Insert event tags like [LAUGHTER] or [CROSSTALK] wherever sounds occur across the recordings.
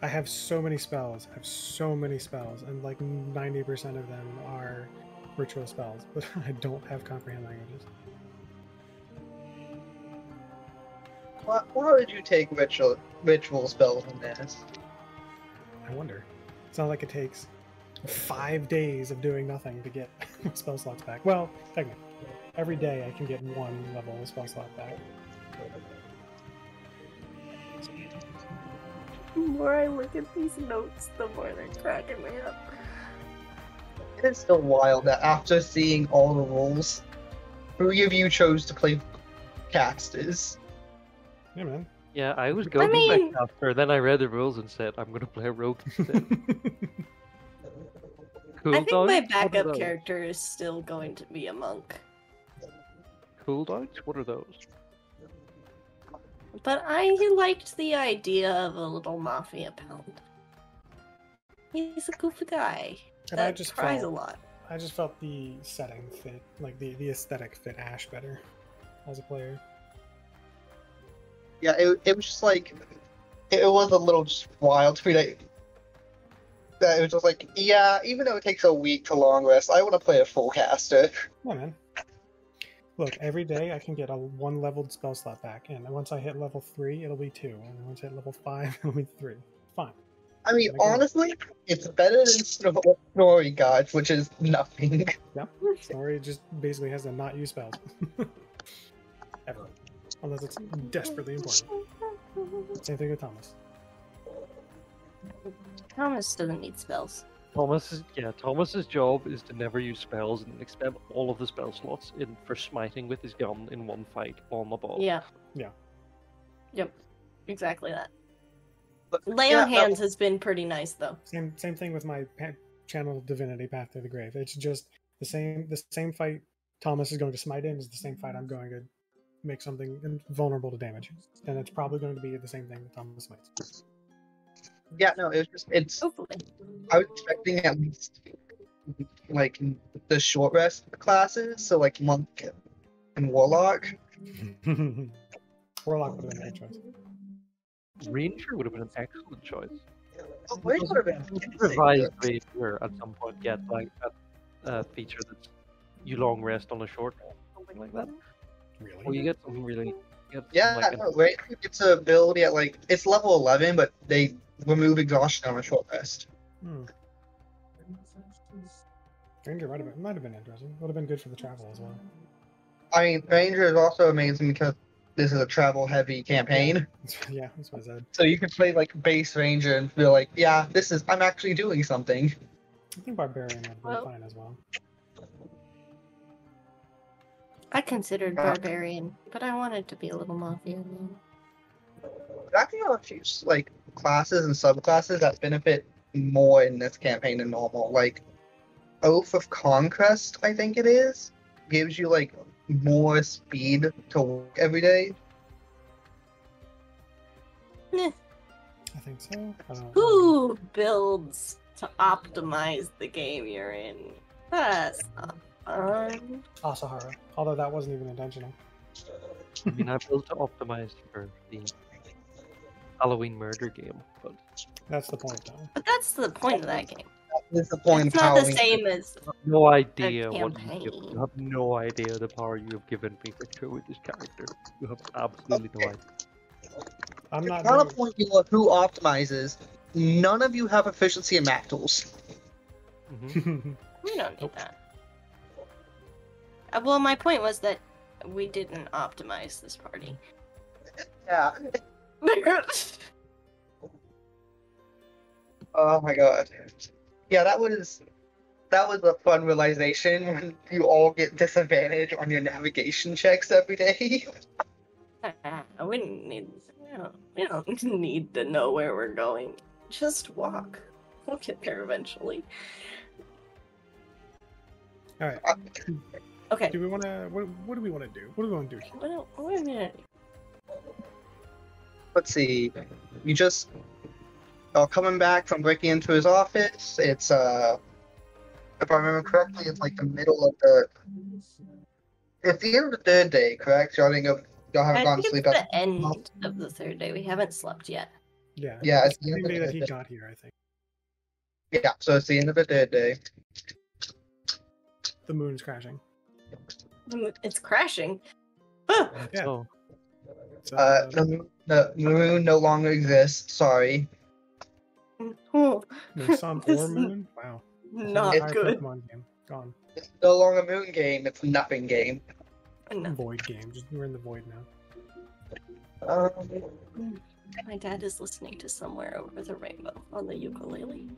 I have so many spells. I have so many spells, and like 90% of them are ritual spells, but [LAUGHS] I don't have comprehend languages. Why, why would you take ritual ritual spells in this? I wonder. It's not like it takes five days of doing nothing to get [LAUGHS] spell slots back. Well, technically, every day I can get one level of spell slot back. The more I look at these notes, the more they're cracking me up. It is still wild that after seeing all the rules, three of you chose to play casters. Yeah, man. Yeah, I was going to mean- play caster, then I read the rules and said I'm going to play a rogue [LAUGHS] instead. cool I think my downs? What are backup character is still going to be a monk. Cool downs? What are those? But I liked the idea of a little mafia pound. He's a goofy guy And I just cries a lot. I just felt the setting fit, like the, the aesthetic fit Ash better as a player. Yeah, it, it was just like it was a little just wild to me that, that it was just like, yeah, even though it takes a week to long rest, I want to play a full caster. Yeah, man. Look, every day I can get a one leveled spell slot back, and once I hit level three, it'll be two, and once I hit level five, [LAUGHS] it'll be three. Fine. I mean, Okay. honestly, it's better than Snor- Snorri Gods, which is nothing. Snorri just basically has to not use spells. [LAUGHS] Ever. Unless it's desperately important. Same thing with Thomas. Thomas doesn't need spells. Thomas's yeah, Thomas's job is to never use spells and expend all of the spell slots in for smiting with his gun in one fight on the ball. Yeah. Yeah. Yep. Exactly that. But, Lay yeah, on that- hands has been pretty nice though. Same same thing with my pa- channel divinity path to the grave. It's just the same the same fight Thomas is going to smite in is the same fight I'm going to make something vulnerable to damage. And it's probably going to be the same thing that Thomas smites. Yeah, no, it was just it's. Hopefully. I was expecting at least like the short rest classes, so like monk and warlock. [LAUGHS] Warlock would have been a good choice. Ranger would have been an excellent choice. Oh, where would have been Revised Ranger at some point get like a uh, feature that's you long rest on a short something like that. Really? Or you get something really. You get Yeah, something like no, right. It's a ability at like it's level eleven, but they remove exhaustion on a short rest. Hmm. Ranger might have been might have been interesting. Would have been good for the travel as well. I mean, Ranger is also amazing because this is a travel-heavy campaign, [LAUGHS] yeah, that's what I said. so you can play like base Ranger and feel like, yeah, this is I'm actually doing something. I think Barbarian would be Well- fine as well. I considered Yeah. barbarian, but I wanted to be a little mafia. though. There actually are a like classes and subclasses that benefit more in this campaign than normal. Like Oath of Conquest, I think it is, gives you like more speed to work every day. I think so. I. Who builds to optimize the game you're in? That's not fun. Asahara. Although that wasn't even intentional. I mean, I built to optimize for the Halloween murder game, but That's the point, though. But that's the point of that game. That is the point It's of not the same as no idea what you, give, campaign. you have no idea the power you have given me for with this character. You have absolutely no idea. I'm not. It's not a doing- point you of who optimizes. None of you have efficiency in mac tools. Mhm. [LAUGHS] we don't need Nope. that. Uh, well, my point was that we didn't optimize this party. Yeah. [LAUGHS] Oh my god. Yeah, that was that was a fun realization when you all get disadvantage on your navigation checks every day. [LAUGHS] we didn't need. We don't, we don't [LAUGHS] need to know where we're going. Just walk. We'll get there eventually. All right. Okay. Do we want to? What, what do we want to do? What do we want to do here? What, do- what Let's see. You just are coming back from breaking into his office. It's uh if I remember correctly, it's like the middle of the it's the end of the third day, correct? Y'all didn't go y'all haven't I gone think to it's sleep at the end of the third day. We haven't slept yet. Yeah. Yeah, It's it's the same the day end that of he the- got here, I think. Yeah, so it's the end of the third day. The moon's crashing. It's crashing. Ah! Yeah. So, So, Uh, the, moon- the moon no longer exists. Sorry. Oh, no sun this or moon. Wow. The not entire good. Pokemon game gone. It's no longer moon game. It's nothing game. No. Void game. Just we're in the void now. Um, My dad is listening to somewhere over the rainbow on the ukulele.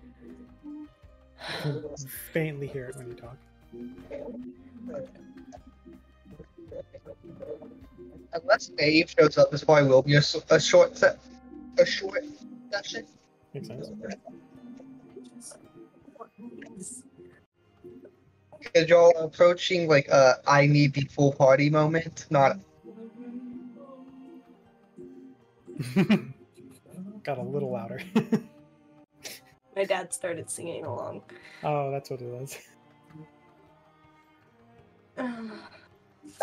Faintly hear it when you talk. Unless Dave shows up, this probably will be a, a short set, a short session. Makes sense. Because y'all are approaching like i need the full party moment, not [LAUGHS] Got a little louder. [LAUGHS] My dad started singing along. oh, that's what it was. [SIGHS] [SIGHS]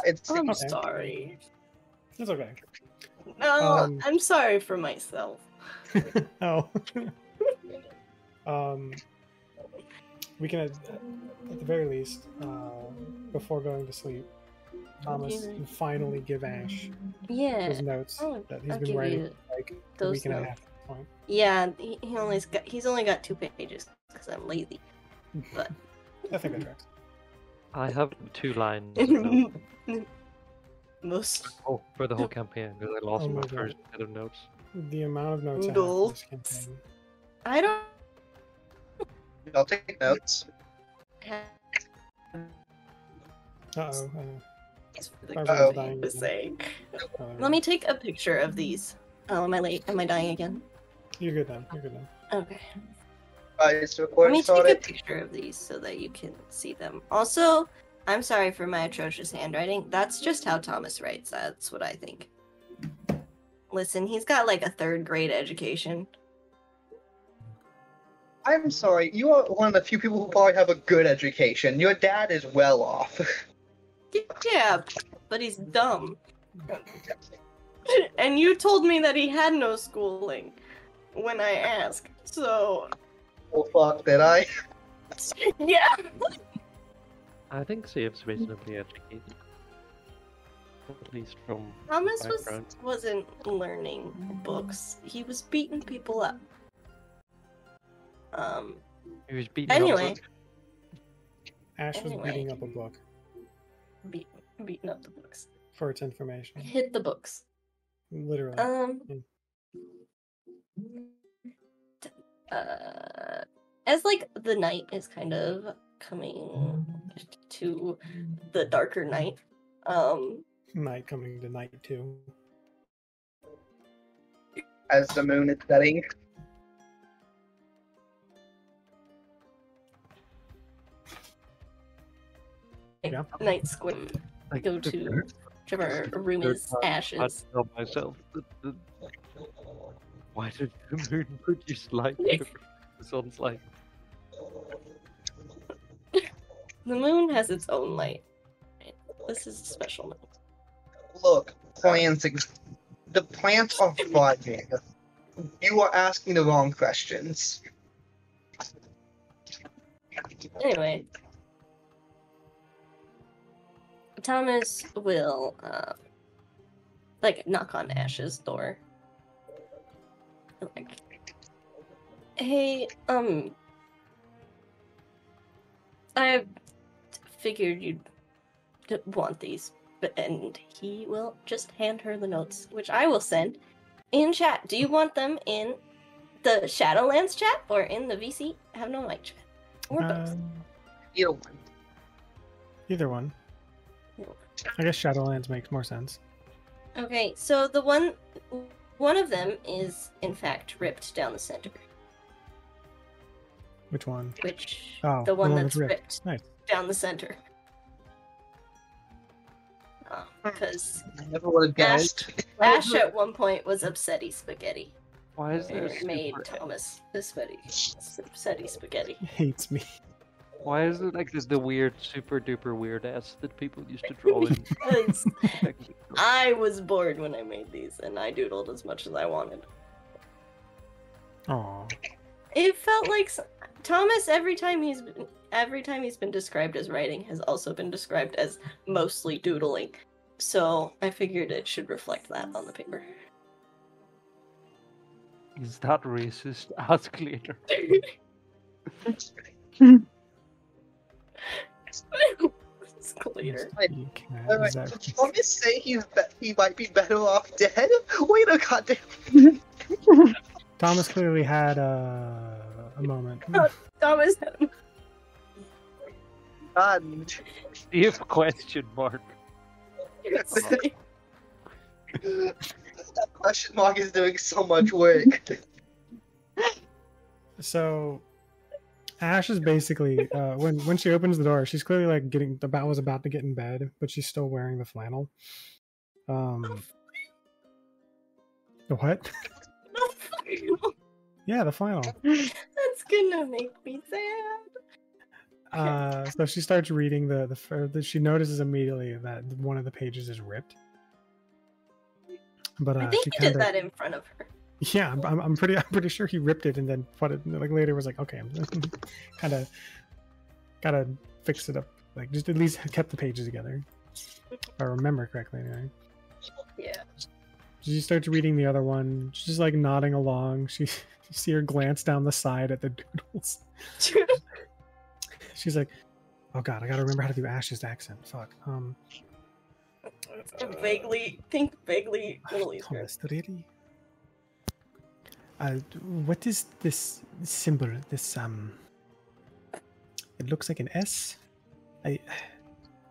it's I'm Okay. sorry. It's okay. No, Um, I'm sorry for myself. [LAUGHS] oh. [LAUGHS] um, we can, at, at the very least, uh, before going to sleep, Thomas Yeah. can finally give Ash Yeah. his notes Oh, that he's I'll been writing you for, like a those week and a half at this point. Yeah, he, he only got he's only got two pages because I'm lazy. But [LAUGHS] I think that tracks. I have two lines [LAUGHS] of most oh, for the whole campaign because I lost Oh my my first set of notes. The amount of notes I have Noodle. this campaign. I don't I'll take notes. Uh-oh. for the Sorry about campaign dying to again. say. Uh, Let me take a picture of these. Oh, am I late? Am I dying again? You're good then. You're good then. Okay. Let me take a picture of these so that you can see them. Also, I'm sorry for my atrocious handwriting. That's just how Thomas writes. That's what I think. Listen, he's got like a third grade education. I'm sorry, you are one of the few people who probably have a good education. Your dad is well off. [LAUGHS] Yeah, but he's dumb. [LAUGHS] And you told me that he had no schooling when I asked. So, oh fuck, did I? [LAUGHS] yeah. I think Saif's reasonably educated. At least from Thomas was Background. wasn't learning books. He was beating people up. Um. he was beaten up Anyway, with- Ash was Anyway. beating up a book beat, beating up the books. for its information. Hit the books. Literally. Um. t- Uh, as like the night is kind of coming to the darker night. Um. night coming to night too. As the moon is setting. Yeah. Night squim. like, Go to third- whichever room is time I ashes. tell myself that the... why did the moon [LAUGHS] produce light? Yeah. different from the sun's light. The moon has its own light. This is a special night. Look, plants. Ex- the plants are thriving. You are asking the wrong questions. Anyway, Thomas will uh, like knock on Ash's door. Like, hey, um, I figured you'd want these, but and he will just hand her the notes, which I will send in chat. Do you want them in the Shadowlands chat or in the VC I Have No Light chat? Or both? Um, Either one. either one. I guess Shadowlands makes more sense. Okay, so the one one of them is in fact ripped down the center, Which one? which Oh, the one the one that's that's ripped. ripped Nice. down the center. Hmm. Ah, because I never would have guessed. Ash at one point was upsetty spaghetti. Why is there It made super- Thomas upsetty, upsetty spaghetti. [LAUGHS] Hates me. Why is it like this the weird, super duper weird ass that people used to draw in? [LAUGHS] Because? [LAUGHS] I was bored when I made these, and I doodled as much as I wanted. Aw. It felt like s- Thomas every time he's been, every time he's been described as writing has also been described as mostly doodling. So I figured it should reflect that on the paper. Is that racist? [LAUGHS] Ask later. Escalator. Like, You can't- Alright, is that- did Thomas say he's be- he might be better off dead? [LAUGHS] Wait a goddamn. [LAUGHS] Thomas clearly had uh, a moment. [LAUGHS] Thomas had him. God. If question mark. that question mark is doing so much work. So Ash is basically [LAUGHS] uh, when when she opens the door, she's clearly like getting the about was about to get in bed, but she's still wearing the flannel. Um, the what? [LAUGHS] [LAUGHS] Yeah, the flannel. That's gonna make me sad. Uh, so she starts reading the the, the. She notices immediately that one of the pages is ripped. But uh, I think she he did kinda, that in front of her. Yeah, I'm, I'm, I'm pretty. [LAUGHS] I'm pretty sure he ripped it and then put it. Like later was like, okay, I'm kind of gotta fix it up. Like just at least kept the pages together. If I remember correctly, anyway. Yeah. She starts reading the other one. She's just like nodding along. She [LAUGHS] you see her glance down the side at the doodles. [LAUGHS] She's like, "Oh God, I gotta remember how to do Ash's accent. Fuck." Um, vaguely think vaguely Middle Eastern. Thomas, really? Uh, what is this symbol? This um, it looks like an S. I,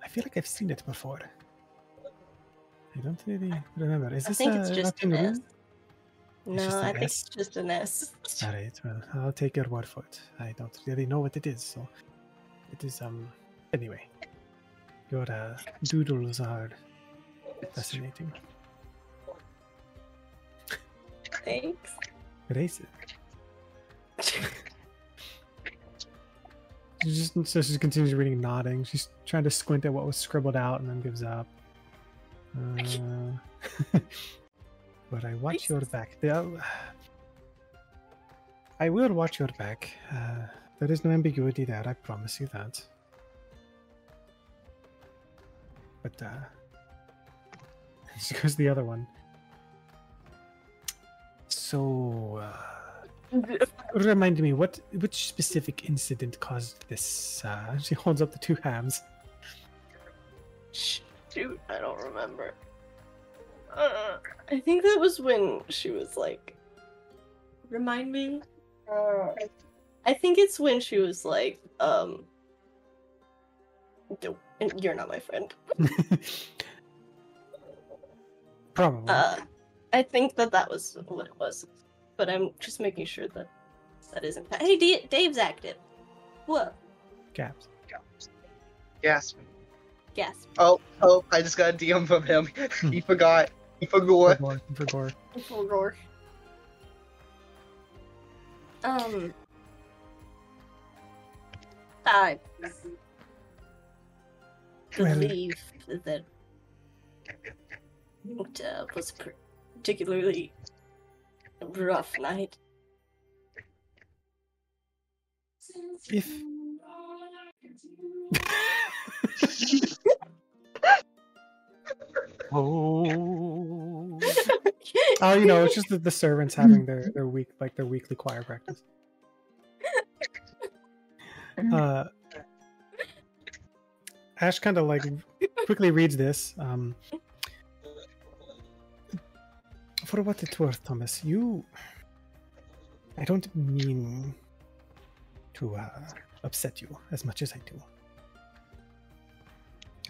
I feel like I've seen it before. I don't really remember. Is I this think a it's just Latin an S. No, just I think S? it's just an S. [LAUGHS] All right. Well, I'll take your word for it. I don't really know what it is, so it is um. Anyway, your uh, doodles are fascinating. Thanks. Racist. She just so she continues reading, nodding. She's trying to squint at what was scribbled out, and then gives up. Uh, [LAUGHS] but I watch your back. The- I will watch your back. Uh, there is no ambiguity there. I promise you that. But uh, [LAUGHS] she goes to the other one. So. Uh, Remind me, what which specific incident caused this? Uh, she holds up the two halves. Shoot, I don't remember. Uh, I think that was when she was like, remind me. Uh, I think it's when she was like, um, "No, you're not my friend. [LAUGHS] Probably. Uh, I think that that was what it was, but I'm just making sure that that isn't. Hey, D- Dave's active. What? Gaps. Yes. Gasp. Oh, oh, I just got a DM from him. [LAUGHS] he forgot. He For forgot. gore. For gore. Full. Um. I believe that it uh, was a particularly rough night. If Oh. [LAUGHS] oh, you know, it's just that the servants having their their week like their weekly choir practice. Uh, Ash kind of like quickly reads this. Um, for what it's worth, Thomas, you. I don't mean to uh, upset you as much as I do.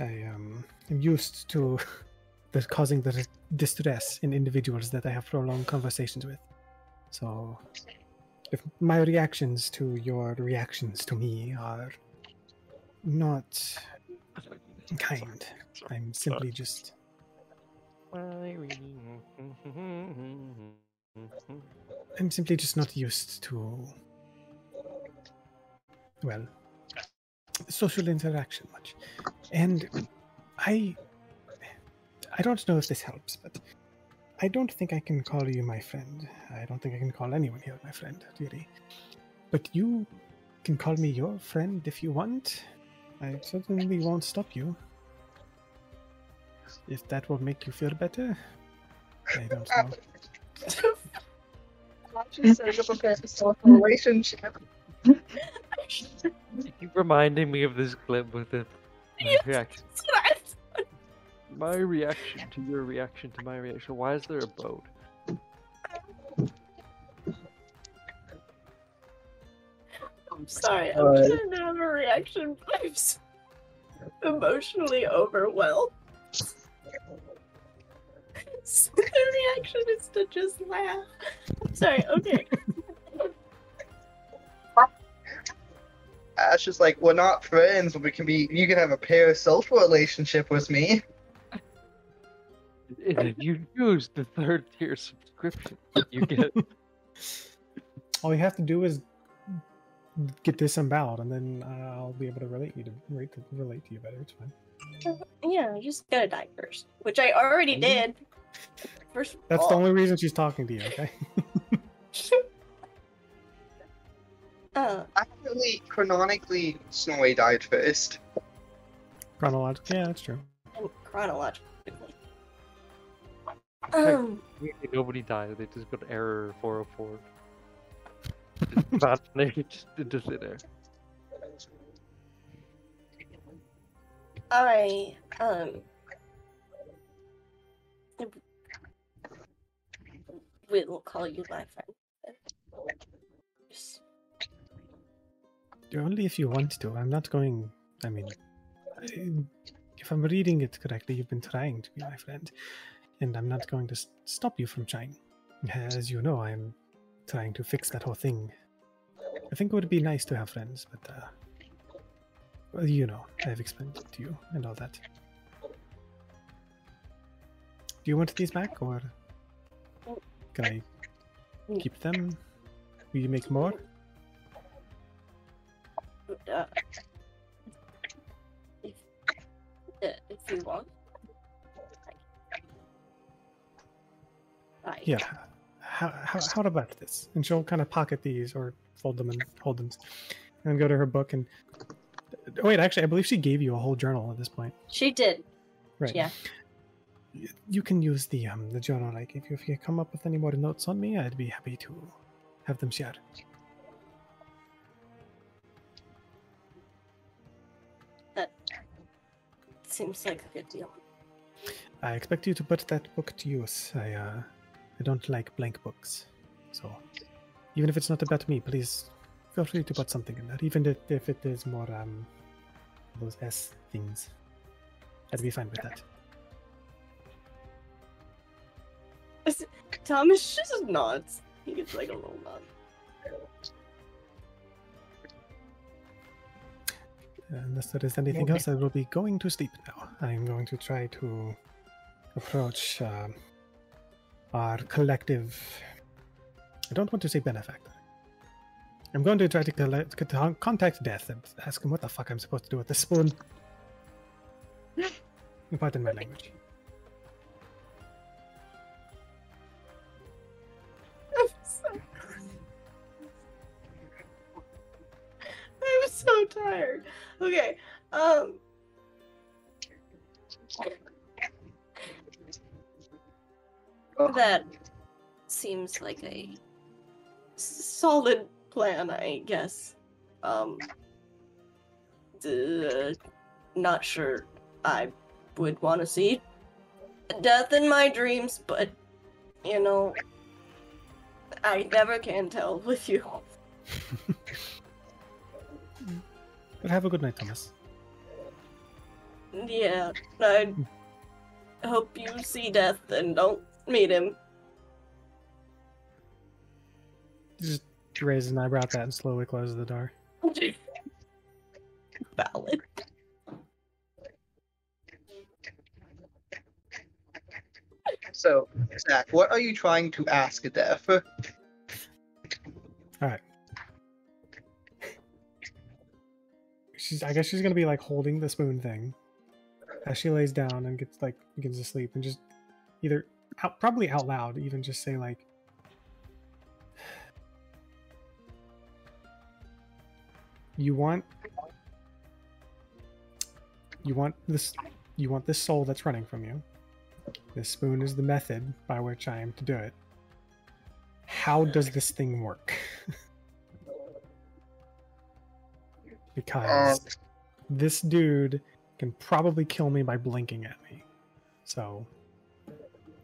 I um, am used to [LAUGHS] the causing the distress in individuals that I have prolonged conversations with. So, if my reactions to your reactions to me are not kind, I'm simply just Mm-hmm. I'm simply just not used to well social interaction much. And I I don't know if this helps, but I don't think I can call you my friend. I don't think I can call anyone here my friend, really. But you can call me your friend if you want. I certainly won't stop you. If that will make you feel better, I [LAUGHS] don't know. Just setting up a parasocial relationship. [LAUGHS] You keep reminding me of this clip with the my Yes. reaction. That's what I thought. My reaction to your reaction to my reaction. Why is there a boat? I'm sorry. I'm Alright. trying to have a reaction, but I'm so emotionally overwhelmed. So [LAUGHS] the reaction is to just laugh. I'm sorry. Okay. Ash is like, we're not friends, but we can be. You can have a parasocial relationship with me. [LAUGHS] If you use the third tier subscription, you get [LAUGHS] All you have to do is get disemboweled, and then uh, I'll be able to relate you to relate to, relate to you better. It's fine. Yeah, I just gotta die first, which I already did. First. That's all. the only reason she's talking to you. Okay. [LAUGHS] Uh, Actually, canonically, Snowy died first. Chronologically, yeah, that's true. chronologically. Um. Really, nobody died. They just got error 404. [LAUGHS] Just vaccinated just into thin air. I um will call you my friend. Only if you want to. I'm not going. I mean, I- if I'm reading it correctly, you've been trying to be my friend, and I'm not going to stop you from trying. As you know, I'm trying to fix that whole thing. I think it would be nice to have friends, but uh, well, you know, I've explained it to you and all that. Do you want these back, or can I keep them? Will you make more? uh, if, uh, if you want. Yeah. How, how, how about this? And she'll kind of pocket these or fold them and hold them. And go to her book and. oh, Wait, actually, I believe she gave you a whole journal at this point. She did. Right. Yeah. You can use the um the journal. Like, if you, if you come up with any more notes on me, I'd be happy to have them shared. Seems like a good deal. I expect you to put that book to use. I uh, I don't like blank books, so even if it's not about me, please feel free to put something in there, even if, if it is more um those S things. I'd be fine with that. Thomas just nods. He gets like a little nod. Unless there is anything Okay. else, I will be going to sleep now. I'm going to try to approach um, our collective. I don't want to say benefactor. I'm going to try to collect, contact Death and ask him what the fuck I'm supposed to do with the spoon. [LAUGHS] Pardon my language. Okay. Um. That seems like a solid plan, I guess. Um. not sure I would want to see death in my dreams, but you know, I never can tell with you. [LAUGHS] But have a good night, Thomas. Yeah, I hope you see death and don't meet him. Just raises an eyebrow at that and slowly closes the door. [LAUGHS] Valid. So, Zac, what are you trying to ask Death? She's. I guess she's gonna be like holding the spoon thing as she lays down and gets like begins to sleep, and just either out, probably out loud, even just say like, "You want, you want this, you want this soul that's running from you. This spoon is the method by which I am to do it. How does this thing work?" [LAUGHS] because Um, this dude can probably kill me by blinking at me. So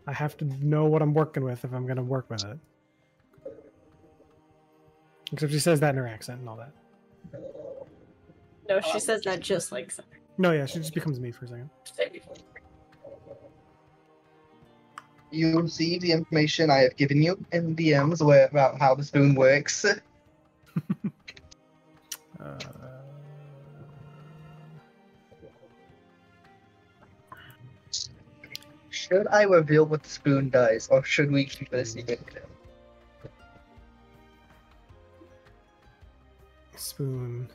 I have to know what I'm working with if I'm going to work with it. Except she says that in her accent and all that. No, she says that just like No, yeah, she just becomes me for a second. You see the information I have given you in DMs where, about how the spoon works. [LAUGHS] Uh, Should I reveal what the spoon does, or should we keep it a secret? spoon.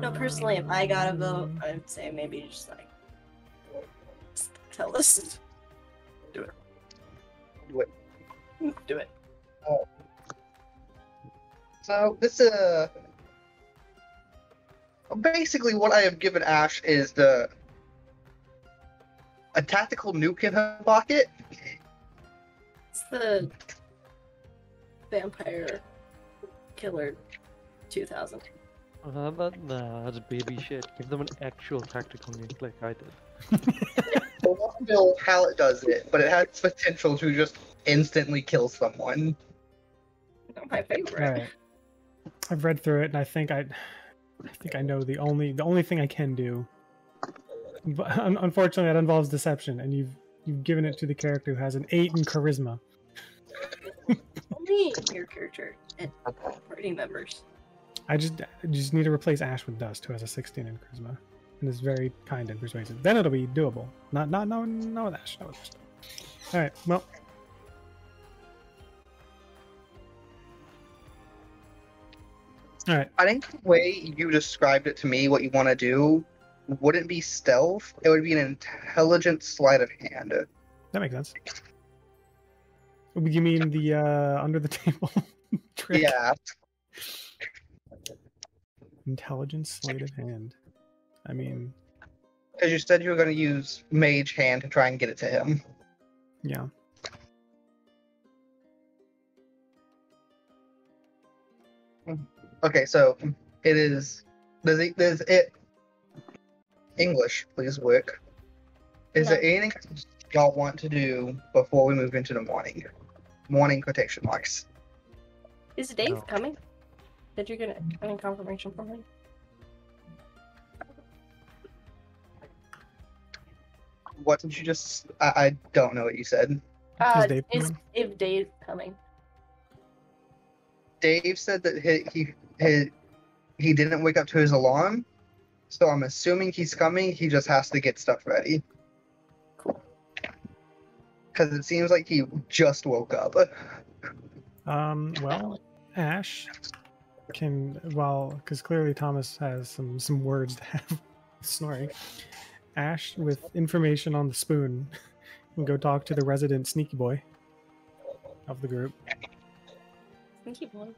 No, personally, if I got a vote, I'd say maybe just like just tell us. Do it. Do it. Do it. So this uh basically what I have given Ash is the a tactical nuke in her pocket. It's the vampire killer 2000. Uh, that, nah, that's baby shit. Give them an actual tactical nuke like I did. I won't know how it does it, but it has potential to just instantly kill someone. Not my favorite. All right. I've read through it, and I think I, I think I know the only the only thing I can do. But un- unfortunately, that involves deception, and you've you've given it to the character who has an eight in charisma. Only your character and party members. I just I just need to replace Ash with Dust, who has a 16 in charisma, and is very kind and persuasive. Then it'll be doable. Not not no not with Ash. Not with Ash. All right. Well. All right. I think the way you described it to me, what you want to do, wouldn't be stealth. It would be an intelligent sleight of hand. That makes sense. You mean the uh, under the [LAUGHS] table [LAUGHS] trick? Yeah. Intelligence sleight of hand. I mean, Because you said you were going to use mage hand to try and get it to him. yeah. Okay, so it is. Does it? Does it? English, please work. Is there anything y'all want to do before we move into the morning? Morning quotation marks. Is Dave No. coming? Did you get any confirmation from him? What did you just? I, I don't know what you said. Uh, Dave is coming? if Dave coming? Dave said that he he he, he didn't wake up to his alarm, so I'm assuming he's coming. He just has to get stuff ready. Cool. Because it seems like he just woke up. Um. Well, Ash can well because clearly Thomas has some some words to have [LAUGHS] snoring. Ash with information on the spoon can go talk to the resident sneaky boy of the group. Sneaky boy.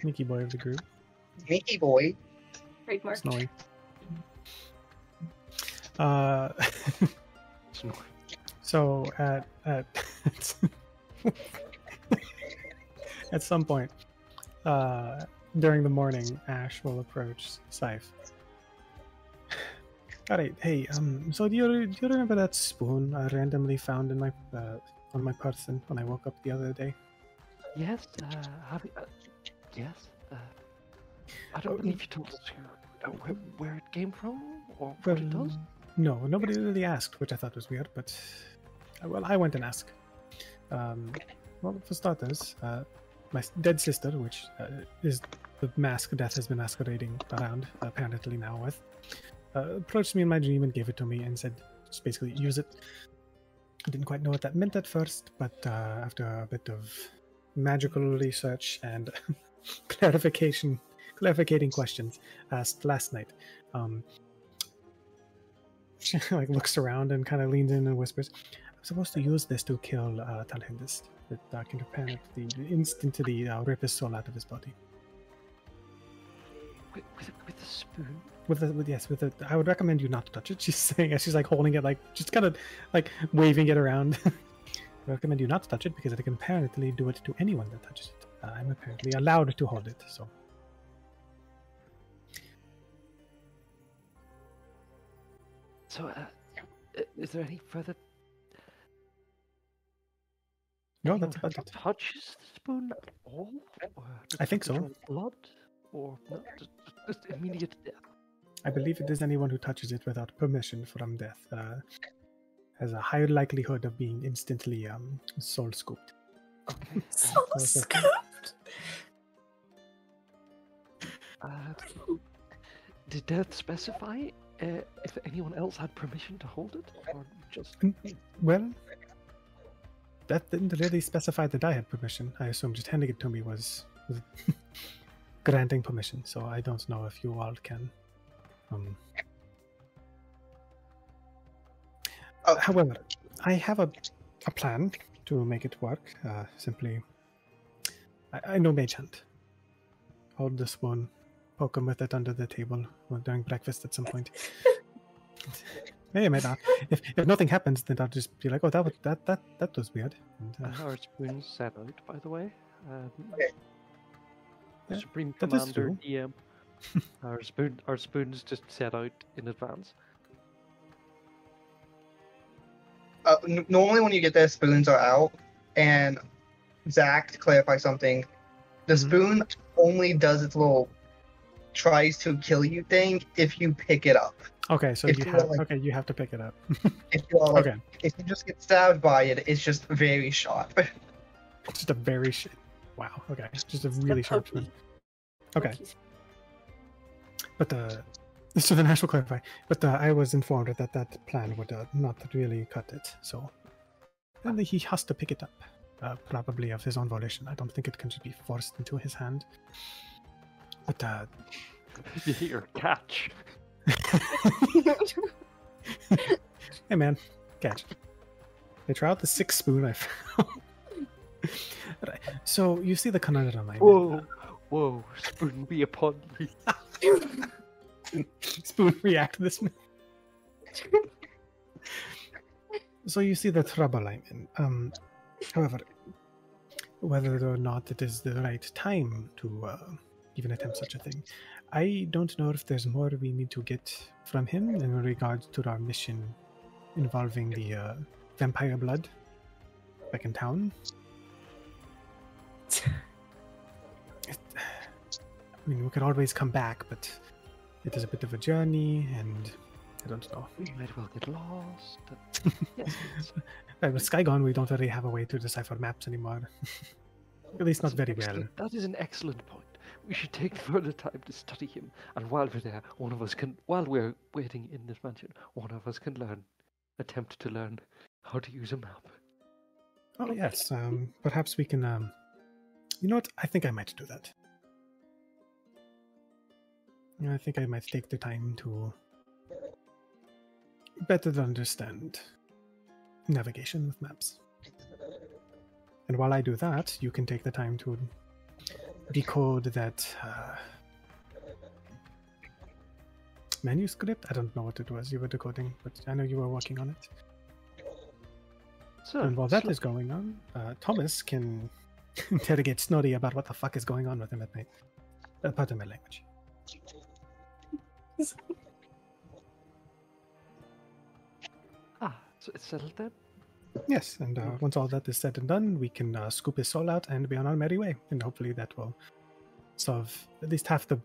Sneaky boy of the group. Sneaky boy. Trademark. Snowy. Uh, [LAUGHS] so at at [LAUGHS] at some point uh, during the morning, Ash will approach Saif. [SIGHS] All right, hey, um, so do you do you remember that spoon I randomly found in my uh, on my person when I woke up the other day? Yes, uh, how do, uh, yes, uh, I don't Oh, believe you told us who, uh, where, where it came from or what it does. No, nobody really asked, which I thought was weird, but uh, well, I went and asked. Um, well, for starters, uh, my dead sister, which uh, is the mask Death has been masquerading around, apparently now with, uh, approached me in my dream and gave it to me and said, just basically use it. I didn't quite know what that meant at first, but uh, after a bit of magical research and [LAUGHS] clarification, clarificating questions asked last night, um, she [LAUGHS] like looks around and kind of leans in and whispers, "I'm supposed to use this to kill uh, Talhindist. It uh, can apparently instantly uh, rip his soul out of his body. With, with, with a spoon. With the, with yes, with the, I would recommend you not to touch it. [LAUGHS] She's saying as she's like holding it, like just kind of like waving it around. [LAUGHS] I recommend you not to touch it because it can apparently do it to anyone that touches it. Uh, I'm apparently allowed to hold it, so So, uh, is there any further? no, anyone that's about it. Touches the spoon at all? I think so. control Blood, or no, just, just immediate death. I believe it is anyone who touches it without permission from death uh, has a higher likelihood of being instantly um, soul scooped. Okay. [LAUGHS] So so- [LAUGHS] scooped. Uh, did death specify uh, if anyone else had permission to hold it, or just? Well, that didn't really specify that I had permission. I assume just handing it to me was, was [LAUGHS] granting permission. So I don't know if you all can. Um, Oh. However, I have a, a plan to make it work. Uh, simply, I, I know Mage Hand. Hold the spoon, poke him with it under the table during breakfast at some point. may or may not. If, if nothing happens, then I'll just be like, "Oh, that was, that that that was weird." And, uh, And our spoons set out, by the way. Um, Okay. Yeah, Supreme Commander. DM. [LAUGHS] our spoon, our spoons just set out in advance. Uh, n- normally, when you get there, spoons are out. And Zac, to clarify something, the Mhm. spoon only does its little tries to kill you thing if you pick it up. okay, so If you you have like- okay, you have to pick it up. [LAUGHS] If you are like, okay, if you just get stabbed by it, it's just very sharp. just a very sh- wow. Okay, it's just a really sharp pokey. spoon. Okay. Pokies. But the [LAUGHS] so then I shall clarify. But uh, I was informed that that plan would uh, not really cut it. So then he has to pick it up, uh, probably of his own volition. I don't think it can just be forced into his hand. But uh, Your catch. [LAUGHS] hey man, catch. I try out the sixth spoon I found. So you see the conundrum in. Whoa, whoa! Spoon be upon me. [LAUGHS] spoon react this way. so you see the trouble I'm in. Um, however, whether or not it is the right time to uh, even attempt such a thing, I don't know if there's more we need to get from him in regards to our mission involving the uh, vampire blood back in town. It, [LAUGHS] I mean, we could always come back, but it is a bit of a journey, and I don't know. We might well get lost. [LAUGHS] yes, yes. Uh, with Skygon, we don't really have a way to decipher maps anymore. [LAUGHS] At least not That's an very well. That is an excellent point. We should take further time to study him, and while we're there, one of us can, while we're waiting in this mansion, one of us can learn, attempt to learn how to use a map. Oh yes, um, perhaps we can. Um, you know what? I think I might do that. I think I might take the time to better understand navigation with maps. And while I do that, you can take the time to decode that uh, manuscript. I don't know what it was you were decoding, but I know you were working on it. So, And while that is going on, uh, Thomas can [LAUGHS] interrogate Snorri about what the fuck is going on with him at night. Uh, pardon my language. ah, so it's settled then. Yes, and uh, once all that is said and done, we can uh, scoop his soul out and be on our merry way. And hopefully that will solve at least half the,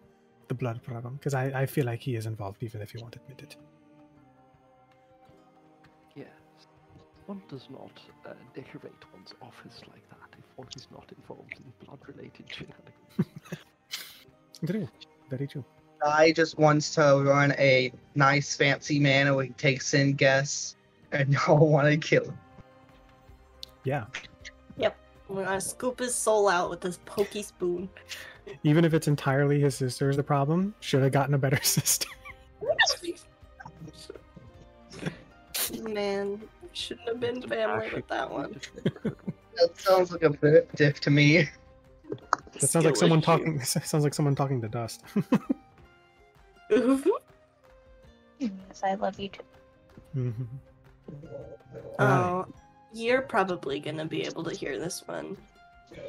the blood problem. Because I, I feel like he is involved, even if he won't admit it. Yes. One does not uh, decorate one's office like that if one is not involved in blood-related shenanigans. [LAUGHS] True. Very true. I just wants to run a nice fancy manor where he takes in guests and [LAUGHS] y'all want to kill him. Yeah. Yep. We're gonna scoop his soul out with this pokey spoon. Even if it's entirely his sister's the problem, should have gotten a better [LAUGHS] sister. Man, Shouldn't have been family with that one. That sounds like a bit diff to me. That sounds like someone Skill talking. [LAUGHS] Sounds like someone talking to dust. Yes, I love you too. Mhm. Right. oh, you're probably gonna be able to hear this one.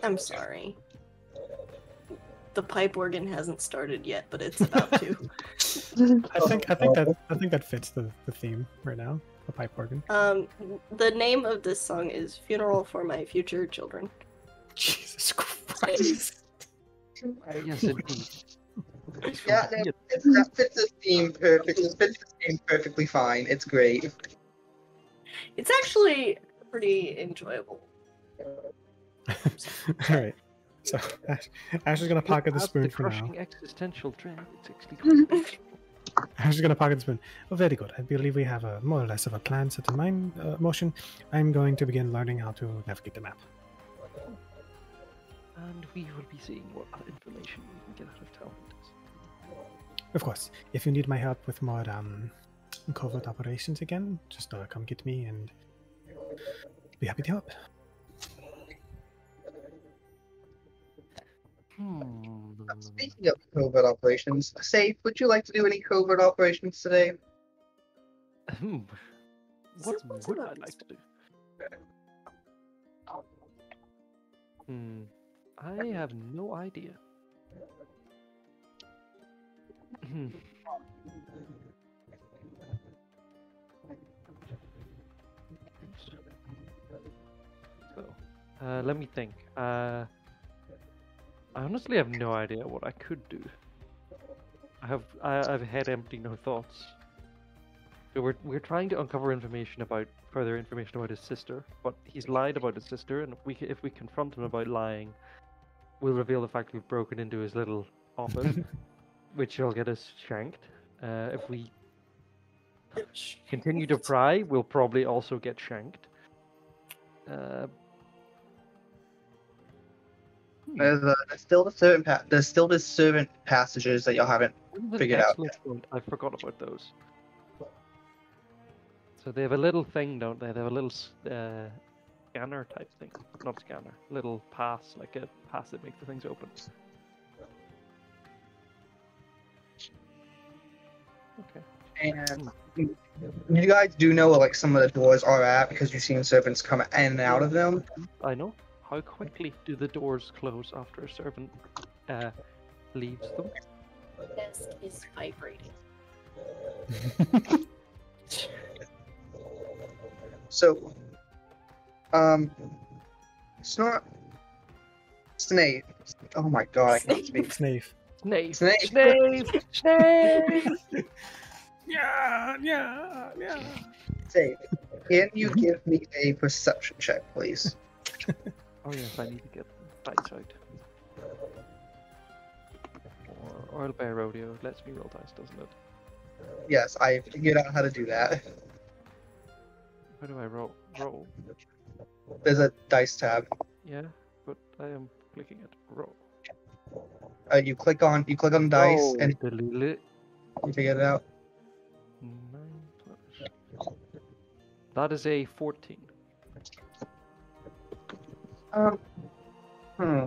I'm sorry. The pipe organ hasn't started yet, but it's about to. [LAUGHS] I think I think that I think that fits the, the theme right now. The pipe organ. Um, the name of this song is "Funeral for My Future Children." Jesus [LAUGHS] Christ. yes, indeed. [LAUGHS] Yeah, no, it's, that fits the theme perfectly. It fits the theme perfectly fine. It's great. It's actually pretty enjoyable. [LAUGHS] All right. So Ash, Ash is gonna pocket the Without spoon for now. crushing existential dread, it's actually [LAUGHS] Ash is gonna pocket the spoon. Oh, very good. I believe we have a more or less of a plan set in mind. Uh, motion. I'm going to begin learning how to navigate the map. And we will be seeing what other information we can get out of Talmud. Of course, if you need my help with more um, covert operations again, just uh, come get me and be happy to help. Hmm. Speaking of covert operations, Saif, would you like to do any covert operations today? Hmm. What would I like to do? Hmm. I have no idea. Uh, let me think. Uh, I honestly have no idea what I could do. I have I, I've head empty, no thoughts. So we're we're trying to uncover information about further information about his sister, but he's lied about his sister, and if we if we confront him about lying, we'll reveal the fact we've broken into his little office, [LAUGHS] which will get us shanked. Uh, if we continue to pry, we'll probably also get shanked. Uh, There's, uh, there's still the servant pa- there's still the servant passages that y'all haven't. that's an figure it out excellent point. I forgot about those. So they have a little thing, don't they? They have a little uh, scanner type thing, not scanner, little pass, like a pass that makes the things open. Okay. And you guys do know where like some of the doors are at because you've seen servants come in and out of them. I know. How quickly do the doors close after a servant uh, leaves them? The Desk is vibrating. [LAUGHS] So, um, it's not Snape. Oh my god, I can't speak. Snave. Snape! Snape. Snape! Snape! [LAUGHS] Yeah, yeah, yeah. Snape, can you give me a perception check, please? [LAUGHS] Oh yes, I need to get dice out. Or Owlbear Rodeo lets me roll dice, doesn't it? Yes, I figured out how to do that. How do I roll? Roll. There's a dice tab. Yeah, but I am clicking it. Roll. Uh, you click on you click on the dice Oh, and delete it. you figure it out. Nine plus- That is a 14. Um, hmm.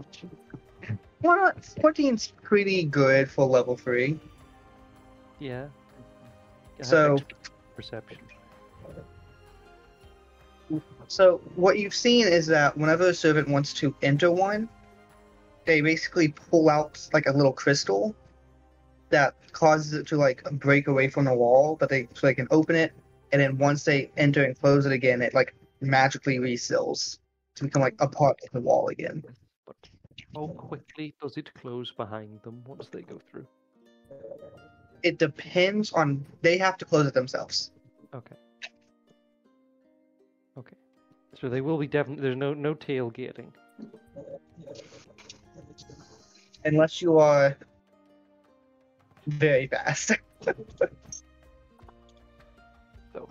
Well, 14's pretty good for level three. Yeah. So- perception. So what you've seen is that whenever a servant wants to enter one, they basically pull out like a little crystal that causes it to like break away from the wall, but they so they can open it, and then once they enter and close it again, it like magically reseals to become like a part of the wall again. But how quickly does it close behind them once they go through? It depends on they have to close it themselves. Okay. Okay. So they will be definitely. There's no no tailgating. Unless you are very fast. [LAUGHS] So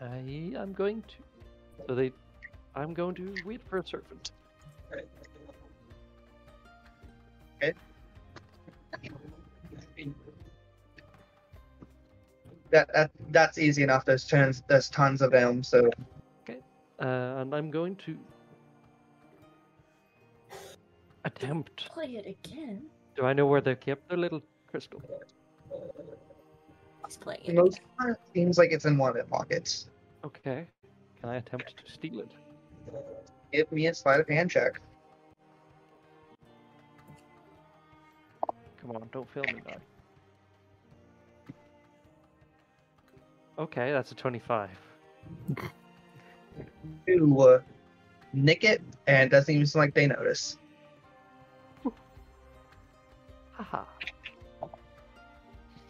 I am going to. So they. I'm going to wait for a servant. [LAUGHS] that, that that's easy enough. There's tons there's tons of them. So Uh, and I'm going to attempt. Play it again. Do I know where they kept their little crystal? He's playing it. most part, seems like it's in one of their pockets. Okay. Can I attempt to steal it? Give me a sleight of hand check. Come on, don't fail me now. Okay, that's a 25. [LAUGHS] To uh, nick it, and it doesn't even seem like they notice. Haha.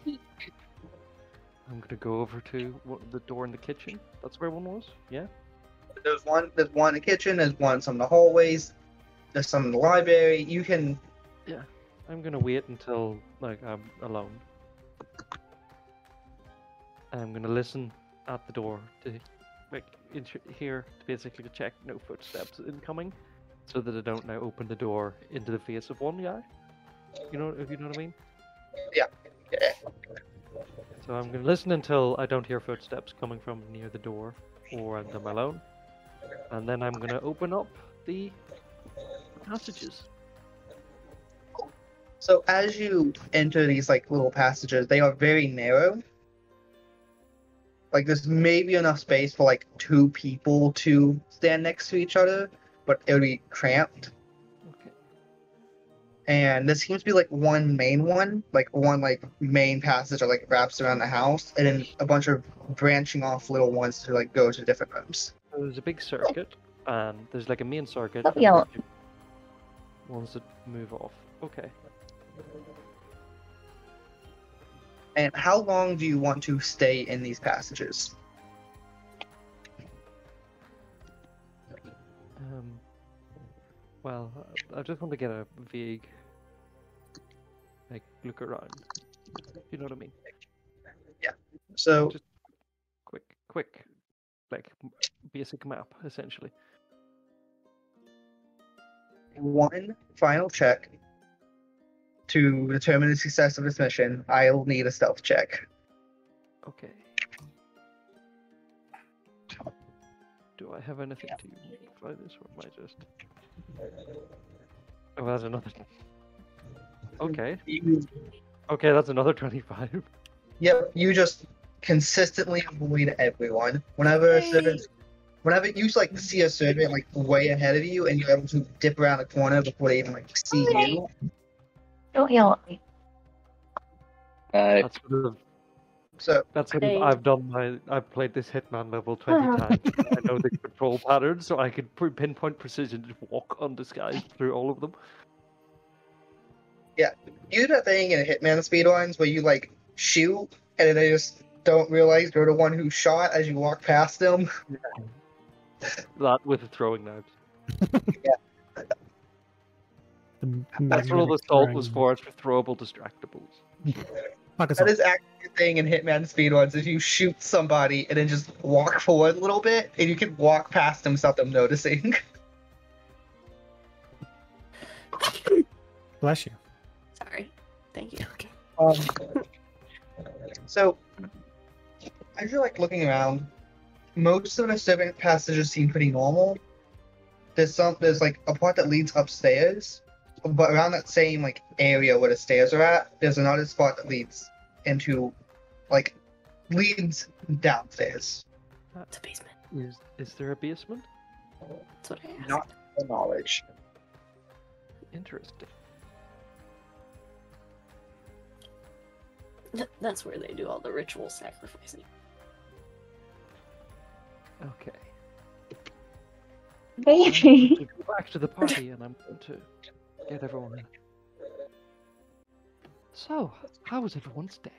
I'm gonna go over to what, the door in the kitchen. That's where one was. Yeah. There's one. There's one in the kitchen. There's one some in the hallways. There's some in the library. You can. Yeah, I'm gonna wait until like I'm alone. And I'm gonna listen at the door to like in here to basically check no footsteps incoming, so that I don't now open the door into the face of one guy. You know, if you know what I mean. Yeah. So I'm gonna listen until I don't hear footsteps coming from near the door, or I'm alone, and then I'm gonna open up the passages. So as you enter these like little passages, they are very narrow. Like there's maybe enough space for like two people to stand next to each other, but it would be cramped. Okay. And there seems to be like one main one, like one like main passage that like wraps around the house, and then a bunch of branching off little ones to like go to different rooms. So there's a big circuit, and there's like a main circuit. And yeah. Ones that move off. Okay. And how long do you want to stay in these passages? Um. Well, I I just want to get a vague, like, look around. You know what I mean? Yeah. So Just quick, quick, like basic map essentially. one final check to determine the success of this mission. I'll need a stealth check. Okay. Do I have anything to fly this, or am I just? Oh, that's another. [LAUGHS] Okay. Okay, that's another twenty-five. yep, you just consistently avoid everyone. Whenever a servant, whenever you like see a servant like way ahead of you, and you're able to dip around the corner before they even like see you. Don't yell at me. Uh, That's sort of So That's what They- I've done. My I've played this Hitman level twenty times. I know the [LAUGHS] control patterns, so I could pinpoint precision to walk undisguised through all of them. Yeah, you do that thing in Hitman speedruns where you like shoot, and then they just don't realize you're the one who shot as you walk past them. That with the throwing knives. The That's what all the salt was for. It's for throwable distractables. Pocket [LAUGHS] That salt. is actually a thing in Hitman Speed speedruns. If you shoot somebody and then just walk forward a little bit, and you can walk past them without them noticing. [LAUGHS] Bless you. Sorry. Thank you. Okay. Um, so, I feel like looking around, most of the servant passages seem pretty normal. There's some, there's like a part that leads upstairs, but around that same like area where the stairs are at, there's another spot that leads into, like, leads downstairs. It's a basement. Is is there a basement? That's what I asked. Not the knowledge. Interesting. Th- That's where they do all the ritual sacrificing. Okay. Baby. To go back to the party, and I'm going to get everyone. in. So, how was everyone's day?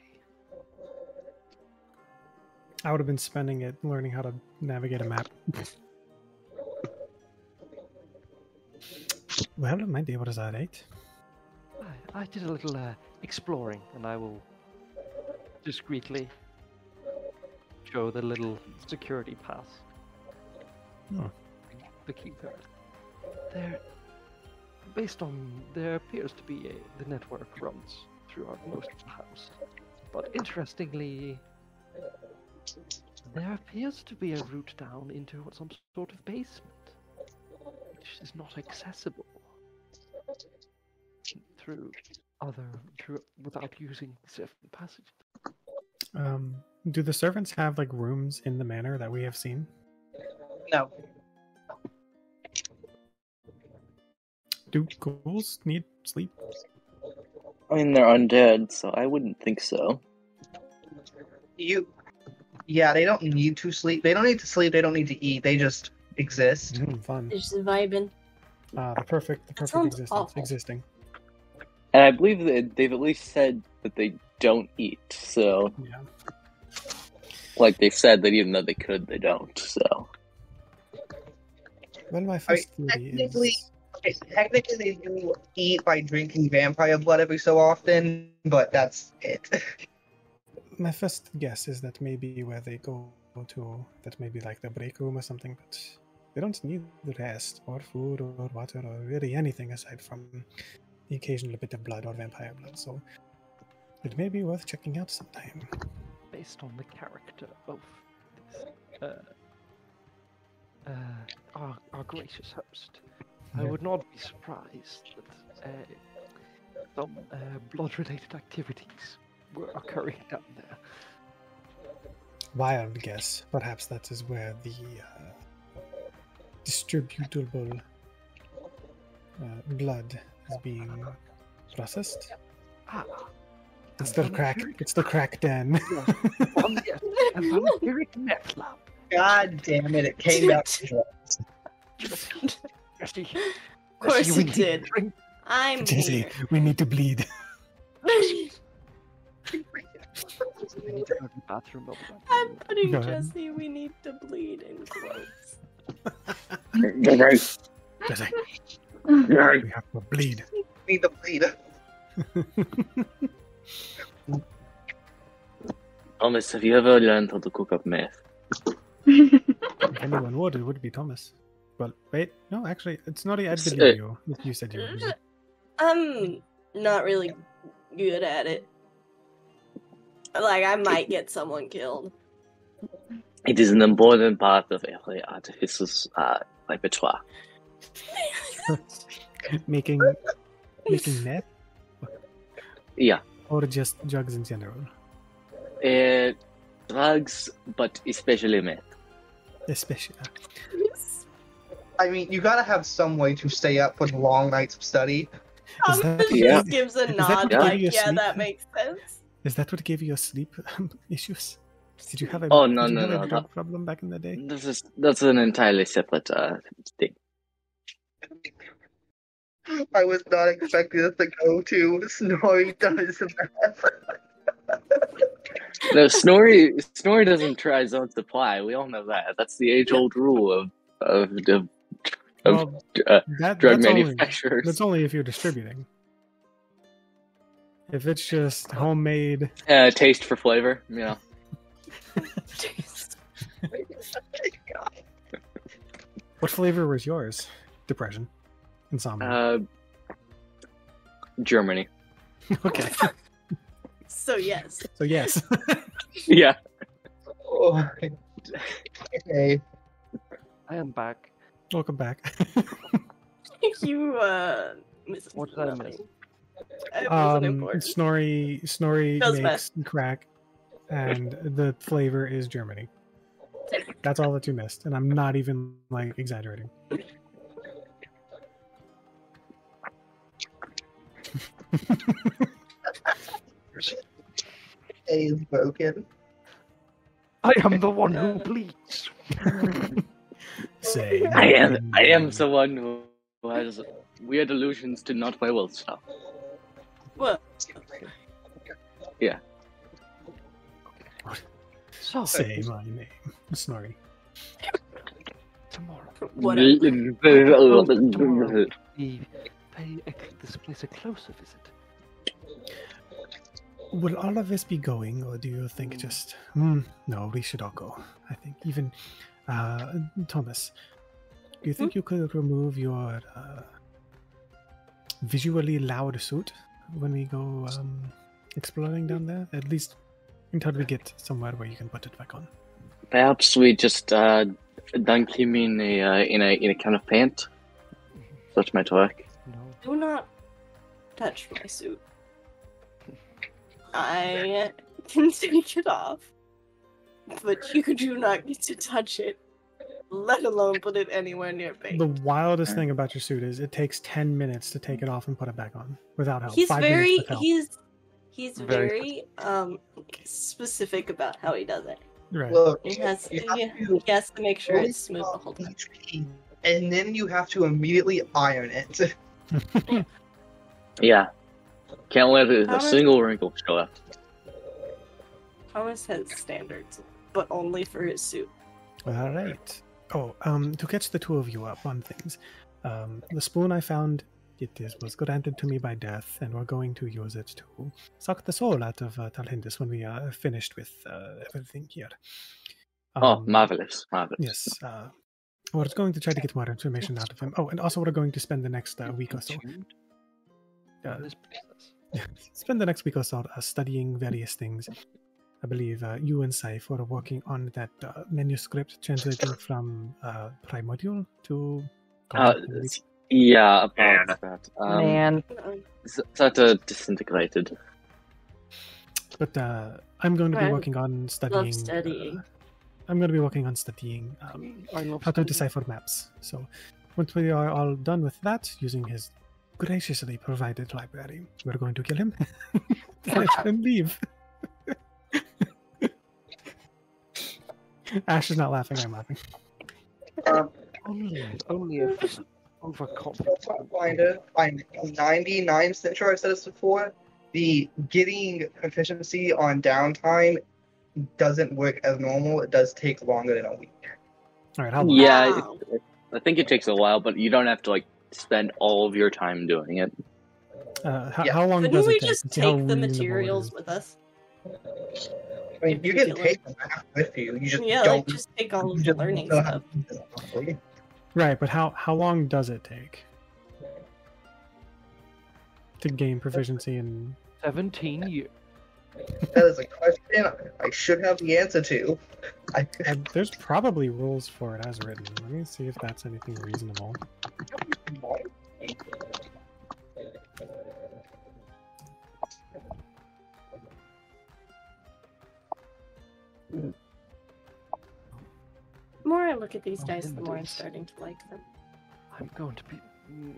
I would have been spending it learning how to navigate a map. well, it might be. What is that? Eight. I, I did a little uh, exploring, and I will discreetly show the little security pass. Oh. The key card. There, based on there appears to be a the network runs throughout most of the house, but interestingly, There appears to be a route down into some sort of basement, which is not accessible through other through without using the servant passage. Um, do the servants have like rooms in the manor that we have seen? No. Do ghouls need sleep? I mean, they're undead, so I wouldn't think so. You. Yeah, they don't need to sleep. They don't need to sleep. They don't need to eat. They just exist. Mm, fun. They're just vibing. Uh, the perfect, the That perfect sounds existence, awful. existing. And I believe that they've at least said that they don't eat. So, Yeah. like they said that even though they could, they don't. So, Well, my first theory technically- is Okay, technically, they do eat by drinking vampire blood every so often, but that's it. [LAUGHS] my first guess is that maybe where they go to that maybe like the break room or something, but they don't need the rest or food or water or really anything aside from the occasional bit of blood or vampire blood. So it may be worth checking out sometime. based on the character of this, uh, uh, our, our gracious host. I would not be surprised that uh, some uh, blood-related activities were occurring down there. Wild guess. Perhaps that is where the uh, distributable uh, blood is being processed. Ah, It's the crack. It's the crack den. [LAUGHS] yes, a vampiric meth lab. God damn it! It came back. [LAUGHS] to Jesse, Jesse, Of course Jesse, it did. drink. I'm Daisy, here. we need to bleed. We need to go to the bathroom. I'll be back. I'm putting Go ahead. Jesse. We need to bleed in quotes. Jesse, we have to bleed. Need the bleed. [LAUGHS] Thomas, have you ever learned how to cook up meth? If [LAUGHS] anyone would, it would be Thomas. But wait, no, actually, it's not. I S- believe uh, you. You said you would. I'm not really good at it. Like I might get someone killed. It is an important part of every artificer's uh, repertoire. [LAUGHS] making making meth Yeah. Or just drugs in general. Uh, drugs, but especially meth. Especially. Yes. I mean, you gotta have some way to stay up for the long nights of study. Is Thomas that- Yeah. gives a Is that nod, like, gave you a yeah, sleep? that makes sense. Is that what gave you your sleep [LAUGHS] issues? Did you have a Oh, no, did you no, a no, problem back in the day? This is that's an entirely separate uh, thing. I was not expecting this to go to Snorri does meth. [LAUGHS] No, Snorri Snorri doesn't try his own supply. We all know that. That's the age-old rule of of, of, of Well, uh, that, drug that's only- manufacturers. That's only if you're distributing. If it's just homemade, Uh, taste for flavor, you know. [LAUGHS] what flavor was yours? Depression, insomnia. Uh, Germany. [LAUGHS] okay, So yes, so yes, [LAUGHS] Yeah. Oh, okay. I am back. welcome back. [LAUGHS] you uh missed What did I miss? Um. Snorri, Snorri Does makes crack, and the flavor is Germany. That's all that you missed, and I'm not even like exaggerating. A is broken. I am the one who bleeds. [LAUGHS] Say, I am I am someone who who has weird illusions to not my will stuff. Well, So Say my name, Snorri. tomorrow whatever. [LAUGHS] we pay a, this place a closer visit. Will all of us be going, or do you think just? Hmm, no, we should all go. I think even uh, Thomas. Do you think you could remove your uh, visually loud suit when we go um, exploring down there? At least until we get somewhere where you can put it back on. Perhaps we just uh, dunk him in a uh, in a in a can of paint. That might work. No. Do not touch my suit. I [LAUGHS] can take it off, but you do not get to touch it, let alone put it anywhere near me. The wildest thing about your suit is it takes 10 minutes to take it off and put it back on without help. He's Five very help. he's he's Very very um specific about how he does it. Right. Look, He has he, to he has to make sure it's smooth the whole time. and then you have to immediately iron it. [LAUGHS] [LAUGHS] Yeah. Can't let a, a Thomas- single wrinkle show up. Thomas has standards, but only for his suit. All right. Oh, um, to catch the two of you up on things, um, the spoon I found, it is was granted to me by death, and we're going to use it to suck the soul out of uh, Talhindus when we are finished with uh, everything here. Oh, Um, marvelous, marvelous. Yes. Uh, we're going to try to get more information out of him. Oh, and also we're going to spend the next uh, week or so. Uh, [LAUGHS] spend the next week or so uh, studying various things. I believe uh, you and Saif were working on that uh, manuscript translating [LAUGHS] from uh, primordial to. Uh, yeah, about that. Um, Man. S- That uh, disintegrated. but uh, I'm going to be working on studying. studying. I'm going to be working on studying um, I love how to decipher maps. So once we are all done with that, using his graciously provided library, we're going to kill him [LAUGHS] and leave. [LAUGHS] Ash is not laughing. I'm laughing. Um, Only, only if overconfident. Finder, I'm 99% sure I said this before. The getting efficiency on downtime doesn't work as normal. It does take longer than a week. All right. How long? Yeah, Wow. it, I think it takes a while, but you don't have to like spend all of your time doing it. Uh, how, Yeah. how long Couldn't does we it take? just See how take the materials with us? I mean, you If we can take them back with you. You just Yeah, don't. like just take all of the learning stuff. have to do them, honestly. Right, but how how long does it take to gain proficiency in? 17 years. That is a question I should have the answer to. I, [LAUGHS] there's probably rules for it as written. Let me see if that's anything reasonable. The more I look at these Oh, dice, the more I'm starting to like them. I'm going to be. Mm,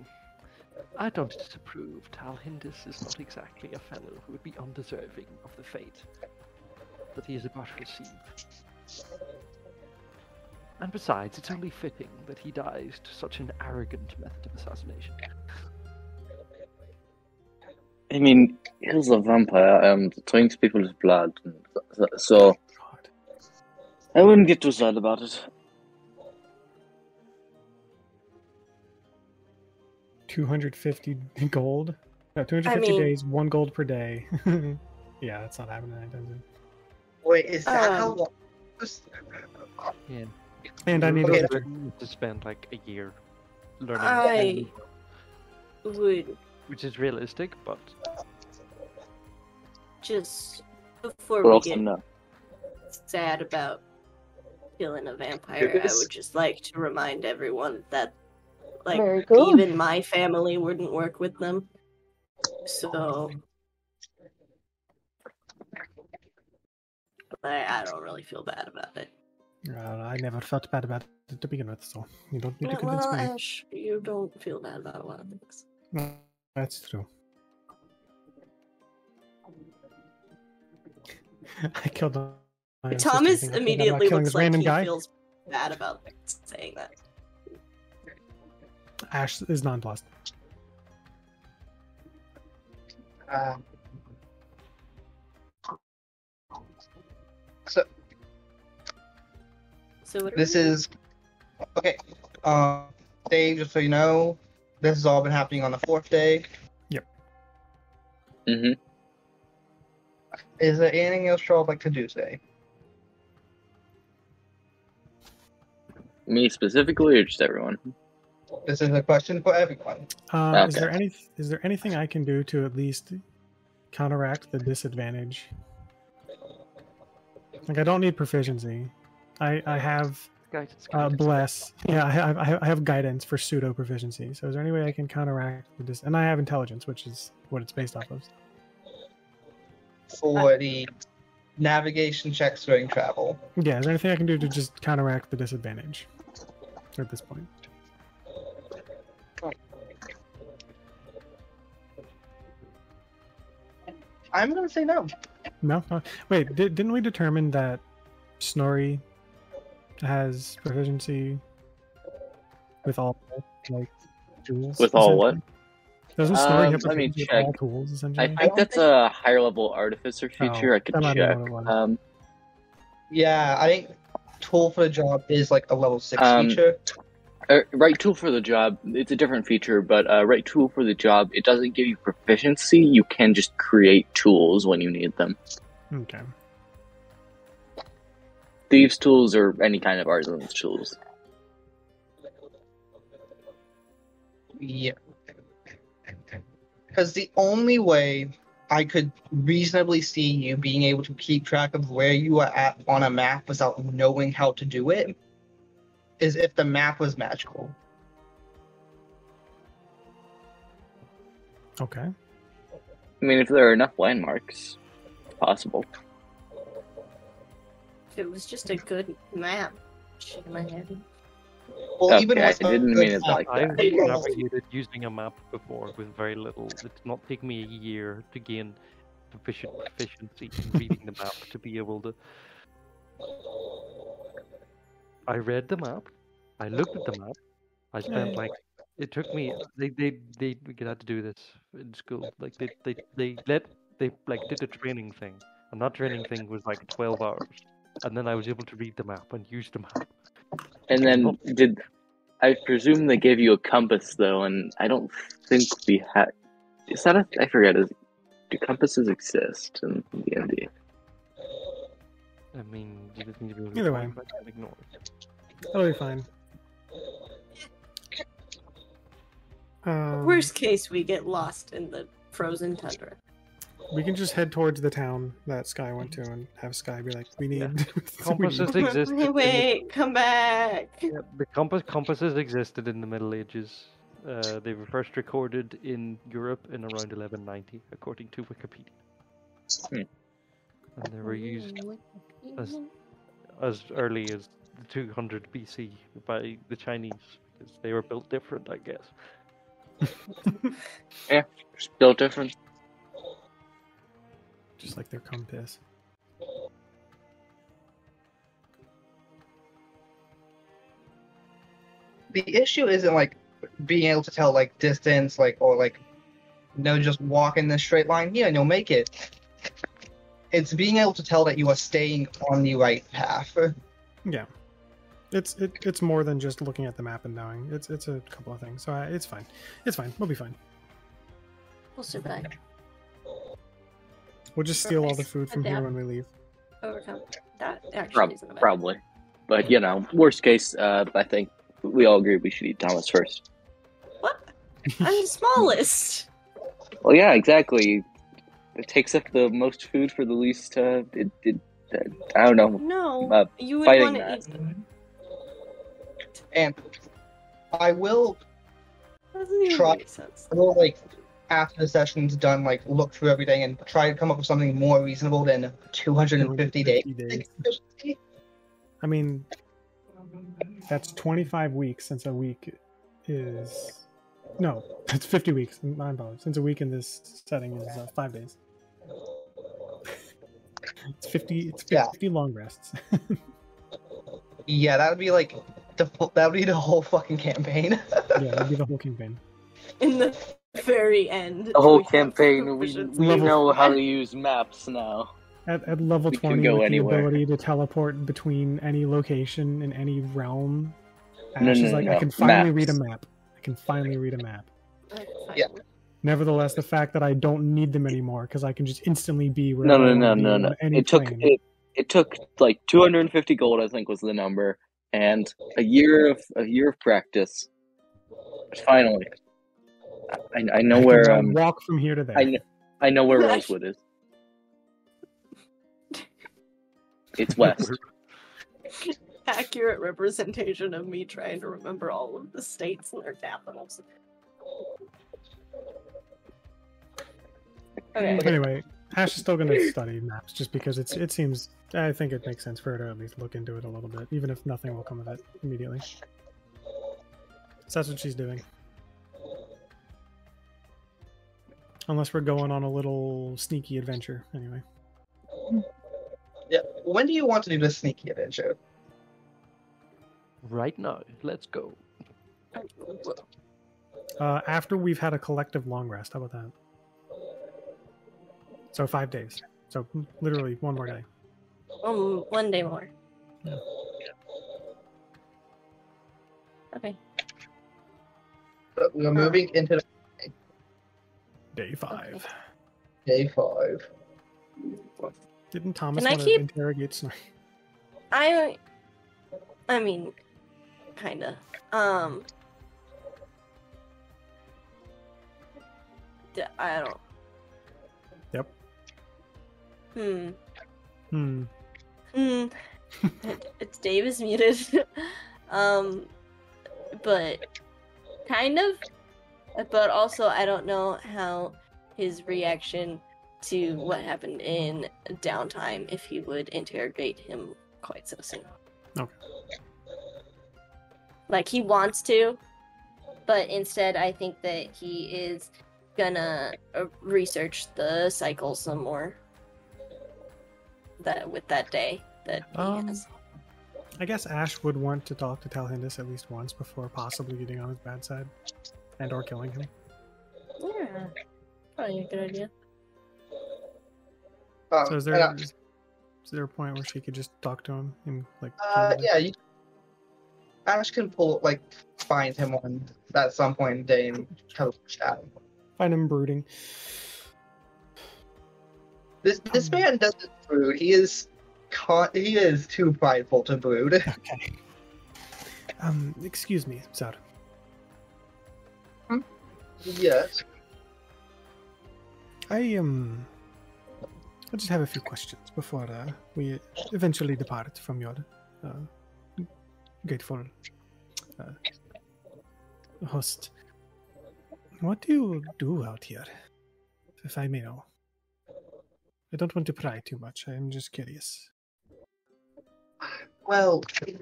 I don't disapprove. Talhindus is not exactly a fellow who would be undeserving of the fate that he is about to receive. And besides, it's only fitting that he dies to such an arrogant method of assassination. I mean, he's a vampire um, and drinks people's blood, so I wouldn't get too sad about it. 250 [LAUGHS] gold? No, 250 mean- days, one gold per day. [LAUGHS] yeah, that's not happening anytime soon. Wait, is that how Um, long? Yeah. And I need Okay. to. to, to spend like a year learning, I would which is realistic, but just before But we get no. sad about killing a vampire, I would just like to remind everyone that, like, Very good. even my family wouldn't work with them. So, I, I don't really feel bad about it. Uh, I never felt bad about it to begin with, so you don't need to convince well, me. Ash, you don't feel bad about a lot of things. No, that's true. [LAUGHS] I killed my Thomas you think I feel bad about immediately looks like he guy? feels bad about saying that. Ash is nonplussed. Uh, so So what this is okay. Um, Dave, just so you know, this has all been happening on the fourth day. Yep. hmm Is there anything else y'all would like to do today? Me specifically, or just everyone? This is a question for everyone. Uh, Is there any is there anything I can do to at least counteract the disadvantage? Like I don't need proficiency. I I have Guidance, uh, bless. Yeah, I have- I have guidance for pseudo proficiency. So is there any way I can counteract the dis- and I have intelligence, which is what it's based off of. For the navigation checks during travel. Yeah, is there anything I can do to just counteract the disadvantage at this point? I'm gonna say no. No, no. Wait, di- didn't we determine that Snorri has proficiency with all like tools? With all what? Doesn't Snorri Um, have let me proficiency with all check. tools I think don't that's a higher level artificer Oh, feature. I could that might be what check. Um, Yeah, I think tool for the job is like a level six Um, feature. Uh, right tool for the job. It's a different feature, but uh, right tool for the job. It doesn't give you proficiency. You can just create tools when you need them. Okay. Thieves' tools or any kind of artisan's tools. Yeah. Because the only way I could reasonably see you being able to keep track of where you are at on a map without knowing how to do it is if the map was magical. Okay. I mean, if there are enough landmarks, possible. If it was just a good map, shake my head. Well, Okay, even I didn't good mean it map, like I've that. navigated using a map before with very little. It did not take me a year to gain sufficient proficiency in reading the map to be able to. I read the map. I looked at the map. I spent like it took me. They they they had to do this in school. Like they they they let they like did a training thing, and that training thing was like twelve hours, and then I was able to read the map and use the map. And then oh. did I presume they gave you a compass though? And I don't think we had. Is that a? I forget. Is do compasses exist in D and D? I mean, you just need to be able to Either way. it ignore it. That'll be fine. Um, Worst case, we get lost in the frozen tundra. We can just head towards the town that Sky went to and have Sky be like, "We need Yeah. [LAUGHS] we Compasses need- existed. the- Wait, come back. Yeah, the compass compasses existed in the Middle Ages. Uh, they were first recorded in Europe in around 1190, according to Wikipedia. Hmm. And they were used as as early as 200 BC by the Chinese. 'cause They were built different, I guess. [LAUGHS] yeah, just built different. just like their compass. the issue isn't like being able to tell like distance, like or like no, just walk in this straight line here and you'll make it. It's being able to tell that you are staying on the right path. Yeah, it's it, it's more than just looking at the map and knowing. It's it's a couple of things. So I, it's fine. It's fine. We'll be fine. We'll survive. We'll just steal all the food from here when we leave. Overcome. That actually Prob- isn't bad probably. But you know, worst case, uh, I think we all agree we should eat Thomas first. What? I'm the smallest. Well, yeah, exactly. It takes up the most food for the least. Uh, it, it, uh, I don't know. No, Uh, you would want to that. eat. And I will Try- sense. I will like after the session's done, like look through everything and try to come up with something more reasonable than 250 days. days. I mean, that's 25 weeks since a week is. No, [LAUGHS] it's 50 weeks. My apologies. Since a week in this setting is uh, five days. It's 50. It's 50 Yeah. long rests. [LAUGHS] Yeah, that would be like the that would be the whole fucking campaign. [LAUGHS] yeah, that'd be the whole campaign. In the very end. The whole we campaign, we, we Level know how to use maps now. At, at level We 20, go with anywhere. the ability to teleport between any location in any realm. No, Ash no, is like, I can finally read a map. I can finally read a map. Yeah. Nevertheless, the fact that I don't need them anymore because I can just instantly be No, wherever no, no, wanna be no, no. It took it, it took like 250 gold, I think, was the number, and a year of a year of practice. Finally, I, I know I where now um walk from here to there. I kn- I know where [LAUGHS] Rosewood is. It's west. [LAUGHS] Accurate representation of me trying to remember all of the states and their capitals. Okay. Anyway, Ash is still going [LAUGHS] to study maps just because it's it seems I think it makes sense for her to at least look into it a little bit, even if nothing will come of it immediately. So that's what she's doing. Unless we're going on a little sneaky adventure, anyway. Yeah. When do you want to do this sneaky adventure? Right now, let's go. Uh, after we've had a collective long rest, how about that? So five days. So literally one more day. Um, one day more. Yeah. Okay. But we are moving into Day five. day five. Didn't Thomas Can I want to interrogate Snow? I I mean kinda. Um I don't Yep. Hmm. Hmm. Hmm. [LAUGHS] It's Dave is muted. [LAUGHS] um but kind of but also I don't know how his reaction to what happened in downtime if he would interrogate him quite so soon. Okay. Like he wants to, but instead I think that he is gonna uh, research the cycle some more. That with that day that he Um, has. I guess Ash would want to talk to Talhindus at least once before possibly getting on his bad side and or killing him. Yeah, probably a good idea. Um, So is and there I- is, is there a point where she could just talk to him and like Uh, yeah, you, Ash can pull like find him on at some point in the day and have a chat. find him brooding. This this Um, man doesn't brood. He is con- he is too prideful to brood. [LAUGHS] Okay. Um, excuse me, sir. yes. I um, I just have a few questions before uh, we eventually depart from your uh, grateful uh, host. What do you do out here, if I may know? I don't want to pry too much. I am just curious. Well, it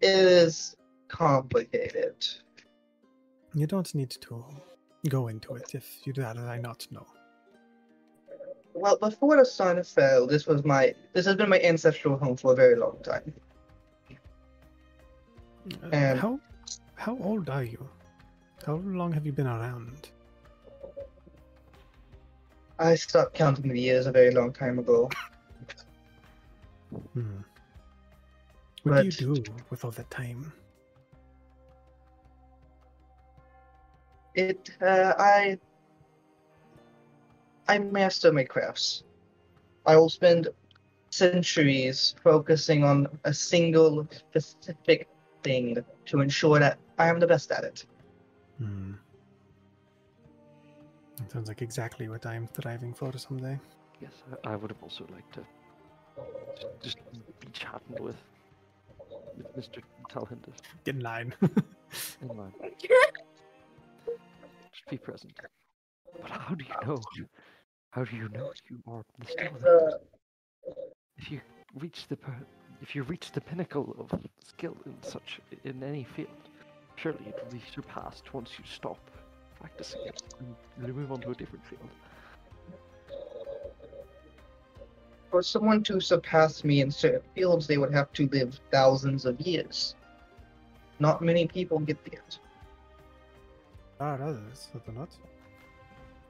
is complicated. You don't need to go into it if you'd rather I not know. Well, before the sun fell, this was my this has been my ancestral home for a very long time. Uh, And- how how old are you? How long have you been around? I stopped counting the years a very long time ago. Hmm. What do you do with all that time? It uh, I I master my crafts. I will spend centuries focusing on a single specific thing to ensure that I am the best at it. Hmm. Sounds like exactly what I'm thriving for someday. Yes, I, I would have also liked to just, just be chatting with, with Mr. Talhindus Get in line. [LAUGHS] in line. Just be present. But how do you know? How do you know you are Mr. Uh, If you reach the per- if you reach the pinnacle of skill in such in any field, surely it will be surpassed once you stop practicing it and you move on to a different field. for someone to surpass me in certain fields, they would have to live thousands of years. Not many people get that. Are others, are there not?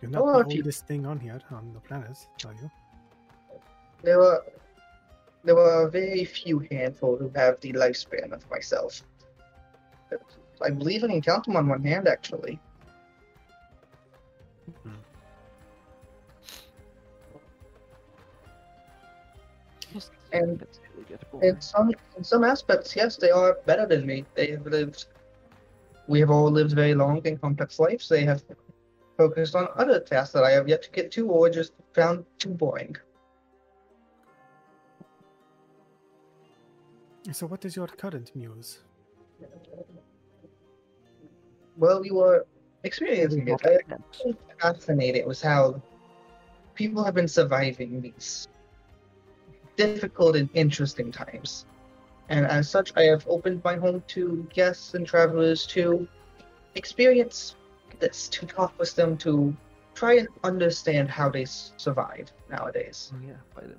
You're Oh, not if the you- oldest thing on here on the planet, are you? There were there were very few handful who have the lifespan of myself. I believe I can count them on one hand, actually. Hmm. And in some in some aspects, yes, they are better than me. They have lived. We have all lived very long and complex lives. They have focused on other tasks that I have yet to get to, or just found too boring. So, what is your current muse? Well, you are experiencing it. I am fascinated with how people have been surviving these difficult and interesting times. And as such, I have opened my home to guests and travelers to experience this, to talk with them, to try and understand how they survive nowadays. Oh, yeah, by the...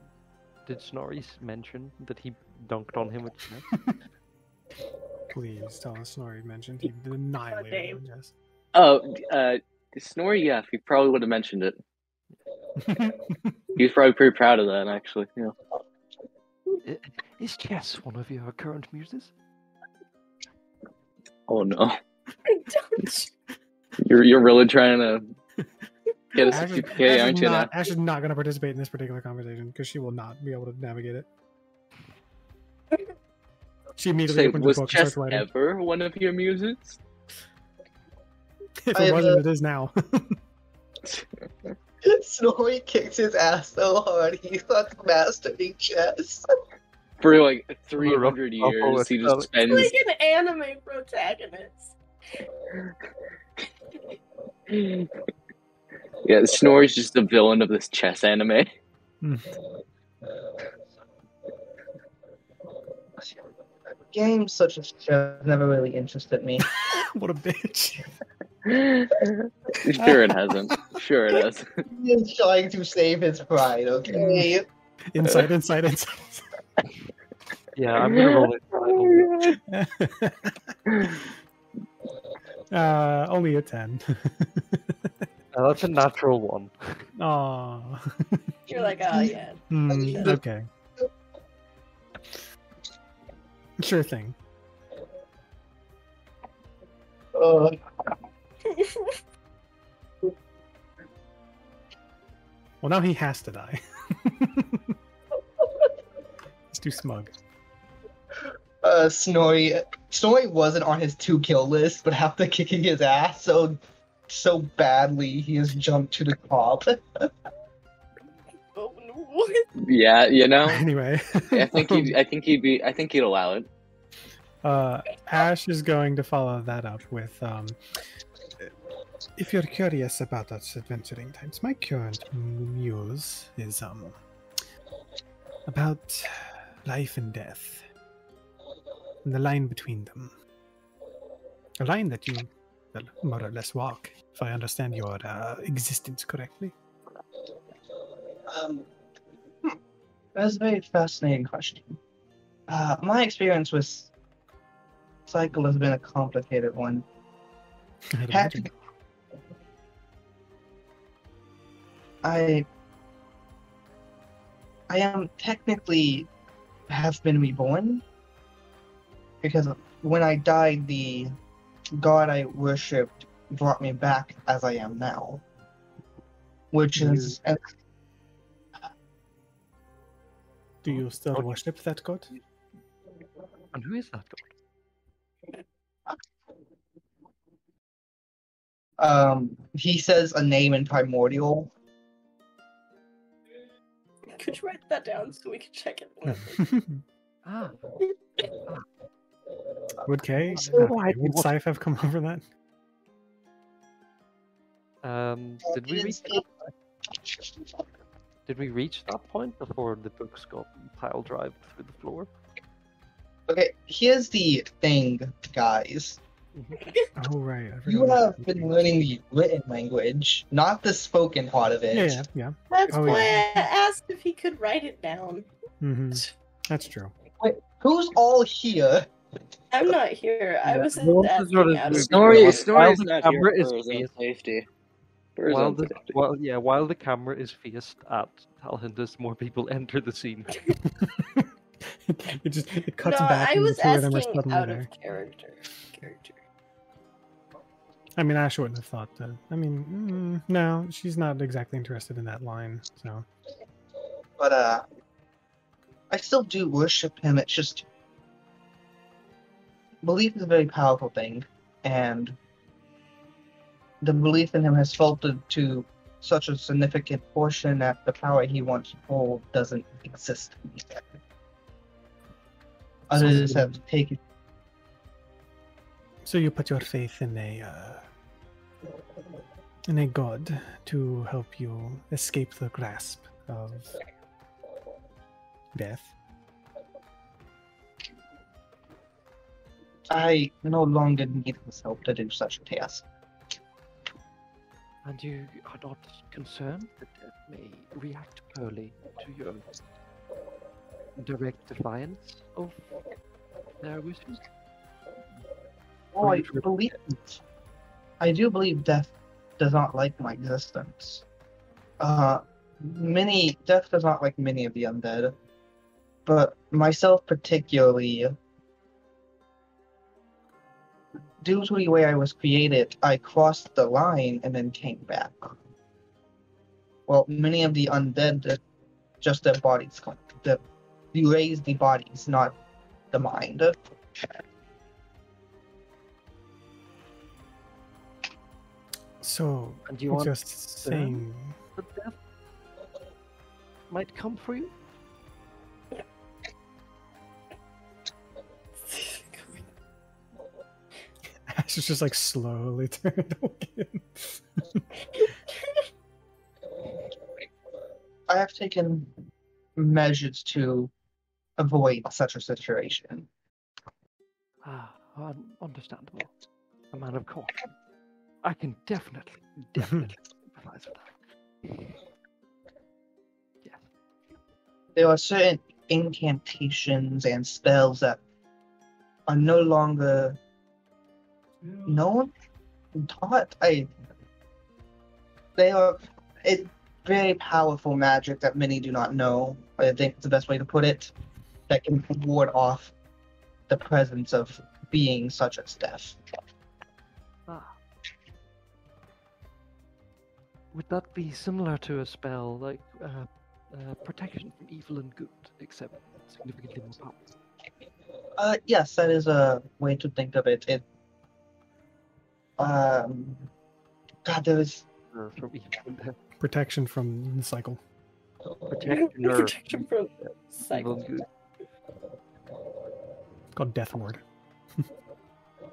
Did Snorri mention that he dunked on him with Smith? [LAUGHS] Please tell us Snorri mentioned he annihilated Dave. him, yes. Oh, uh, Snorri, yeah, he probably would have mentioned it. [LAUGHS] He was probably pretty proud of that, actually. Yeah. Is chess one of your current muses? Oh no, Don't. [LAUGHS] you're you're really trying to get us Ash a is, PK, aren't you? not, Now? Ashe is not going to participate in this particular conversation because she will not be able to navigate it. She immediately Say, opens the was book and starts chess writing. ever one of your muses? [LAUGHS] If I it have wasn't, a- it is now. [LAUGHS] [LAUGHS] Snorri kicks his ass so hard he starts mastering chess. For like 300 Ruffle years, he just spends. like an anime protagonist. Yeah, Snorri's just the villain of this chess anime. Games such as chess never really interested me. what a bitch. [LAUGHS] sure, it hasn't. Sure, it has. [LAUGHS] He's trying to save his pride, okay? Inside, inside, inside. Yeah, I'm gonna roll it. uh, only a 10. Uh, that's a natural one. Aw. You're like, oh yeah. The- okay. Sure thing. Uh, [LAUGHS] Well, now he has to die. [LAUGHS] He's too smug. uh, Snorri, Snorri wasn't on his two kill list, but after kicking his ass so so badly, he has jumped to the top. Oh, [LAUGHS] no. Yeah, you know. Anyway, I think he'd. I think he'd be. I think he'd allow it. uh, Ashe is going to follow that up with um, if you're curious about us adventuring times, my current muse is um about life and death and the line between them. A line that you well, more or less walk, if I understand your uh, existence correctly. Um, hmm, that's a very fascinating question. Uh, my experience with cycle has been a complicated one. [LAUGHS] Had I I am technically have been reborn because when I died, the god I worshipped brought me back as I am now, which is and Do you still Okay. worship that god? And who is that god? um he says a name in primordial. [LAUGHS] Could you write that down so we can check it? [LAUGHS] Ah, would Kay? So uh, would do Scythe have come [LAUGHS] over that? um, did we reach? Did we reach that point before the books got pile drive through the floor? Okay, here's the thing, guys. [LAUGHS] Oh right. I You have been that. learning the written language, not the spoken part of it. Yeah, yeah, yeah. That's Oh, why yeah. I asked if he could write it down. hmm That's true. Who's all here? I'm not here. I Yeah, was no one asking deserves out to of be Snorri, While the not camera here is for his own safety. While the safety. well, yeah, while the camera is faced at Talhindus, more people [LAUGHS] enter the scene. [LAUGHS] it just it cuts no, back I the was two of them are asking out there. of character. Character. I mean, Ashe wouldn't have thought that. I mean, mm, no, she's not exactly interested in that line. So But uh, I still do worship him. It's just belief is a very powerful thing, and the belief in him has faltered to such a significant portion that the power he once held doesn't exist anymore. Others have taken. So you put your faith in a uh, in a god to help you escape the grasp of death. I no longer need his help to do such a task. And you are not concerned that death may react poorly to your direct defiance of their wishes? Oh, I believe it. I do believe death does not like my existence. Uh, many death does not like many of the undead, but myself particularly. Due to the way I was created, I crossed the line and then came back. Well, many of the undead, just their bodies, the you raise the bodies, not the mind. So And you you're want just saying that death might come for you? [LAUGHS] Ashe is just like slowly [LAUGHS] turned away. I have taken measures to avoid such a situation. Ah, understandable. A man of caution. I can definitely, mm-hmm. definitely sympathize with that. There are certain incantations and spells that are no longer known, and taught. I they are it very powerful magic that many do not know. I think it's the best way to put it. That can ward off the presence of beings such as death. Would that be similar to a spell like uh, uh, protection from evil and good, except significantly more powerful? Uh, yes, that is a way to think of it. It, um, God, there is from evil and good? protection from the cycle. Protection [LAUGHS] Protection from evil cycle. and good. It's called Death Ward.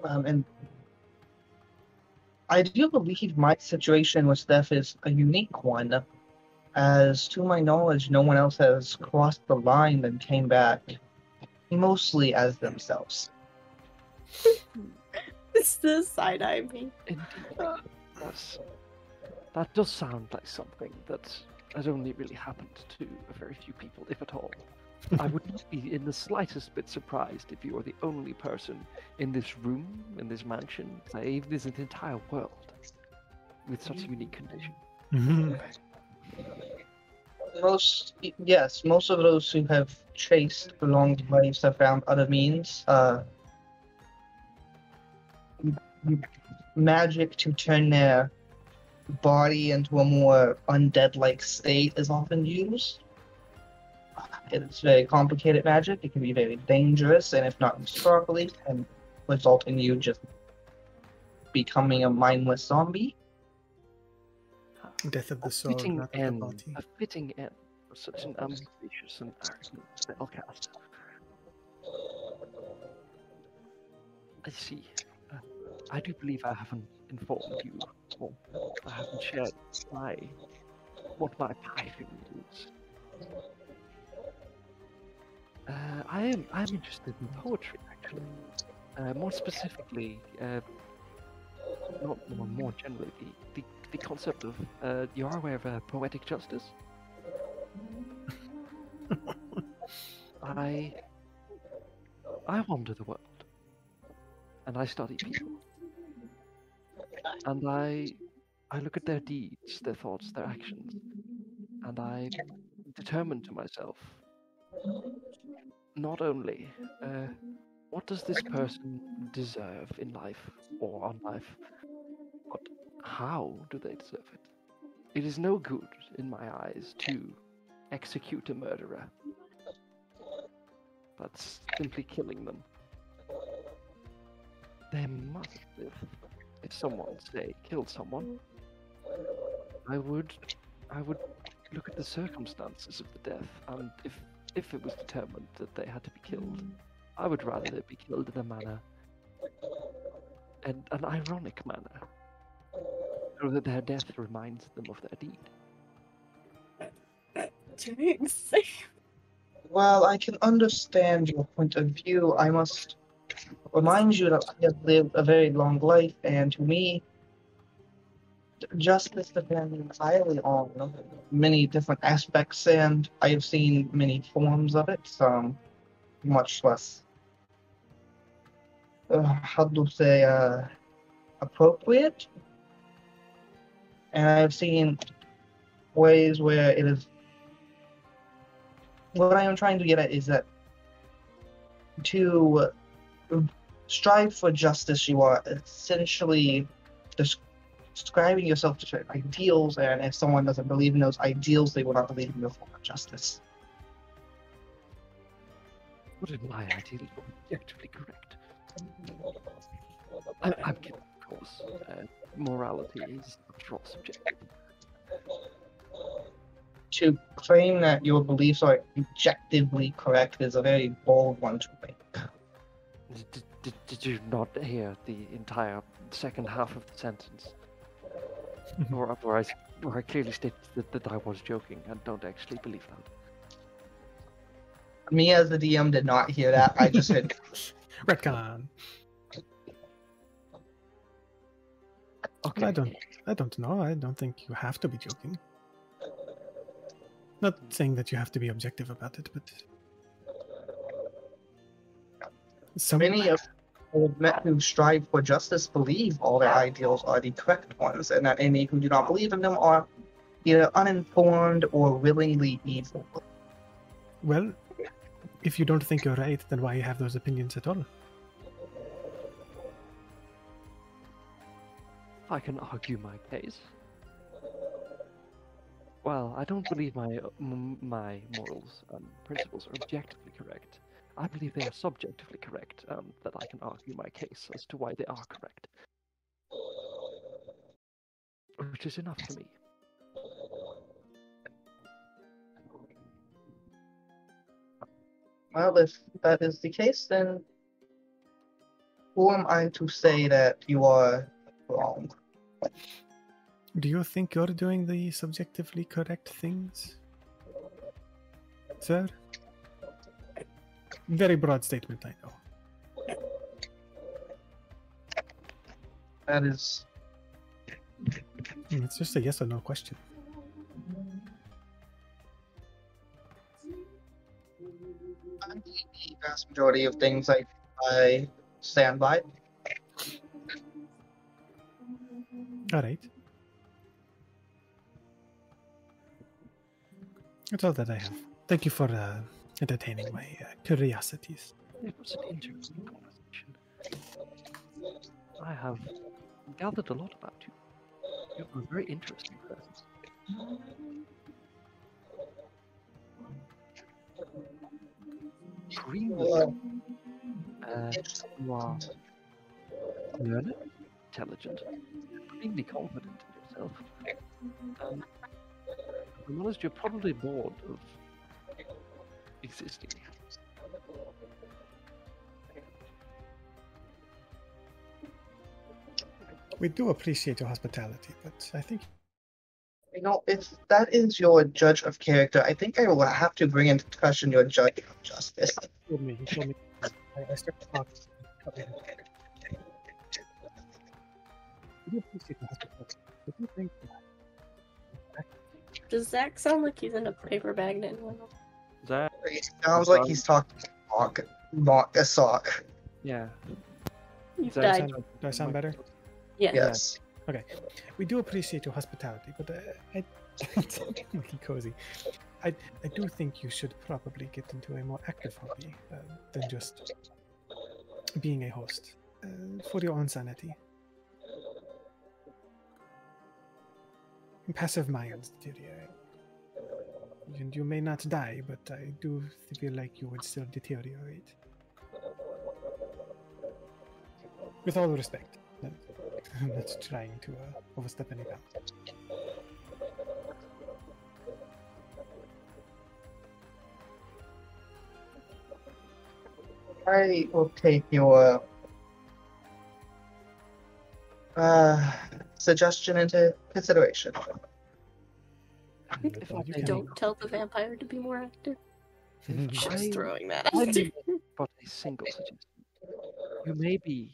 um, and I do believe my situation with Steph is a unique one, as to my knowledge, no one else has crossed the line and came back, mostly as themselves. [LAUGHS] It's the side eye me. Indeed. That's, that does sound like something that has only really happened to a very few people, if at all. I would not be in the slightest bit surprised if you are the only person in this room, in this mansion, even this entire world, with such a unique condition. Mhm. [LAUGHS] Most, yes, most of those who have chased prolonged lives have found other means. Uh, magic to turn their body into a more undead-like state is often used. It's very complicated magic. It can be very dangerous, and if not used properly, can result in you just becoming a mindless zombie. Death of the soul, fitting not of the body. a fitting end for such an ambitious and arrogant spellcaster. I see. Uh, I do believe I haven't informed you, or I haven't shared my what my passion is. Uh, I am I am interested in poetry, actually. Uh, more specifically, uh, not more, more generally, the, the, the concept of uh, you are aware of uh, poetic justice. I I wander the world, and I study people, and I I look at their deeds, their thoughts, their actions, and I determine to myself not only uh, what does this person deserve in life or on life, but how do they deserve it? It is no good, in my eyes, to execute a murderer. That's simply killing them. There must, if, if someone, say, killed someone, I would, I would look at the circumstances of the death, and if, if it was determined that they had to be killed, I would rather they be killed in a manner, and an ironic manner, so that their death reminds them of their deed. [LAUGHS] Jinx. Well, I can understand your point of view. I must remind you that I have lived a very long life, and to me, justice depends entirely on many different aspects, and I have seen many forms of it, some much less, uh, how to say, uh, appropriate. And I have seen ways where it is what I am trying to get at is that to strive for justice, you are essentially des- describing yourself to certain ideals, and if someone doesn't believe in those ideals, they will not believe in your form of justice. What in my ideal is objectively correct? I, I'm kidding, of course. Uh, morality is after all subjective. To claim that your beliefs are objectively correct is a very bold one to make. Did, did, did you not hear the entire second half of the sentence? [LAUGHS] or, or, I, or I clearly stated that, that I was joking and don't actually believe that. Me as the DM did not hear that. I just heard [LAUGHS] Retcon. Okay. I don't. I don't know. I don't think you have to be joking. Not saying that you have to be objective about it, but some many of old men who strive for justice believe all their ideals are the correct ones, and that any who do not believe in them are either uninformed or willingly evil. well, if you don't think you're right, then why you have those opinions at all? I can argue my case. Well, I don't believe my m- my morals and principles are objectively correct. I believe they are subjectively correct. Um, that I can argue my case as to why they are correct, which is enough for me. Well, if that is the case, then who am I to say that you are wrong? Do you think you're doing the subjectively correct things, sir? Very broad statement, I know. That is Mm, It's just a yes or no question. the vast majority of things I I stand by. All right. That's all that I have. Thank you for uh, entertaining my uh, curiosities. It was an interesting conversation. I have gathered a lot about you. You're a very interesting person. Extremely Well, uh, you are learned, intelligent, extremely confident in yourself. Um, I'm honest, you're probably bored of existing. We do appreciate your hospitality, but I think you know, if that is your judge of character, I think I will have to bring into question your judge of justice. he told me. He told me. I, I started talking. cut me off. We do appreciate your hospitality. But do you think that Does Zac sound like he's in a paper bag to anyone? That, It sounds like he's talking to Mock, Mock a sock. yeah. You've Zac do I died. sound, do I sound better? Yeah. Yes. Okay. We do appreciate your hospitality, but uh, I, [LAUGHS] it's cozy. I, I do think you should probably get into a more active hobby uh, than just being a host uh, for your own sanity. Passive minds deteriorate. And you may not die, but I do feel like you would still deteriorate. With all respect. I'm [LAUGHS] not trying to uh, overstep any bounds. I will take your uh, suggestion into consideration. If I Don't tell the vampire to be more active. I- Just throwing that out there. but a single suggestion. You may be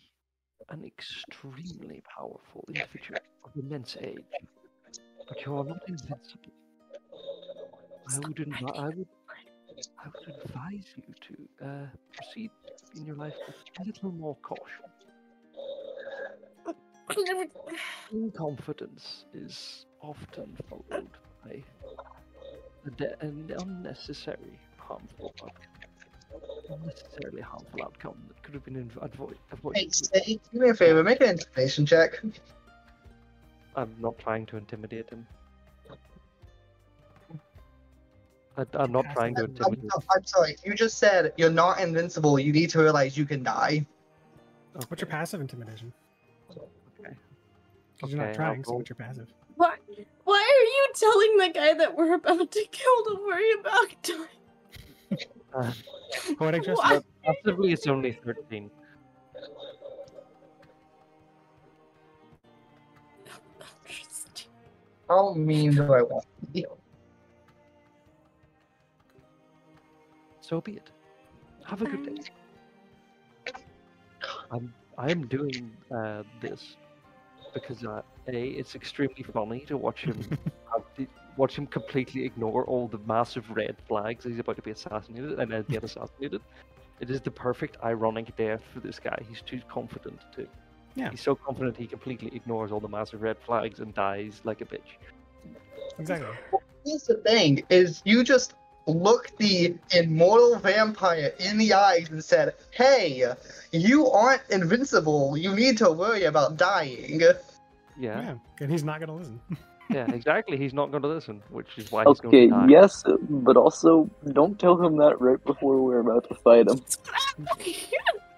an extremely powerful individual of immense age, but you are not invincible. I would, advi- I would, I would advise you to uh, proceed in your life with a little more caution. Confidence is often followed by a de- an unnecessary harmful outcome. Unnecessarily harmful outcome that could have been inv- avoid- avoided. Hey, with- do me a favor, make an intimidation check. I'm not trying to intimidate him. I, I'm not trying to intimidate. I'm- I'm sorry, you just said you're not invincible, you need to realize you can die. What's your passive intimidation? Okay. Because you're not trying, I'll so what's your passive? Why? Why are you telling the guy that we're about to kill to worry about time? Uh, Poetic justice? Why? possibly it's only 13. How mean do I want to be? So be it. Have a good day. I'm I'm doing uh, this because uh, a it's extremely funny to watch him [LAUGHS] have watch him completely ignore all the massive red flags as he's about to be assassinated and then get [LAUGHS] assassinated. It is the perfect ironic death for this guy. He's too confident to. Yeah. He's so confident he completely ignores all the massive red flags and dies like a bitch. Exactly. Here's the thing: is you just looked the immortal vampire in the eyes and said, "Hey, you aren't invincible. You need to worry about dying." Yeah, Yeah. And he's not going to listen. [LAUGHS] yeah, exactly. He's not going to listen, which is why he's Okay, going to die. yes, but also don't tell him that right before we're about to fight him.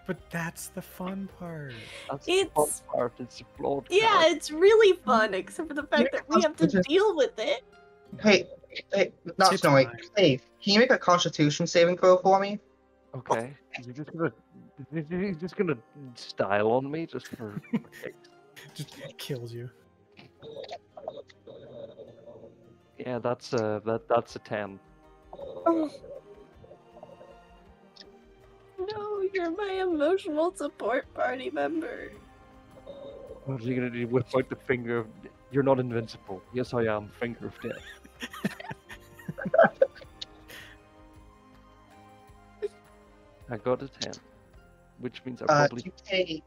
But that's the fun part. That's the fun part. It's a flawed. Yeah, character. it's really fun, except for the fact that we have to deal with it. Hey, hey, not It's Snowy. Hey, can you make a Constitution saving throw for me? Okay, you're just gonna you're just gonna style on me just for. [LAUGHS] Just kills you. yeah, that's a that that's a ten. [SIGHS] No, you're my emotional support party member. What are you gonna do? Whip out the finger of. You're not invincible. Yes, I am. Finger of death. [LAUGHS] I got a ten, which means I Uh, probably you take.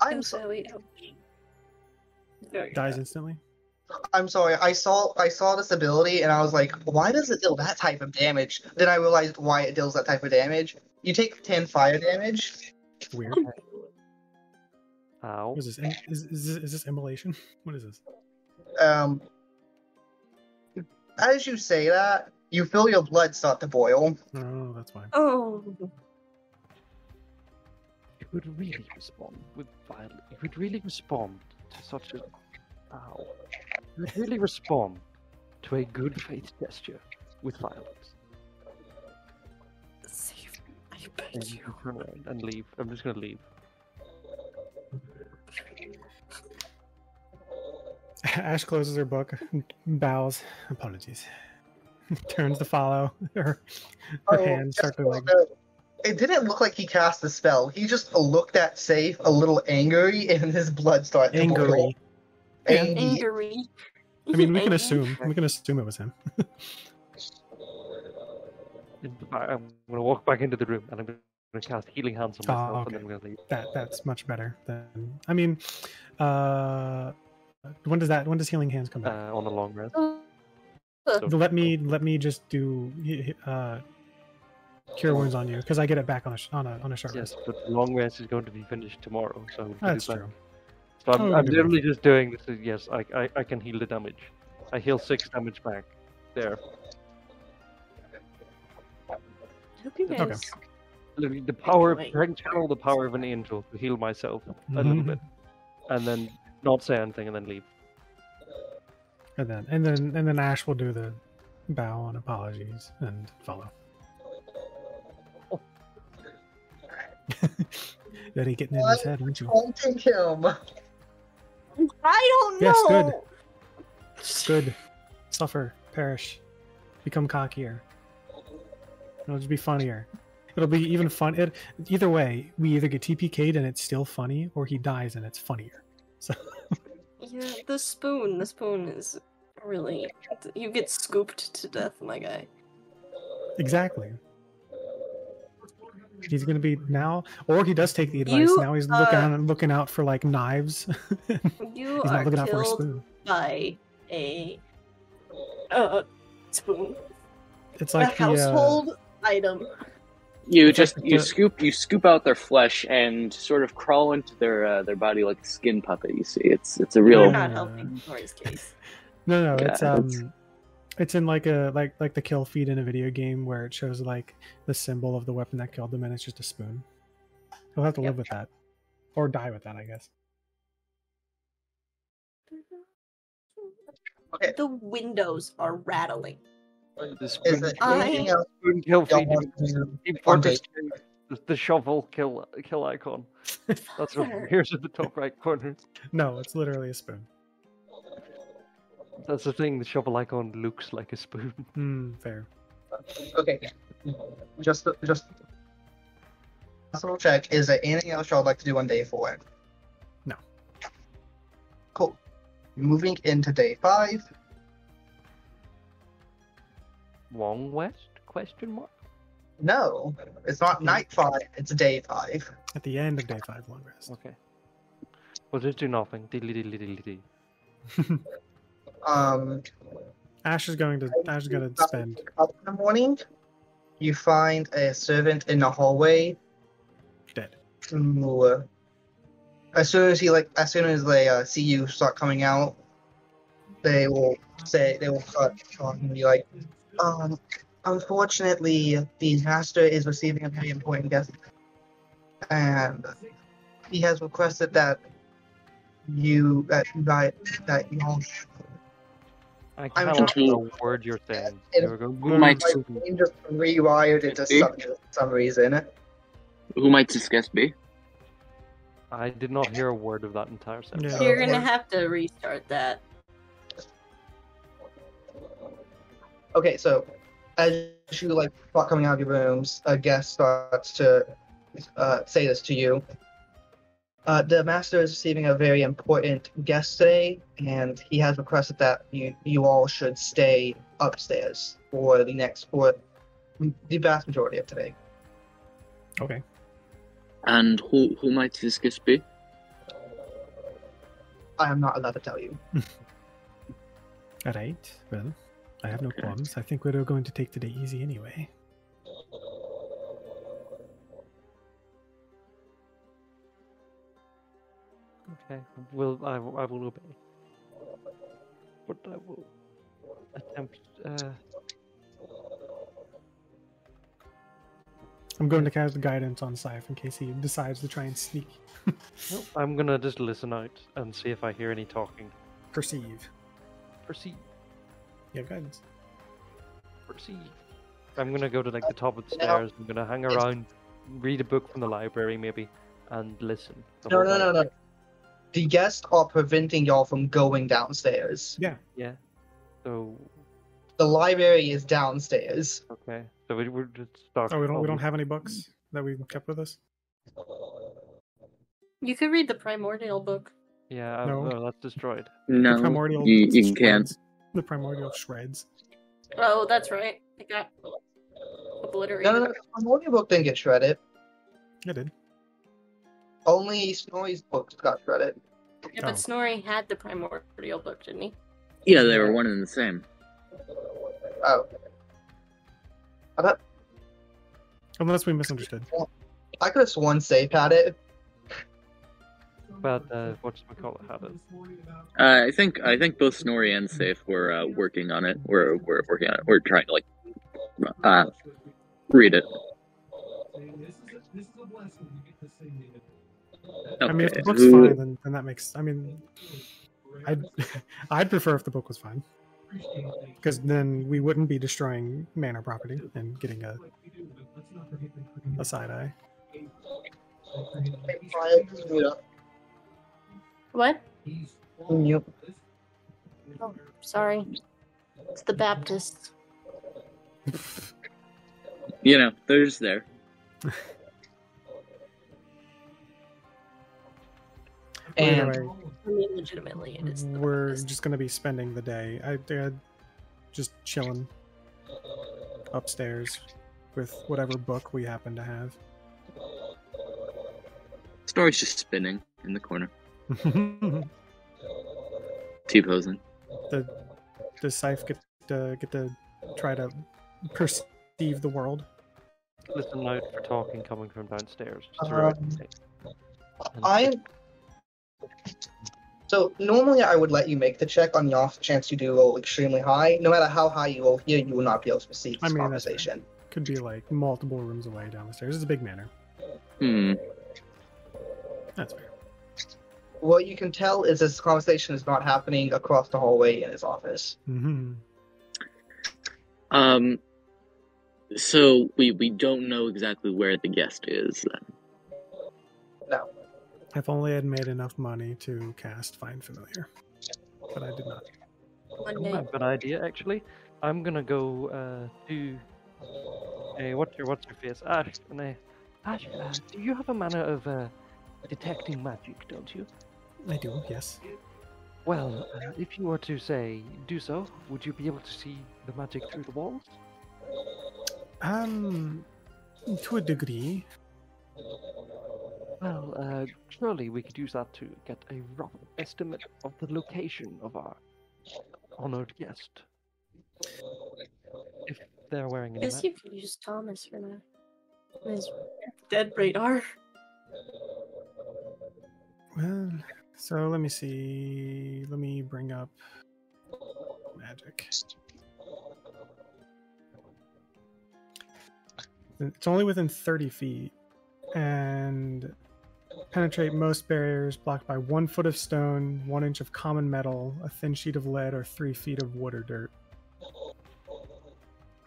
I'm I'm sorry. Dies bad. instantly. I'm sorry. I saw I saw this ability and I was like, why does it deal that type of damage? Then I realized why it deals that type of damage. You take ten fire damage. Weird. ow. What is this? Is, is, this, is this immolation? [LAUGHS] What is this? Um, as you say that, you feel your blood start to boil. Oh, that's fine. Oh, You would really respond with violence. You would really respond to such a. Ow. You would really respond to a good faith gesture with violence. save me. I beg And you. you turn around and leave. I'm just gonna leave. [LAUGHS] Ashe closes her book, bows. Apologies. [LAUGHS] Turns to follow. Her, her Oh, hands start to like. Wanna- It didn't look like he cast a spell. He just looked at Saif a little angry, [LAUGHS] and his blood started to boil. Angry. Yeah. Angry. Angry. I mean, we can assume. We can assume it was him. [LAUGHS] I'm gonna walk back into the room and I'm gonna cast healing hands on Oh, myself okay. and then I'm gonna leave. That that's much better than. I mean, uh, when does that? When does healing hands come back? Uh, on a long rest. Uh, So- let me let me just do uh, cure wounds on you because I get it back on a sh- on a on a short Yes, rest. but the long rest is going to be finished tomorrow, so we can That's that. true. So I'm, Oh, I'm literally just doing this. is- Yes, I, I I can heal the damage. I heal six damage back. There. hope you Okay. guys. Literally, the power, Wait. I can channel the power of an angel to heal myself a mm-hmm. little bit, and then not say anything and then leave. And then and then and then Ashe will do the bow and apologies and follow. [LAUGHS] Betty getting in his head, aren't you? Haunting him. [LAUGHS] I don't Yes, good. know. Good. Suffer, perish, become cockier. It'll just be funnier. It'll be even fun. It, either way, we either get TPK'd and it's still funny, or he dies and it's funnier. [LAUGHS] So Yeah, the spoon. The spoon is really. You get scooped to death, my guy. exactly. He's gonna be now, or he does take the advice. You, now he's uh, looking out, looking out for like knives. [LAUGHS] You he's are not looking out for a killed spoon. by a uh, spoon. It's A like the, uh, household item. You It's just like you the- scoop you scoop out their flesh and sort of crawl into their uh, their body like a skin puppet. You see, it's it's a real You're real not helping Nori's case. [LAUGHS] No, no, it's um, it's- it's in like a like like the kill feed in a video game where it shows like the symbol of the weapon that killed them, and it's just a spoon. He'll have to Yep. live with that, or die with that, I guess. Okay. The windows are rattling. The spoon, there I- spoon kill feed. want to do Team on Fortress date? 2, the- the shovel kill kill icon. [LAUGHS] That's what Father. here's at the top right corner. No, it's literally a spoon. That's the thing. The shovel icon looks like a spoon. [LAUGHS] Hmm, fair. Okay. Just just double check. Is there anything else y'all would like to do on day four? No. Cool. Moving into day five. Long West? Question mark. No, it's not night five. It's day five. At the end of day five, long rest. Okay. We'll just do nothing. Diddly diddly diddly diddly. [LAUGHS] Um, Ashe is going to Ashe is going to spend. up in the morning, you find a servant in the hallway. Dead. who, as soon as he like, as soon as they uh, see you start coming out, they will say they will start talking and be like, um, unfortunately, the master is receiving a very important guest, and he has requested that you that that that you all I I'm cannot just- hear a word you're saying. It- You're going, Who might my brain just rewired into See? some, for some reason. who might this guest be? I did not hear a word of that entire sentence. Yeah. You're gonna have to restart that. Okay, so as you like start coming out of your rooms, a guest starts to uh, say this to you. Uh, the master is receiving a very important guest today, and he has requested that you you all should stay upstairs for the next for the vast majority of today. Okay. And who who might this guest be? I am not allowed to tell you. [LAUGHS] All right. Well, I have no Okay. qualms. I think we're going to take today easy anyway. Okay. Will I, I will obey. But I will attempt. Uh, I'm going to cast guidance on Saif in case he decides to try and sneak. [LAUGHS] no, I'm gonna just listen out and see if I hear any talking. Perceive. Perceive. You have guidance. Perceive. I'm gonna go to like the top of the stairs. I'm gonna hang around, read a book from the library maybe, and listen. the No, no, no, no. The guests are preventing y'all from going downstairs. Yeah. Yeah. So The library is downstairs. okay. So we we're just stuck. Oh, we don't we don't oh. have any books that we kept with us. You could read the primordial book. Yeah. No. No. that's destroyed. The No, primordial you, you can't. The primordial shreds. Oh, that's right. It got obliterated. No, no, no. The primordial book didn't get shredded. I did. Only Snorri's books got shredded. Yeah, Oh. but Snorri had the primordial book, didn't he? Yeah, they were one and the same. Oh. Unless we misunderstood. I could have sworn Saif had it. But uh, what's call it? Had it. Uh, I think I think both Snorri and Saif were uh, working on it. We're we're working on it. We're trying to like uh, read it. I mean, if the book's fine, then, then that makes. I mean, I'd [LAUGHS] I'd prefer if the book was fine, because then we wouldn't be destroying manor property and getting a a side eye. Fire, mute up. What? Mute. Oh, sorry. It's the Baptists. You know, they're just there. [LAUGHS] And Anyway, I mean, legitimately, it is the we're Baptists. just gonna be spending the day. I, I just chilling upstairs with whatever book we happen to have. Snorri's just spinning in the corner, [LAUGHS] the T posing. does Saif get to get to try to perceive the world? Listen out for talking coming from downstairs. Um, throughout the. I. So normally I would let you make the check on the off chance you do roll extremely high. No matter how high you roll here, you will not be able to perceive I this mean, conversation. Could be like multiple rooms away down the stairs. It's a big manor. Hmm. That's fair. What you can tell is this conversation is not happening across the hallway in his office. hmm Um. So we we don't know exactly where the guest is. Then. No. If only I'd made enough money to cast Find Familiar, but I did not. One I day. have an idea actually. I'm gonna go uh, to. Hey, what's your what's your face, Ashe? And I, Ashe, uh, do you have a manner of uh, detecting magic? Don't you? I do, yes. Well, uh, if you were to say do so, would you be able to see the magic through the walls? Um, to a degree. Well, uh, surely we could use that to get a rough estimate of the location of our honored guest. If they're wearing any guess you could use Thomas for that. His dead radar. Well, so let me see. Let me bring up magic. It's only within 30 feet and penetrate most barriers blocked by one foot of stone, one inch of common metal, a thin sheet of lead, or three feet of wood or dirt.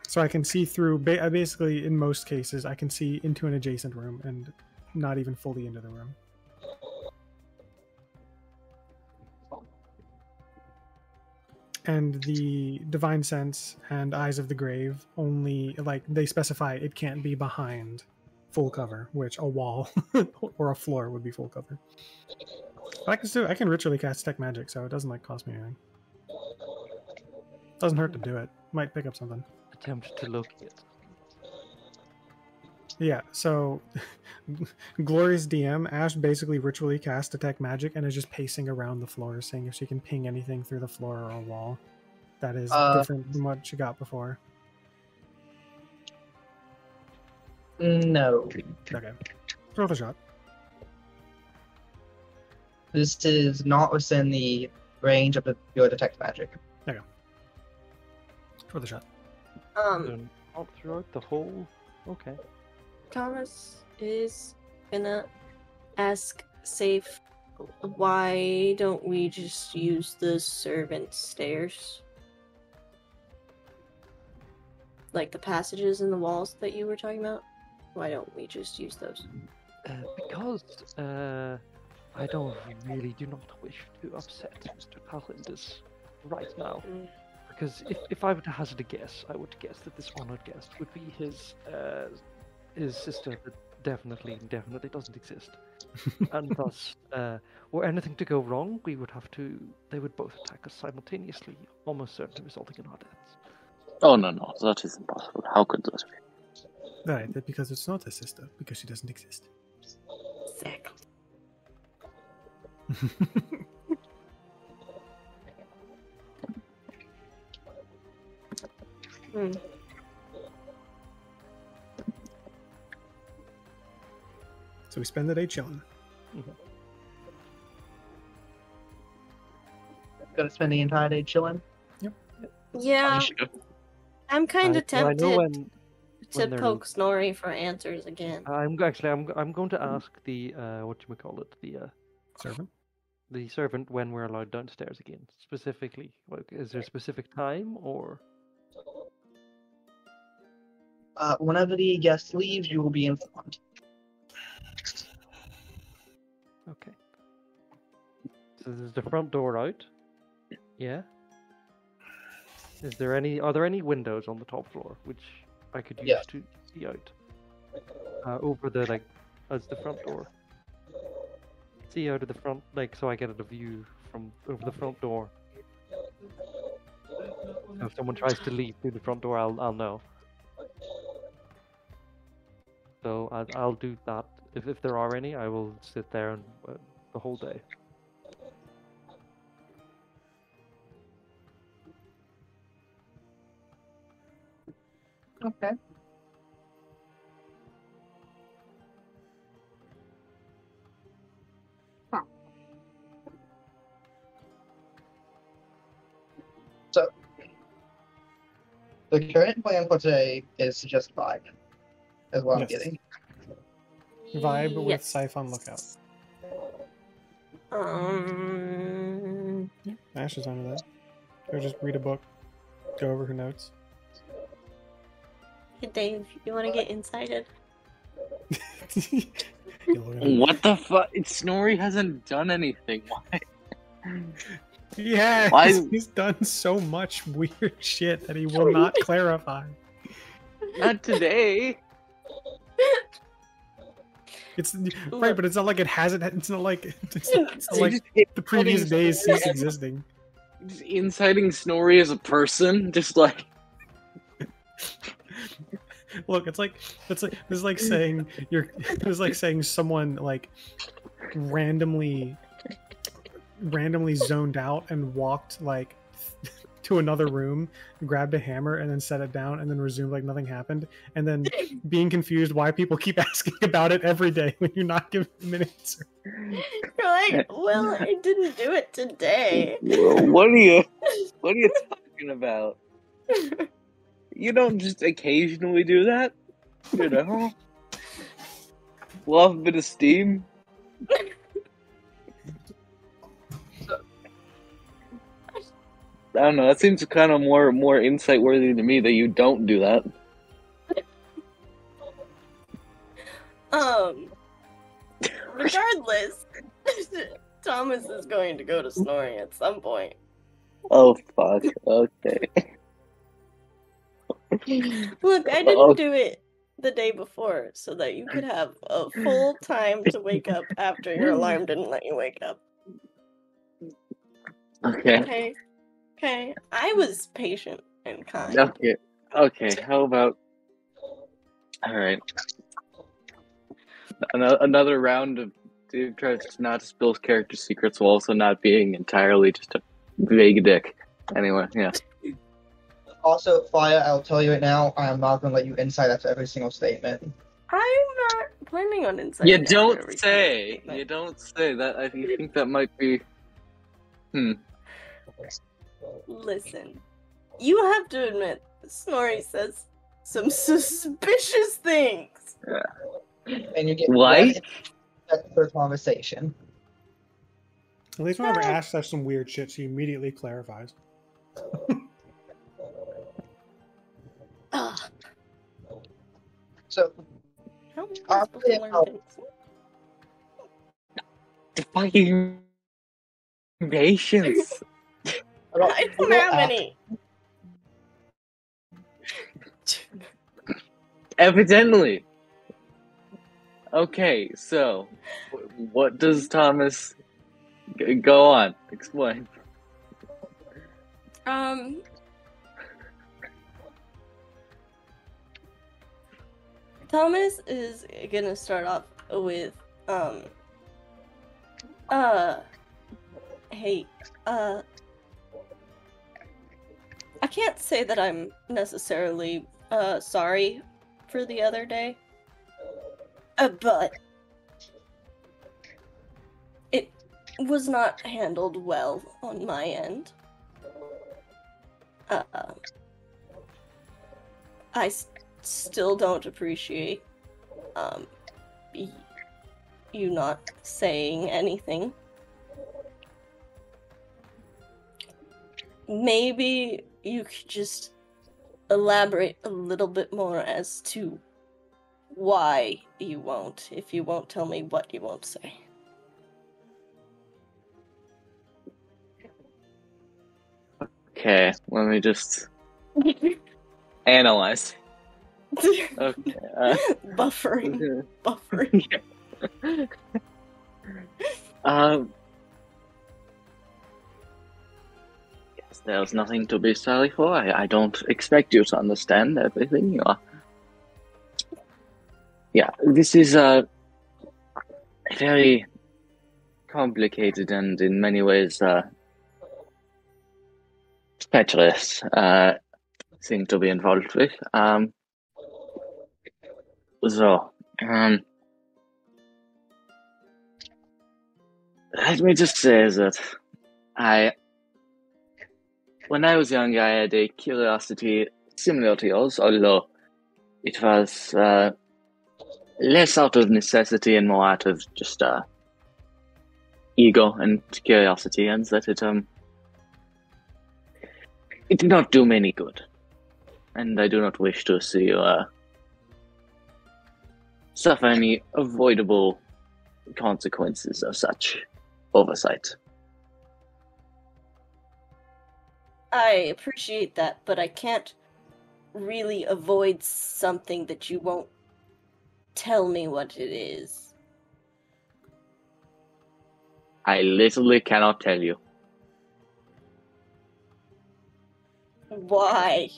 So I can see through, I uh, basically, in most cases, I can see into an adjacent room and not even fully into the room. and the divine sense and eyes of the grave only like they specify it can't be behind full cover which a wall [LAUGHS] or a floor would be full cover. But i can still i can ritually cast tech magic so it doesn't like cost me anything. Doesn't hurt to do it. Might pick up something. Attempt to locate? yeah so [LAUGHS] glorious dm ash basically ritually cast detect magic and is just pacing around the floor seeing if she can ping anything through the floor or a wall that is Uh, different than what she got before No. okay throw the shot This is not within the range of the, your detect magic. throw the shot Um, Then not throughout the whole. Okay. Thomas is gonna ask Saif, why don't we just use the servant stairs? Like the passages in the walls that you were talking about? Why don't we just use those? Uh, because uh, I don't really do not wish to upset Mr. Calendus right now. Mm. Because if, if I were to hazard a guess, I would guess that this honored guest would be his uh, his sister that definitely, definitely doesn't exist. [LAUGHS] and thus, uh, were anything to go wrong, we would have to. They would both attack us simultaneously, almost certainly resulting in our deaths. Oh no no, that is impossible. How could that be? Right, that because it's not a sister, because she doesn't exist. Exactly. Hmm. so we spend the day chilling. Gonna spend the entire day chilling. Yeah, You should go. I'm kind I- of well, I tempted know when, to poke Snorri for answers again. I'm actually I'm I'm going to ask the uh, what you call it the uh, Servant. the servant when we're allowed downstairs again. Specifically, like, is there a specific time or? Uh, whenever the guest leaves, you will be informed. Okay. So there's the front door out. Yeah. Is there any? Are there any windows on the top floor which I could use Yes. to see out? Uh, over the like, as the front door. See out of the front, like, so I get a view from over the front door. So if someone tries to leave through the front door, I'll I'll know. So I'll I'll do that. If if there are any, I will sit there and uh, the whole day. Okay. Huh. So, the current plan for today is to just vibe, is what I'm getting. Vibe with Yes. Scythe on lookout. Um, Yeah, Ashe is under that. Go just read a book, go over her notes. Hey, Dave, you want to get incited? You look at it. What the fuck? Snorri hasn't done anything. [LAUGHS] Why? Yeah, Why- he's done so much weird shit that he will not [LAUGHS] clarify. Not today. It's right, but it's not like it hasn't. It's not like it's not, it's [LAUGHS] not like the previous days Snorri cease existing. just inciting Snorri as a person, just like [LAUGHS] Look, it's like it's like it's like saying you're. [LAUGHS] It's like saying someone like randomly, randomly zoned out and walked like [LAUGHS] to another room, grabbed a hammer, and then set it down, and then resumed like nothing happened, and then being confused why people keep asking about it every day when you're not giving them an answer. You're like, well, I didn't do it today. what are you what are you talking about? You don't just occasionally do that, you know? Off a bit of steam. I don't know. That seems kind of more more insight worthy to me that you don't do that. Um, regardless, [LAUGHS] Thomas is going to go to Snorri at some point. Oh fuck. Okay. [LAUGHS] [LAUGHS] Look, I didn't Oh. do it the day before so that you could have a full time to wake up after your alarm didn't let you wake up. Okay. Okay. Okay. I was patient and kind. Okay. Okay. How about? All right. Another round of Dave tries not to spill character secrets while also not being entirely just a vague dick. Anyway, yeah. Also, Fire, I'll tell you it now, I am not going to let you inside after every single statement. I'm not planning on inside. You don't say. You don't say that. I think that might be. Hmm. Listen, you have to admit, Snorri says some suspicious things. Yeah. And you get What? one per conversation. At least whenever Ashe says some weird shit, she immediately clarifies. [LAUGHS] So, how am I supposed to play learn out. things? The fucking patience. about- [LAUGHS] I don't have any. Evidently. Okay, so what does Thomas g- go on? Explain. Um. Thomas is gonna start off with um. Uh. Hey. Uh. I can't say that I'm necessarily uh sorry for the other day. Uh, but it was not handled well on my end. Uh, I still don't appreciate um, you not saying anything. Maybe you could just elaborate a little bit more as to why you won't, if you won't tell me what you won't say. Okay, let me just analyze. Okay. [LAUGHS] Uh, buffering, buffering. [LAUGHS] um, yes, there's nothing to be sorry for. I, I don't expect you to understand everything. You are. Yeah, this is a very complicated and in many ways uh, treacherous uh, thing to be involved with. Um, so, um, let me just say that I, when I was young, I had a curiosity similar to yours, although it was uh, less out of necessity and more out of just uh, ego and curiosity, and that it um it did not do me any good, and I do not wish to see you uh, suffer any avoidable consequences of such oversight. I appreciate that, but I can't really avoid something that you won't tell me what it is. I literally cannot tell you. Why?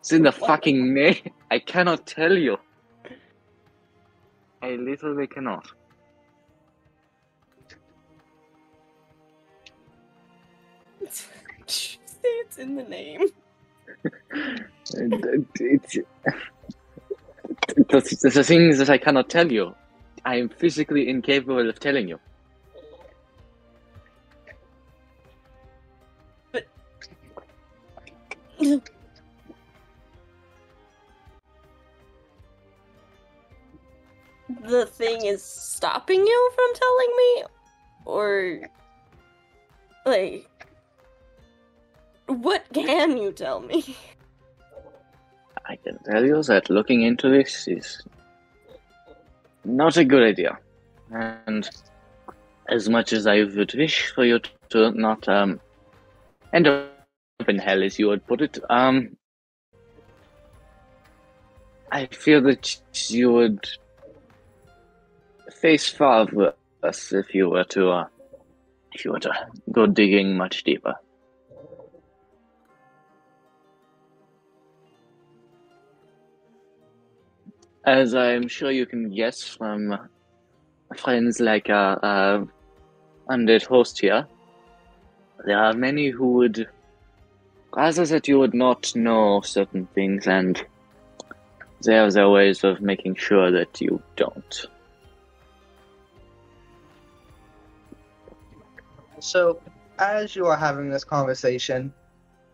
It's in the fucking name. I cannot tell you. I literally cannot. [LAUGHS] Say it's in the name. It's, the, the things that I cannot tell you. I am physically incapable of telling you. The thing is stopping you from telling me? Or. Like. What can you tell me? I can tell you that looking into this is not a good idea. And as much as I would wish for you to not um, end up in hell, as you would put it, um, I feel that you would face worse if you were to uh, if you were to go digging much deeper. As I'm sure you can guess from friends like our uh, undead host here, there are many who would rather that you would not know certain things, and they have their ways of making sure that you don't. So, as you are having this conversation,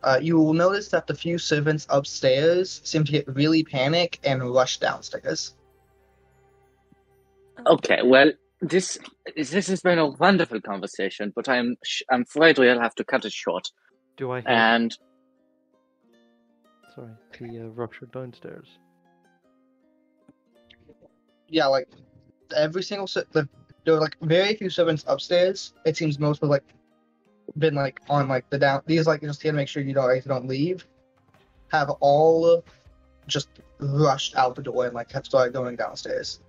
uh, you will notice that the few servants upstairs seem to get really panic and rush downstairs. Okay, well, this this has been a wonderful conversation, but I'm sh- I'm afraid we'll have to cut it short. Do I hear? And Sorry, the uh, rupture downstairs. Yeah, like every single ser- the, there were like very few servants upstairs. It seems most have like been like on like the down. These like just here to make sure you don't you don't leave. Have all just rushed out the door and like have started going downstairs.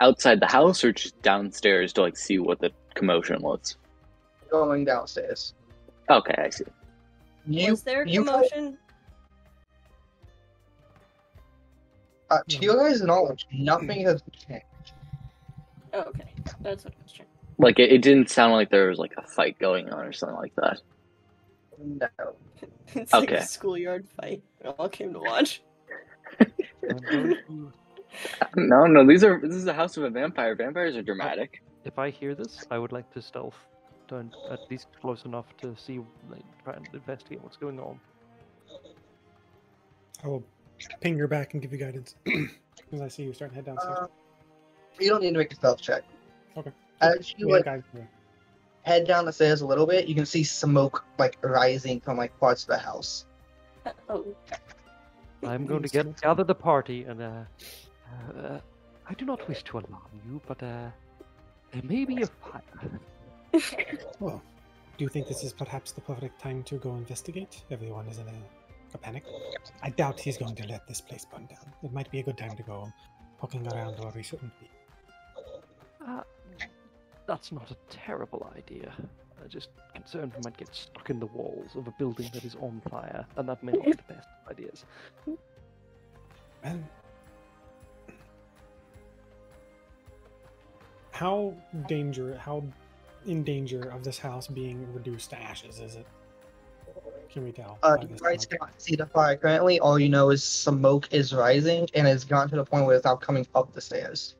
outside the house, or just downstairs to like see what the commotion was. Going downstairs. Okay, I see. You, Was there you- commotion? uh, to your guys' knowledge, nothing has changed. Oh, okay, that's what I was trying. Like it, it didn't sound like there was like a fight going on or something like that. No. [LAUGHS] It's like Okay. a schoolyard fight. We all came to watch. I'm going to- No, no, these are this is the house of a vampire. Vampires are dramatic. if I hear this, I would like to stealth down at least close enough to see, like, try and investigate what's going on. I will ping your back and give you guidance [CLEARS THROAT] because I see you starting to head downstairs. Uh, you don't need to make a stealth check. Okay. As you We like guidance for head down the stairs a little bit, you can see smoke like rising from like parts of the house. [LAUGHS] Oh. I'm going to get gather the party, and uh, uh, I do not wish to alarm you, but uh, there may be a fire. Well, [LAUGHS] Do you think this is perhaps the perfect time to go investigate? Everyone is in a, a panic. I doubt he's going to let this place burn down. It might be a good time to go poking around where we shouldn't be. Uh, that's not a terrible idea. I'm just concerned we might get stuck in the walls of a building that is on fire, and that may not be the best of ideas. Well, how danger, how in danger of this house being reduced to ashes is it? Can we tell? Uh, by you guys smoke? cannot see the fire currently. All you know is smoke is rising and it's gotten to the point where it's now coming up the stairs.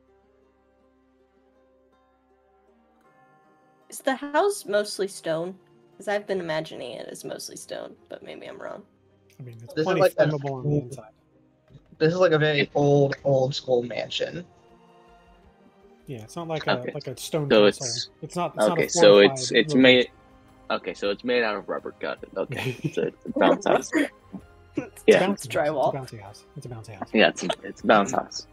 Is the house mostly stone? Because I've been imagining it as mostly stone, but maybe I'm wrong. I mean, it's This is plenty like a- flammable on the inside. This is like a very old, old school mansion. Yeah, it's not like a Okay. like a stone So castle. it's- It's not. It's Okay, not a so it's it's ruin. made. Okay, so it's made out of rubber. Got it. Okay, [LAUGHS] it's a, it's a bounce house. it's It's Yeah. a bouncy it's house. drywall. It's a bouncy house. It's a bouncy house. Yeah, it's a, it's a bounce house.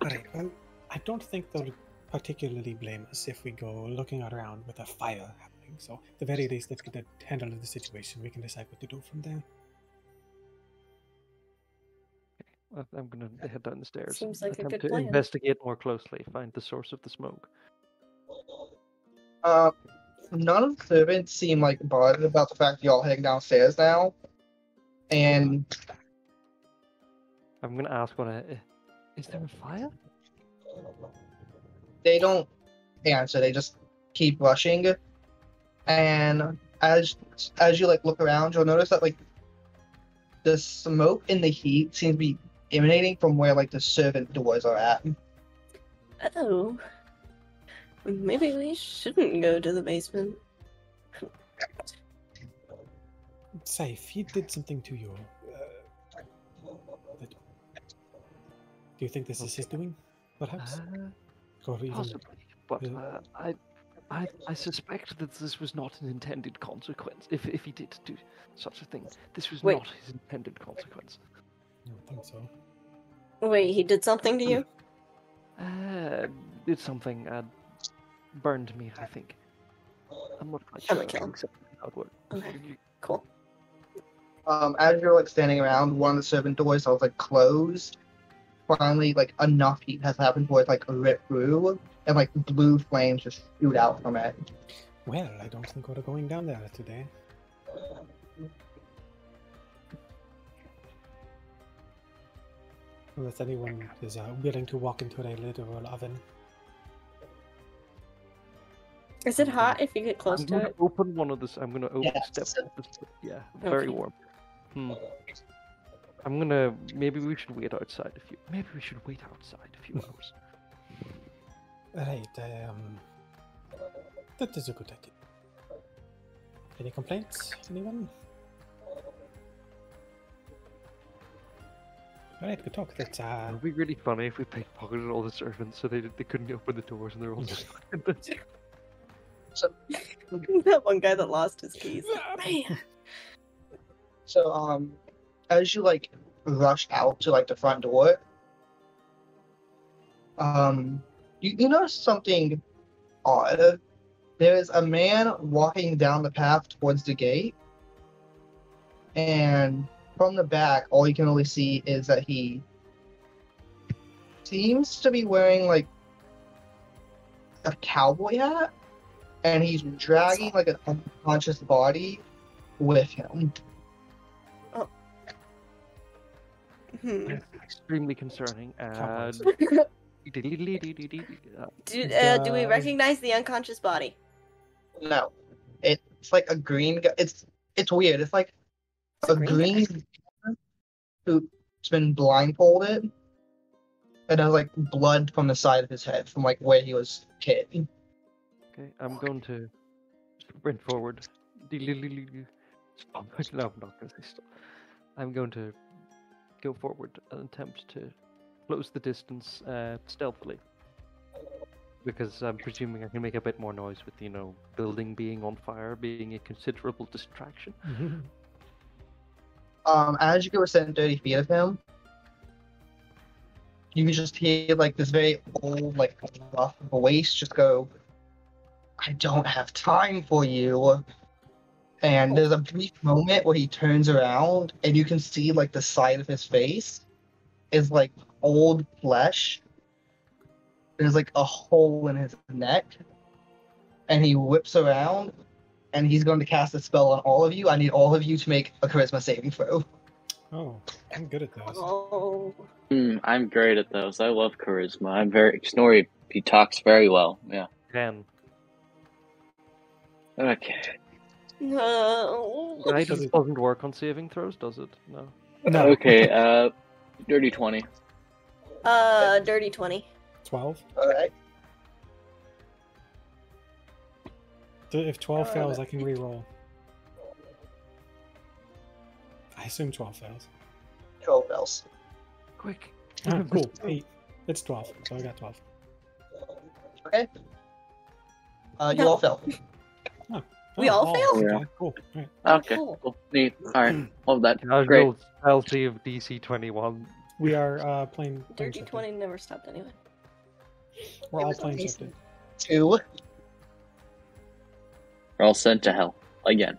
All right. Well, I don't think they'll particularly blame us if we go looking around with a fire happening. So, at the very least, let's get a handle of the situation. We can decide what to do from there. I- I'm gonna head down the stairs. Seems and like a attempt good to plan. investigate more closely, find the source of the smoke. Uh, none of the servants seem like bothered about the fact y'all heading downstairs now. And I'm gonna ask what I. eh, Is there a fire? They don't answer. They just keep rushing. And as as you like look around, you'll notice that like the smoke and the heat seems to be emanating from where like the servant doors are at. Oh. Maybe we shouldn't go to the basement. Saif, he did something to you. Uh, do you think this is his doing? Perhaps, Uh, or even possibly, but Yeah. uh, I, I, I suspect that this was not an intended consequence. If if he did do such a thing, this was Wait. not his intended consequence. I don't think so. Wait, he did something to you? Uh, did something uh, burned me. I think. I'm not quite I'm sure. a kill. exactly how it worked. Okay, cool. Um, as you're like standing around, one of the servant doors that was like closed. Finally, like enough heat has happened where it's like a rip through, and like blue flames just shoot out from it. Well, I don't think we're going down there today. Unless anyone is uh, willing to walk into a literal oven. Is it hot if you get close I'm to gonna it? open one of this. I'm gonna open Yes. step. of this- Yeah, very Okay. warm. Hmm. I'm gonna. Maybe we should wait outside a few. Maybe we should wait outside a few [LAUGHS] hours. Right, um. That is a good idea. Any complaints? Anyone? Alright, good talk. Let's, It uh. would be really funny if we pickpocketed all the servants so they they couldn't open the doors and they're all just. [LAUGHS] so [LAUGHS] that one guy that lost his keys. Man. So, um, as you like rush out to like the front door, um, you, you notice something odd. There's a man walking down the path towards the gate, and from the back, all you can really see is that he seems to be wearing like a cowboy hat, and he's dragging like an unconscious body with him. Hmm. extremely concerning. Uh, [LAUGHS] uh, Do, uh, do we recognize the unconscious body? No, it's like a green guy. It's it's weird. It's like It's a a green green who's been blindfolded, and there's like blood from the side of his head from like where he was hit. Okay, I'm going to sprint forward. [LAUGHS] No, I'm not going to stop. I'm going to go forward and attempt to close the distance uh, stealthily. Because I'm presuming I can make a bit more noise with, you know, building being on fire being a considerable distraction. [LAUGHS] Um, as you go within 30 feet of him, you can just hear like this very old, like rough voice just go, I don't have time for you. And there's a brief moment where he turns around and you can see like the side of his face is like old flesh. There's like a hole in his neck. And he whips around and he's going to cast a spell on all of you. I need all of you to make a charisma saving throw. Oh, I'm good at those. Oh, Hmm, I'm great at those. I love charisma. I'm very Snorri. He talks very well. Yeah. Ten. Okay. No. Guidance doesn't work on saving throws, does it? No. No. Okay. Uh, dirty twenty. Uh, dirty 20. 12. Alright. If 12 Uh, fails, I can re-roll. I assume 12 fails. 12 fails. Quick. Ah, cool. 8. It's 12, so I got 12. Okay. Uh, you No. all fell. We all failed? Okay, Yeah. cool. Right. Okay. Cool. Cool. Neat. [CLEARS THROAT] All right. Love that. Great. Casual penalty of DC 21. We are uh, playing. playing Dirty shifted. 20 never stopped anyway. We're It all playing shifted. Two. We're all sent to hell again.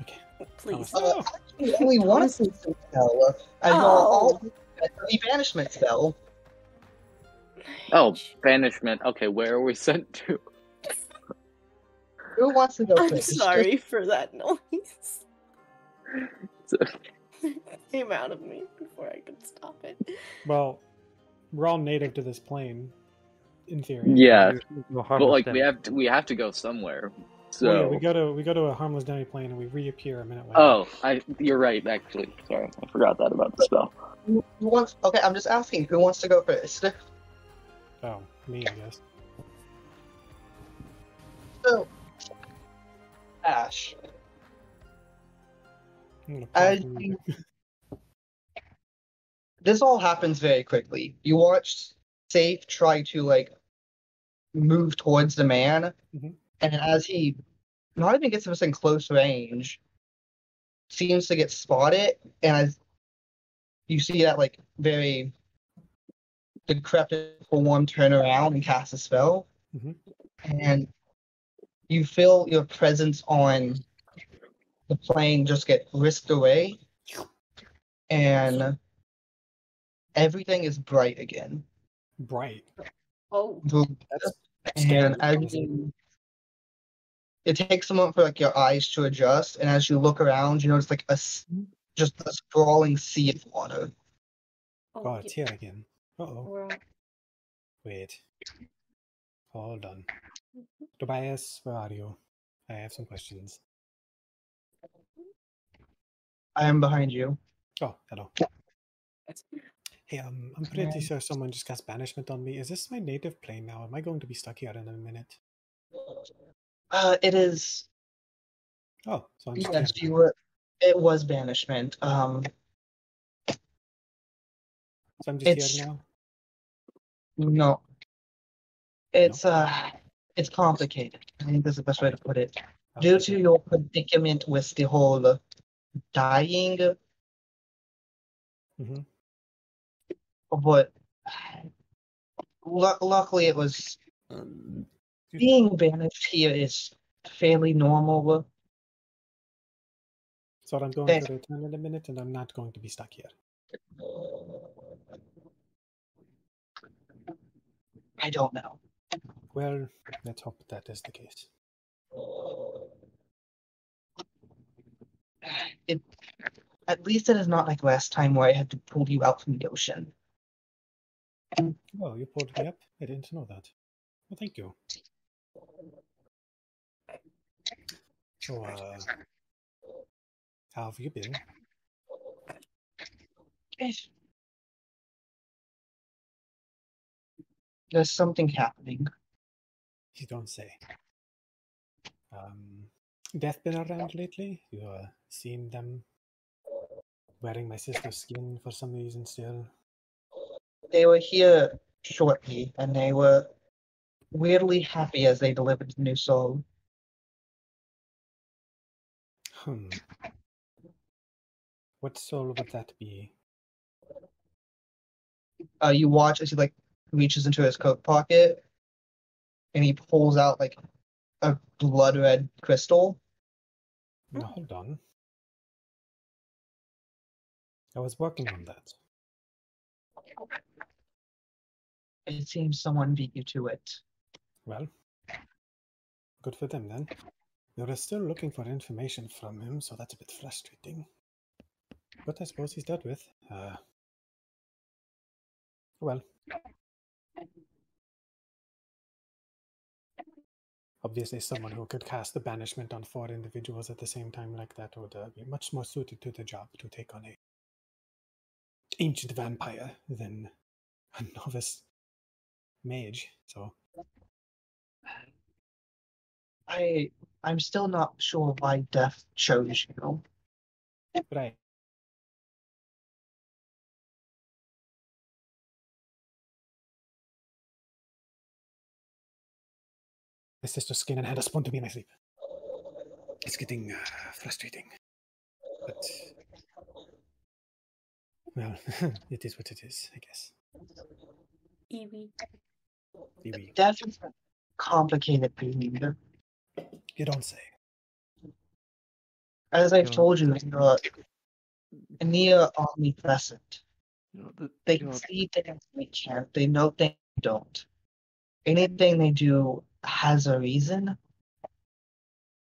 Okay. Please. Oh. Uh, actually, only one is in spell. And Oh. all the banishment spell. Oh, banishment. Okay, where are we [LAUGHS] sent to? Who wants to go I'm first? sorry for that noise. it came out of me before I could stop it. Well, we're all native to this plane, in theory. Yeah, No but like we have to, we have to go somewhere. So. Well, yeah, we go to we go to a harmless demi plane and we reappear a minute later. Oh, I. You're right. Actually, sorry, I forgot that about the spell. Who wants? Okay, I'm just asking. Who wants to go first? Oh, me, I guess. So, Ashe, I'm gonna I- pause the music. this all happens very quickly. You watched Saif try to like move towards the man, Mhm. and as he not even gets within close range, seems to get spotted, and as you see that like very decrepit form turn around and cast a spell, Mhm. and you feel your presence on the plane just get whisked away, and everything is bright again. Bright. Oh, And scary. as you, it takes a moment for like your eyes to adjust, and as you look around, you notice like a just a sprawling sea of water. oh, Oh, it's here again. Uh oh. All- done. Tobias, where are you? I have some questions. I am behind you. Oh, hello. Hey, um, I'm pretty sure someone just cast banishment on me. Is this my native plane now? Am I going to be stuck here in a minute? Uh, it is Oh, so I'm yes, you were. It was banishment. Um, So I'm just it's- here now. no, it's uh, it's complicated. I think that's the best way to put it. Due to your predicament with the whole dying, hmm but lu- luckily it was being banished here is fairly normal. So I'm going to return in a minute, and I'm not going to be stuck here. I don't know. Well, let's hope that is the case. It at least it is not like last time where I had to pull you out from the ocean. Oh, you pulled me up? I didn't know that. Well, thank you. So, uh, how have you been? There's something happening. You don't say. Um, Death been around lately? You uh, seen them wearing my sister's skin for some reason still? They were here shortly, and they were weirdly happy as they delivered the new soul. Hmm. What soul would that be? Uh, you watch as he like reaches into his coat pocket, and he pulls out like a blood red crystal. Now, hold on. I was working on that. It seems someone beat you to it. Well, good for them then. Were still looking for information from him, so that's a bit frustrating. But I suppose he's dealt with. Uh, well. Obviously, someone who could cast the banishment on four individuals at the same time like that would uh, be much more suited to the job to take on a ancient vampire than a novice mage. So I I'm still not sure why Death chose you. Right. My sister's skin and had a spawn to me in my sleep. It's getting uh, frustrating. But, well, [LAUGHS] it is what it is, I guess. Eevee. Maybe. Death is a complicated being. You don't say. As I've told you, uh, near omnipresent. You know, the, They you know, see things we can't. They know things we don't. Anything they do has a reason,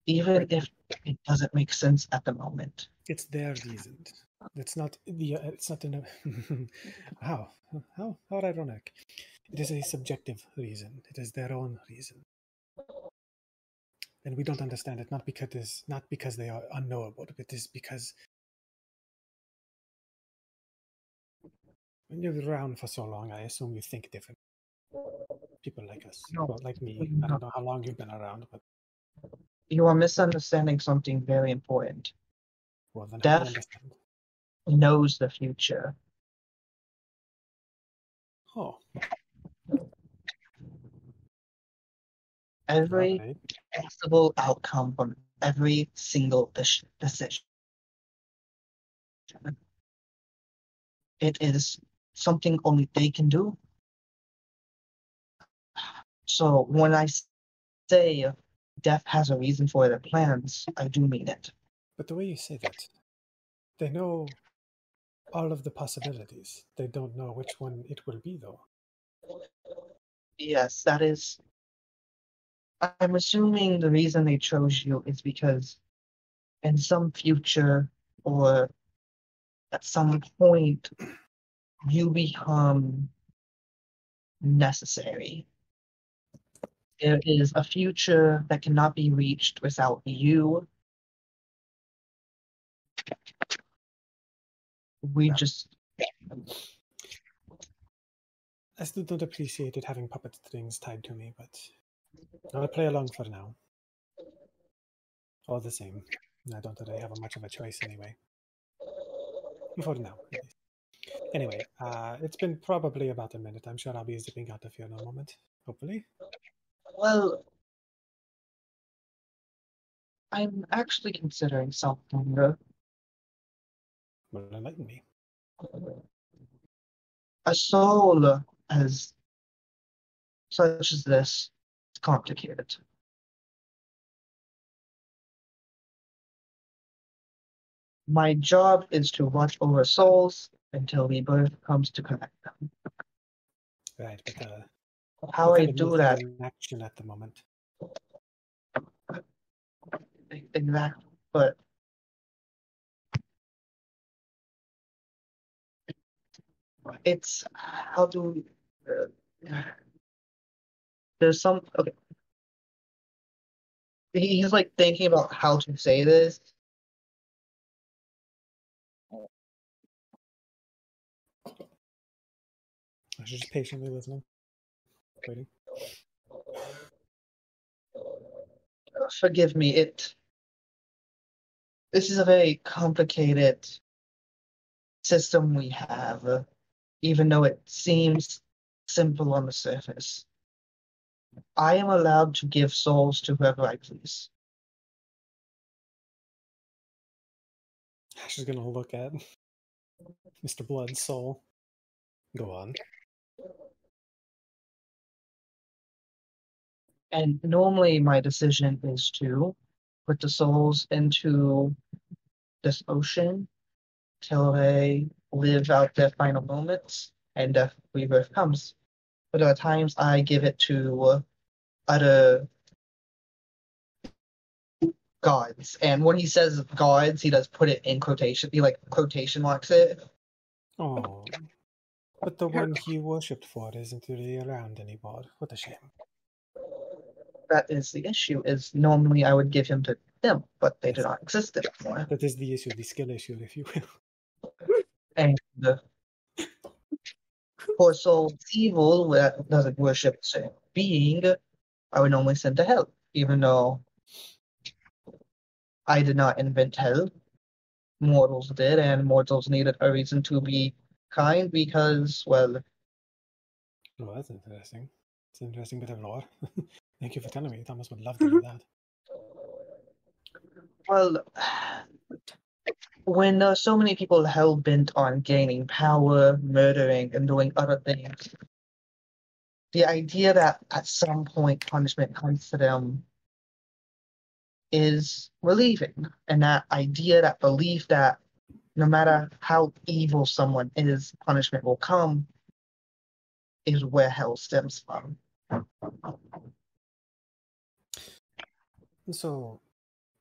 even if it doesn't make sense at the moment. It's their reason. It's not the. It's not in a. [LAUGHS] how how how ironic. It is a subjective reason. It is their own reason, and we don't understand it. Not because it is not because they are unknowable, but it is because when you're around for so long, I assume you think different. People like us, No, well, like me. I don't know how long you've been around, but You are misunderstanding something very important. well, then Death. Knows the future. Oh, Every alright. possible outcome from every single decision. It is something only they can do. So when I say death has a reason for their plans, I do mean it. But the way you say that, they know all of the possibilities. They don't know which one it will be, though. Yes, that is. I'm assuming the reason they chose you is because in some future or at some point you become necessary. There is a future that cannot be reached without you. We just I still don't appreciate it having puppet strings tied to me, but I'll play along for now. All the same, I don't really have much of a choice anyway. For now. Anyway, uh, it's been probably about a minute. I'm sure I'll be zipping out of here in a moment. Hopefully. Well, I'm actually considering something. Will enlighten me. A soul as such as this is complicated. My job is to watch over souls until rebirth comes to connect them. Right, but uh, How I do that in action at the moment. exactly, but it's how do uh, there's some okay. He's like thinking about how to say this. I should just patiently listening. Waiting. Forgive me, it. This is a very complicated system we have, uh, even though it seems simple on the surface. I am allowed to give souls to whoever I please. She's gonna look at Mr. Blood's soul. Go on. And normally my decision is to put the souls into this ocean till they live out their final moments and death rebirth comes. But at times I give it to other gods. And when he says gods, he does put it in quotation. He like quotation marks it. Oh, but the one he worshipped for isn't really around anymore. What a shame. That is the issue. Is normally I would give him to them, but they do not exist anymore. That is the issue, the skill issue, if you will. And uh, for souls evil that doesn't worship the same being, I would normally send to hell, even though I did not invent hell. Mortals did, and mortals needed a reason to be kind because, well, Oh, that's interesting. It's an interesting bit of lore. [LAUGHS] Thank you for telling me. Thomas would love to hear that. well, when uh, so many people hell bent on gaining power, murdering, and doing other things, the idea that at some point punishment comes to them is relieving. And that idea, that belief that no matter how evil someone is, punishment will come, is where hell stems from. So,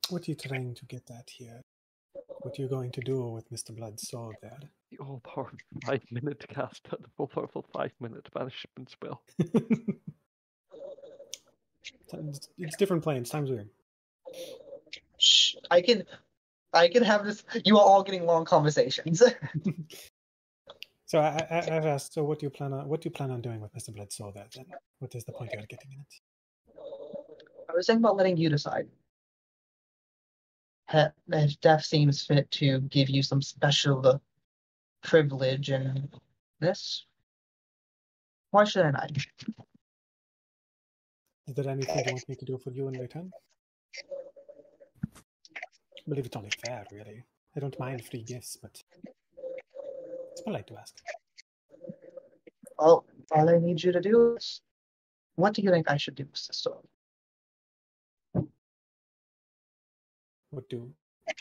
what are you trying to get at here? What are you going to do with Mr. Blood's soul there? The all powerful [LAUGHS] five minute cast [LAUGHS] the full powerful five minute banishment spell. [LAUGHS] it's, it's different planes. Time's weird. Shh, I can, I can have this. You are all getting long conversations. So I, I, I've asked. So what do you plan on? What do you plan on doing with Mr. Blood's soul there? Then what is the point you're getting in it? I was thinking about letting you decide. If Death seems fit to give you some special uh, privilege in this, why shouldn't I? Is there anything you want me to do for you in return? I believe it's only fair, really. I don't mind free gifts, but it's polite to ask. All, all I need you to do is, what do you think I should do with What do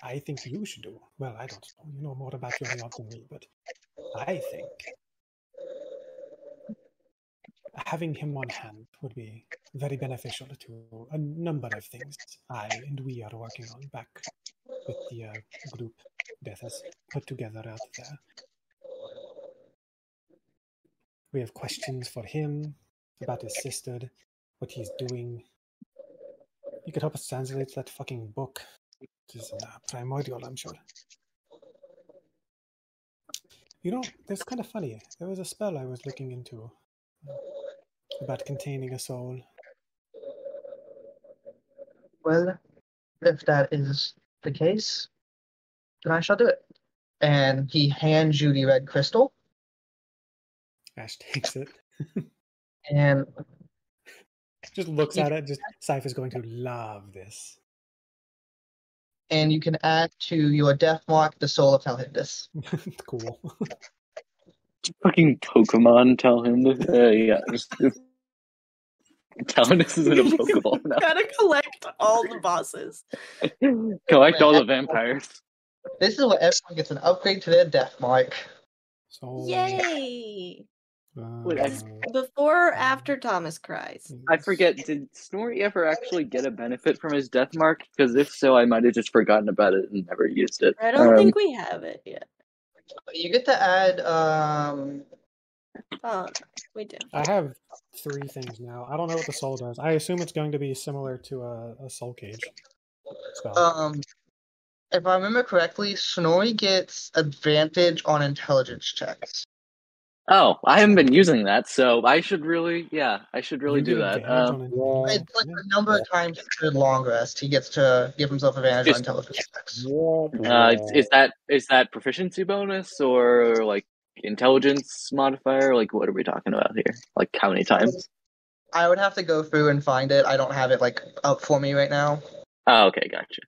I think you should do? Well, I don't know. You know more about your yacht than me, but I think having him on hand would be very beneficial to a number of things I and we are working on back with the uh, group Death has put together out there. We have questions for him about his sister, what he's doing. You could help us translate that fucking book. Is uh, primordial, I'm sure. You know, it's kind of funny. There was a spell I was looking into about containing a soul. Well, if that is the case, then I shall do it. And he hands you the red crystal, Ashe takes it, and [LAUGHS] just looks at it. Just Cypher's going to love this. And you can add to your death mark the soul of Telhindus. [LAUGHS] cool. Fucking Pokemon tell him to, uh, yeah, just, just tell him this isn't a [LAUGHS] Pokeball now. Gotta collect all the bosses. Collect all the vampires. This is where everyone gets an upgrade to their death mark. So Yay! Wait, uh, Before or after Thomas cries? I forget, did Snorri ever actually get a benefit from his death mark? Because if so, I might have just forgotten about it and never used it. I don't Um, think we have it yet. You get to add um Oh, we do. I have three things now. I don't know what the soul does. I assume it's going to be similar to a, a soul cage spell. um if I remember correctly, Snorri gets advantage on intelligence checks. Oh, I haven't been using that, so I should really, yeah, I should really do that. advantage Um, It's like a number of times through the long rest, he gets to give himself advantage on Just- intelligence checks. uh, is, is that is that proficiency bonus or like intelligence modifier? Like, what are we talking about here? Like, how many times? I would have to go through and find it. I don't have it like up for me right now. Oh, okay, gotcha.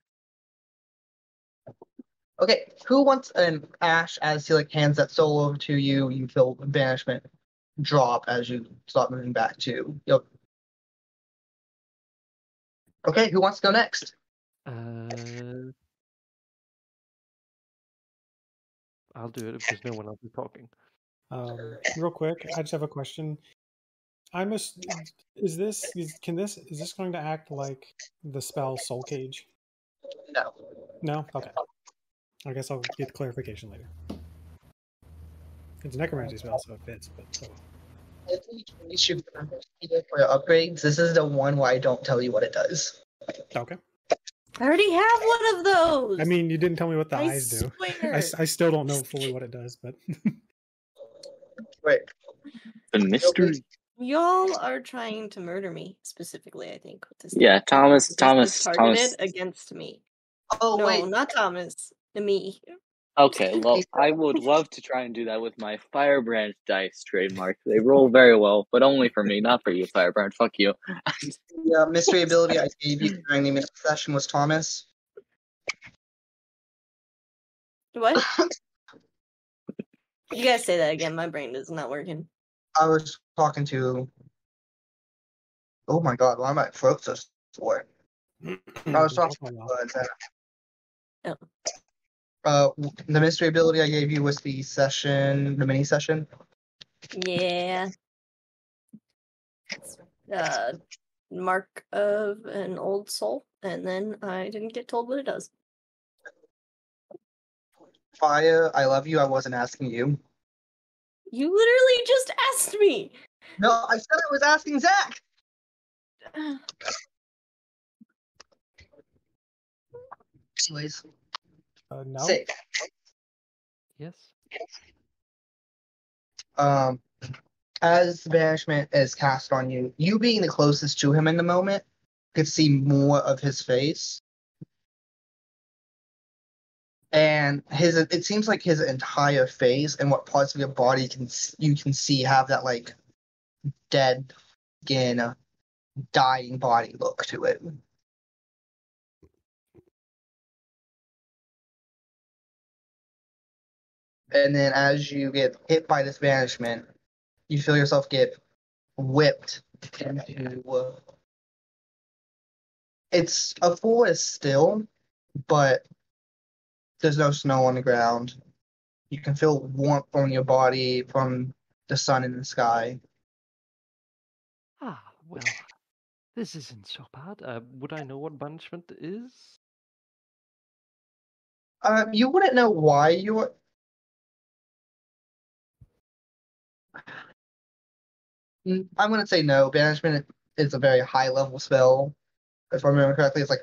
Okay, who wants an Ashe as he like hands that soul over to you? You feel banishment drop as you start moving back to. Yep. Okay, who wants to go next? Uh, I'll do it if there's no one else is talking. Um, real quick, I just have a question. I miss. Is this? Is, can this? Is this going to act like the spell Soul Cage? No. No. Okay. I guess I'll get clarification later. It's necromancy spell, so it fits. But well. I think you should for your upgrades. This is the one where I don't tell you what it does. okay. I already have one of those. I mean, you didn't tell me what the I eyes do. [LAUGHS] I, I, s- I still don't know fully what it does, but Wait, The mystery. Y'all are trying to murder me specifically. I think. Yeah, Thomas. This is Thomas. targeted Thomas. against me. oh no, wait, not Thomas. Me. Okay, [LAUGHS] well, I would love to try and do that with my Firebrand dice trademark. They roll very well, but only for me, not for you, Firebrand. Fuck you. the [LAUGHS] mystery ability I gave you during the session was Thomas. What? [LAUGHS] you guys say that again. My brain is not working. I was talking to. Oh my god, why am I throat so sore? I was [CLEARS THROAT] talking to uh, Zac. Oh. Uh, the mystery ability I gave you was the session, the mini session. Yeah. Uh, mark of an old soul, and then I didn't get told what it does. Fire, I love you. I wasn't asking you. You literally just asked me. No, I said I was asking Zac. [SIGHS] Anyways, Uh, no. sick. Yes. Um, as the banishment is cast on you, you being the closest to him in the moment could see more of his face. And his it seems like his entire face and what parts of your body can you can see have that like dead skin, dying body look to it. And then as you get hit by this banishment, you feel yourself get whipped into. Uh, it's a forest still, but there's no snow on the ground. You can feel warmth on your body from the sun in the sky. Ah, well, this isn't so bad. Uh, would I know what banishment is? Um, you wouldn't know why you were. Mm, I'm gonna say no. Banishment is a very high level spell. If I remember correctly, it's like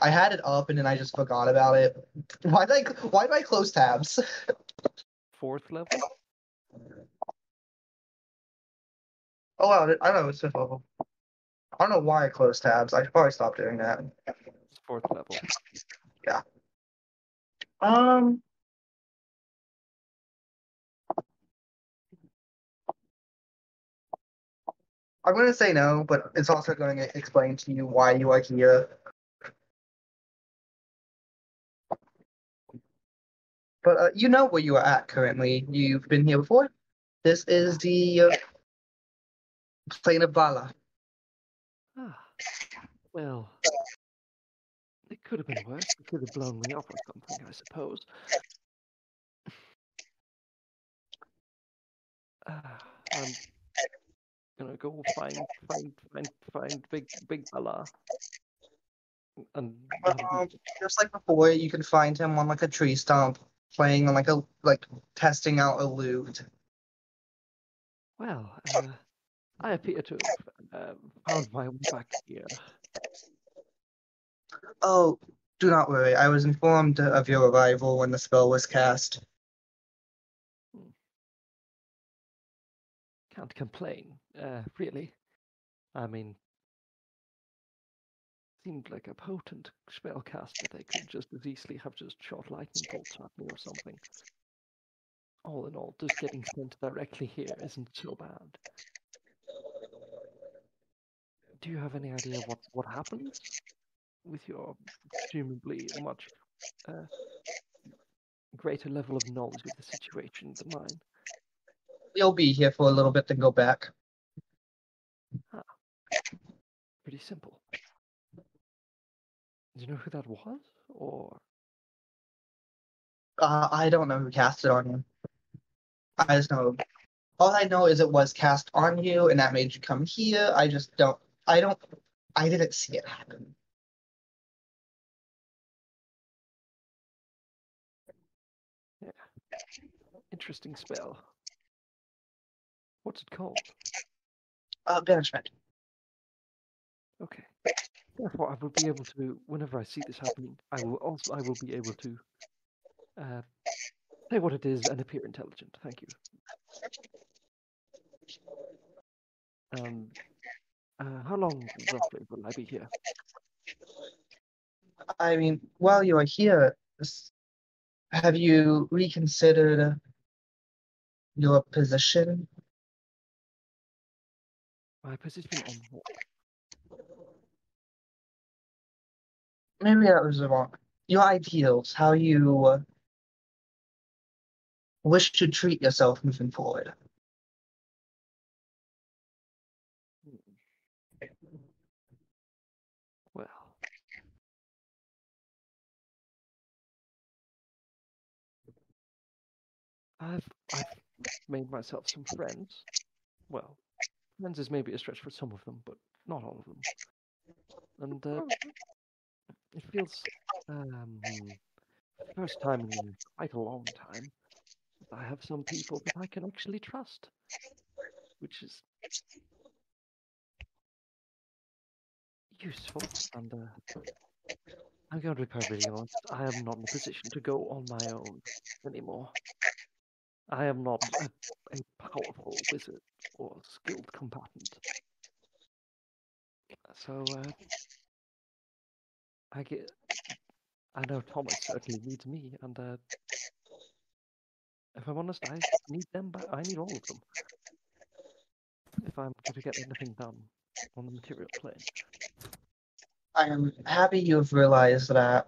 I had it up and then I just forgot about it. [LAUGHS] Why did I why did I close tabs? [LAUGHS] Fourth level? Oh wow, I don't know it's fifth level. I don't know why I closed tabs. I should probably stop doing that. Fourth level. Yeah. Um I'm gonna say no, but it's also going to explain to you why you are here. But uh, you know where you are at currently. You've been here before. This is the uh, plane of Bala. Ah, well, it could have been worse. It could have blown me off or something, I suppose. [SIGHS] I'm gonna go find, find, find, find Big, Big Bala. And Um, just like before, you can find him on like a tree stump, playing on like a like testing out a lute. well, uh, I appear to have uh, found my way back here. Oh, do not worry. I was informed of your arrival when the spell was cast. Can't complain, uh, really. I mean, seemed like a potent spellcaster. They could just as easily have just shot lightning bolts at me or something. All in all, just getting sent directly here isn't so bad. Do you have any idea what, what happened with your presumably much uh, greater level of knowledge of the situation than mine? You'll be here for a little bit, then go back. Pretty simple. Do you know who that was? Or Uh, I don't know who cast it on you. I just know. All I know is it was cast on you, and that made you come here. I just don't. I don't. I didn't see it happen. Yeah. interesting spell. What's it called? Uh, banishment. Okay. Therefore, I will be able to, whenever I see this happening, I will also, I will be able to uh, say what it is and appear intelligent. Thank you. Um, uh, how long roughly will I be here? I mean, while you are here, have you reconsidered your position? My position on what? Maybe that was wrong. Your ideals, how you uh, wish to treat yourself moving forward. Well, I've I've made myself some friends. Well, friends is maybe a stretch for some of them, but not all of them. And uh, it feels um, first time in quite a long time that I have some people that I can actually trust, which is useful. And uh, I'm going to be perfectly honest. I am not in a position to go on my own anymore. I am not a, a powerful wizard or skilled combatant. So uh, I get. I know Thomas certainly needs me, and uh, if I'm honest, I need them. But I need all of them if I'm going to get anything done on the material plane. I am happy you've realized that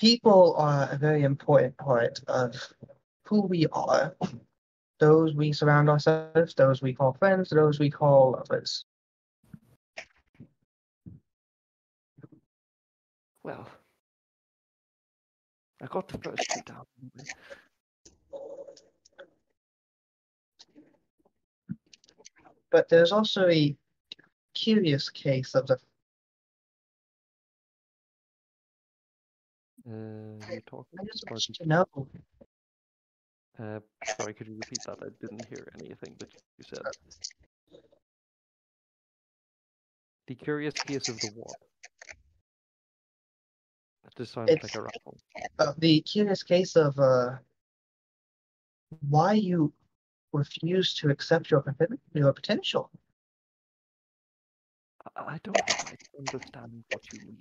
people are a very important part of who we are. Those we surround ourselves, those we call friends, those we call lovers. Well, I got the first two down. anyway. But there's also a curious case of the Uh, talking? I just to know. Uh, sorry, could you repeat that? I didn't hear anything that you said. The curious case of the what? Sounds like It's- a raffle. Uh, the curious case of uh, why you refuse to accept your your potential. I, I don't quite understand what you mean.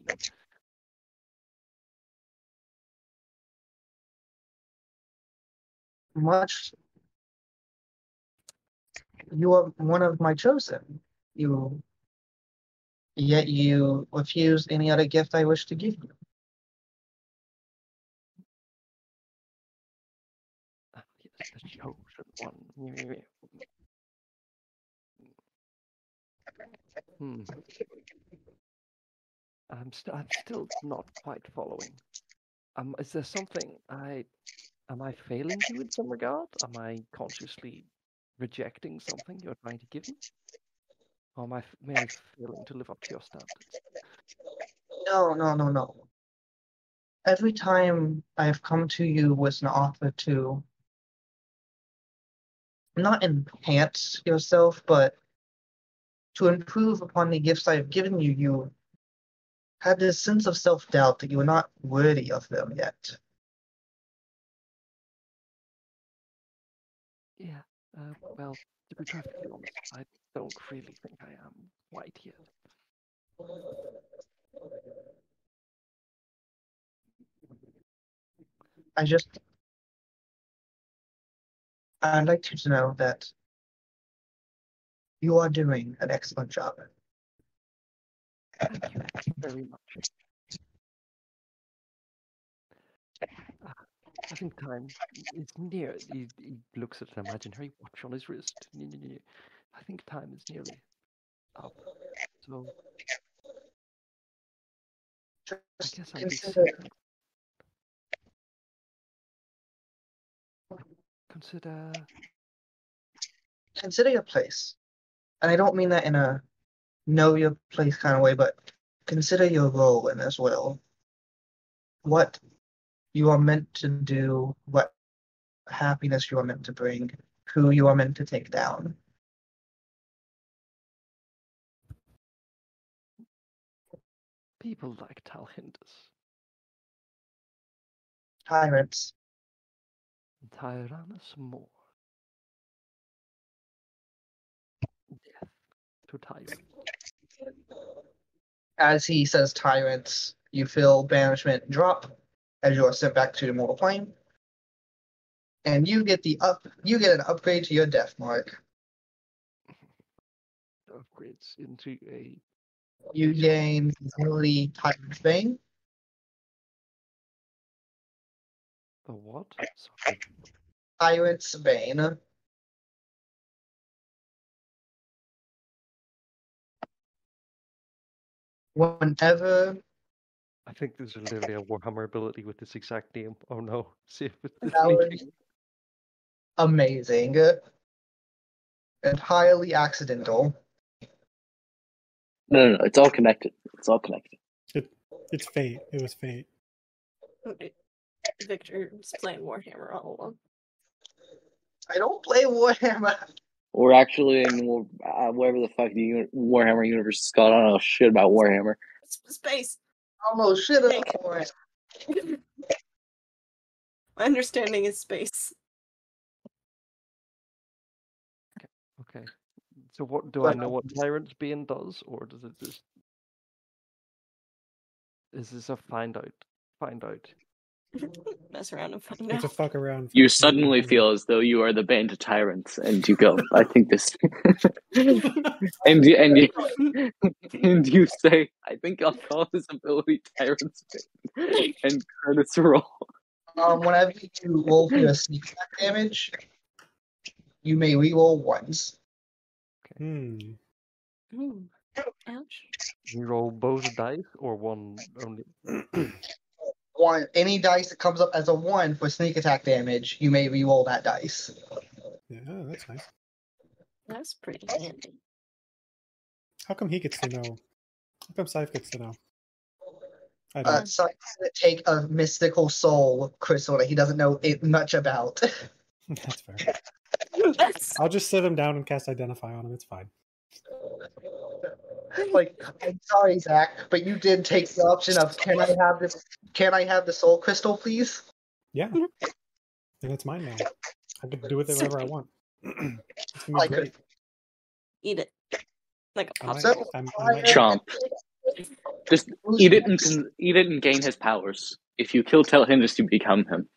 Much you are one of my chosen. You yet you refuse any other gift I wish to give you. One. Hmm. I'm, st- I'm still not quite following. Um, is there something I am I failing you in some regard? Am I consciously rejecting something you're trying to give me? Or am I merely failing to live up to your standards? No, no, no, no. Every time I have come to you with an offer to not enhance yourself, but to improve upon the gifts I have given you, you had this sense of self doubt that you were not worthy of them yet. Yeah. Uh, well, to be perfectly honest, I don't really think I am quite yet. I just I'd like you to know that you are doing an excellent job. Thank you very much. I think time is near. He, he looks at an imaginary watch on his wrist. I think time is nearly up. So Just guess I'd be consider, Consider. your place. And I don't mean that in a know your place kind of way, but consider your role in as well. What you are meant to do, what happiness you are meant to bring, who you are meant to take down. People like Talhindus. Tyrants. Tyrannus more. Death to tyrants. As he says tyrants, you feel banishment drop as you are sent back to the mortal plane. And you get the up you get an upgrade to your death mark. Upgrades into a You gain the ability Tyrant's Bane. A what? Sorry. Tyrant's Bane. Whenever I think there's literally a Warhammer ability with this exact name. Oh no. [LAUGHS] See if it's That [LAUGHS] amazing. Entirely accidental. No, no, no. It's all connected. It's all connected. It, It's fate. It was fate. Victor was playing Warhammer all along. I don't play Warhammer. We're actually in uh, whatever the fuck the uni- Warhammer universe is called. I don't know shit about Warhammer. Space. I don't know shit about Warhammer. [LAUGHS] My understanding is space. Okay. So what do I know what Tyrant's Bane does, or does it just is this a find out? Find out. [LAUGHS] Mess around and find It's a fuck around. You suddenly feel as though you are the band of tyrants, and you go, "I think this," [LAUGHS] and you, and you [LAUGHS] and you say, "I think I'll call this ability Tyrant's and credits roll. Um, whenever you roll for your sneak attack damage, you may reroll once. Hmm. Ooh. Ouch. You roll both dice or one only. [CLEARS THROAT] One any dice that comes up as a one for sneak attack damage, you may reroll that dice. Yeah, that's nice. That's pretty handy. How come he gets to know? How come Saif gets to know? I Uh, don't. so take a mystical soul crystal that he doesn't know it much about. [LAUGHS] That's fair. [LAUGHS] That's I'll just sit him down and cast Identify on him. It's fine. [LAUGHS] like, I'm sorry, Zac, but you did take the option of can I have this? Can I have the soul crystal, please? Yeah. And it's mine now. I can do with it whatever I want. [CLEARS THROAT] it's I could- eat it. Like a I might, popsicle. I'm, I might, Chomp. Just eat it and eat it and gain his powers. If you kill tell Telhindus, you become him.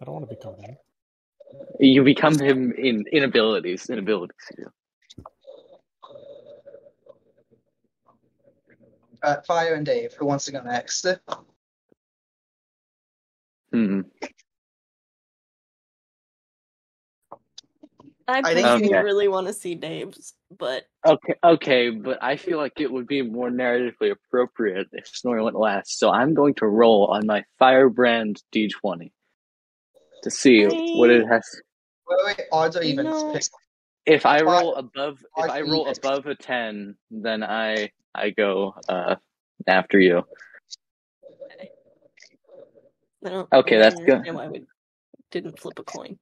I don't want to become him. You become him in inabilities. Inabilities. yeah. Uh, Fire and Dave, who wants to go next? Hmm. I I think personally Okay. really want to see Dave's, but Okay, okay, but I feel like it would be more narratively appropriate if Snorri went last. So I'm going to roll on my Firebrand D20 to see what it has. Wait, wait, odds are even. No. If I roll above, if I roll above a ten, then I I go uh after you. I don't Okay, really that's good. understand Why we didn't flip a coin?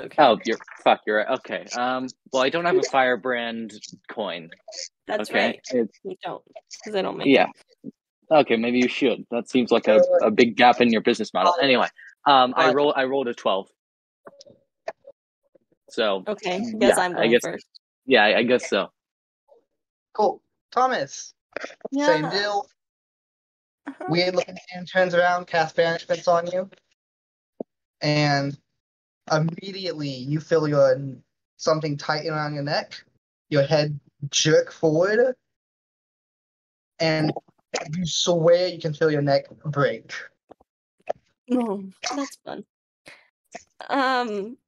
Okay, Oh, you're fuck. You're right. Okay. Um. Well, I don't have a [LAUGHS] Firebrand coin. that's okay. right. It's, You don't, because I don't make. yeah. Okay. Maybe you should. That seems like a, a big gap in your business model. Anyway. Um. I roll. I rolled a twelve. So Okay, guess Yeah, I'm I guess- first. yeah, I, I guess so. Cool. Thomas, Yeah. same deal. Uh-huh. Weird looking hand turns around, casts banishments on you, and immediately you feel your something tighten around your neck. Your head jerk forward, and you swear you can feel your neck break. Oh, that's fun. Um.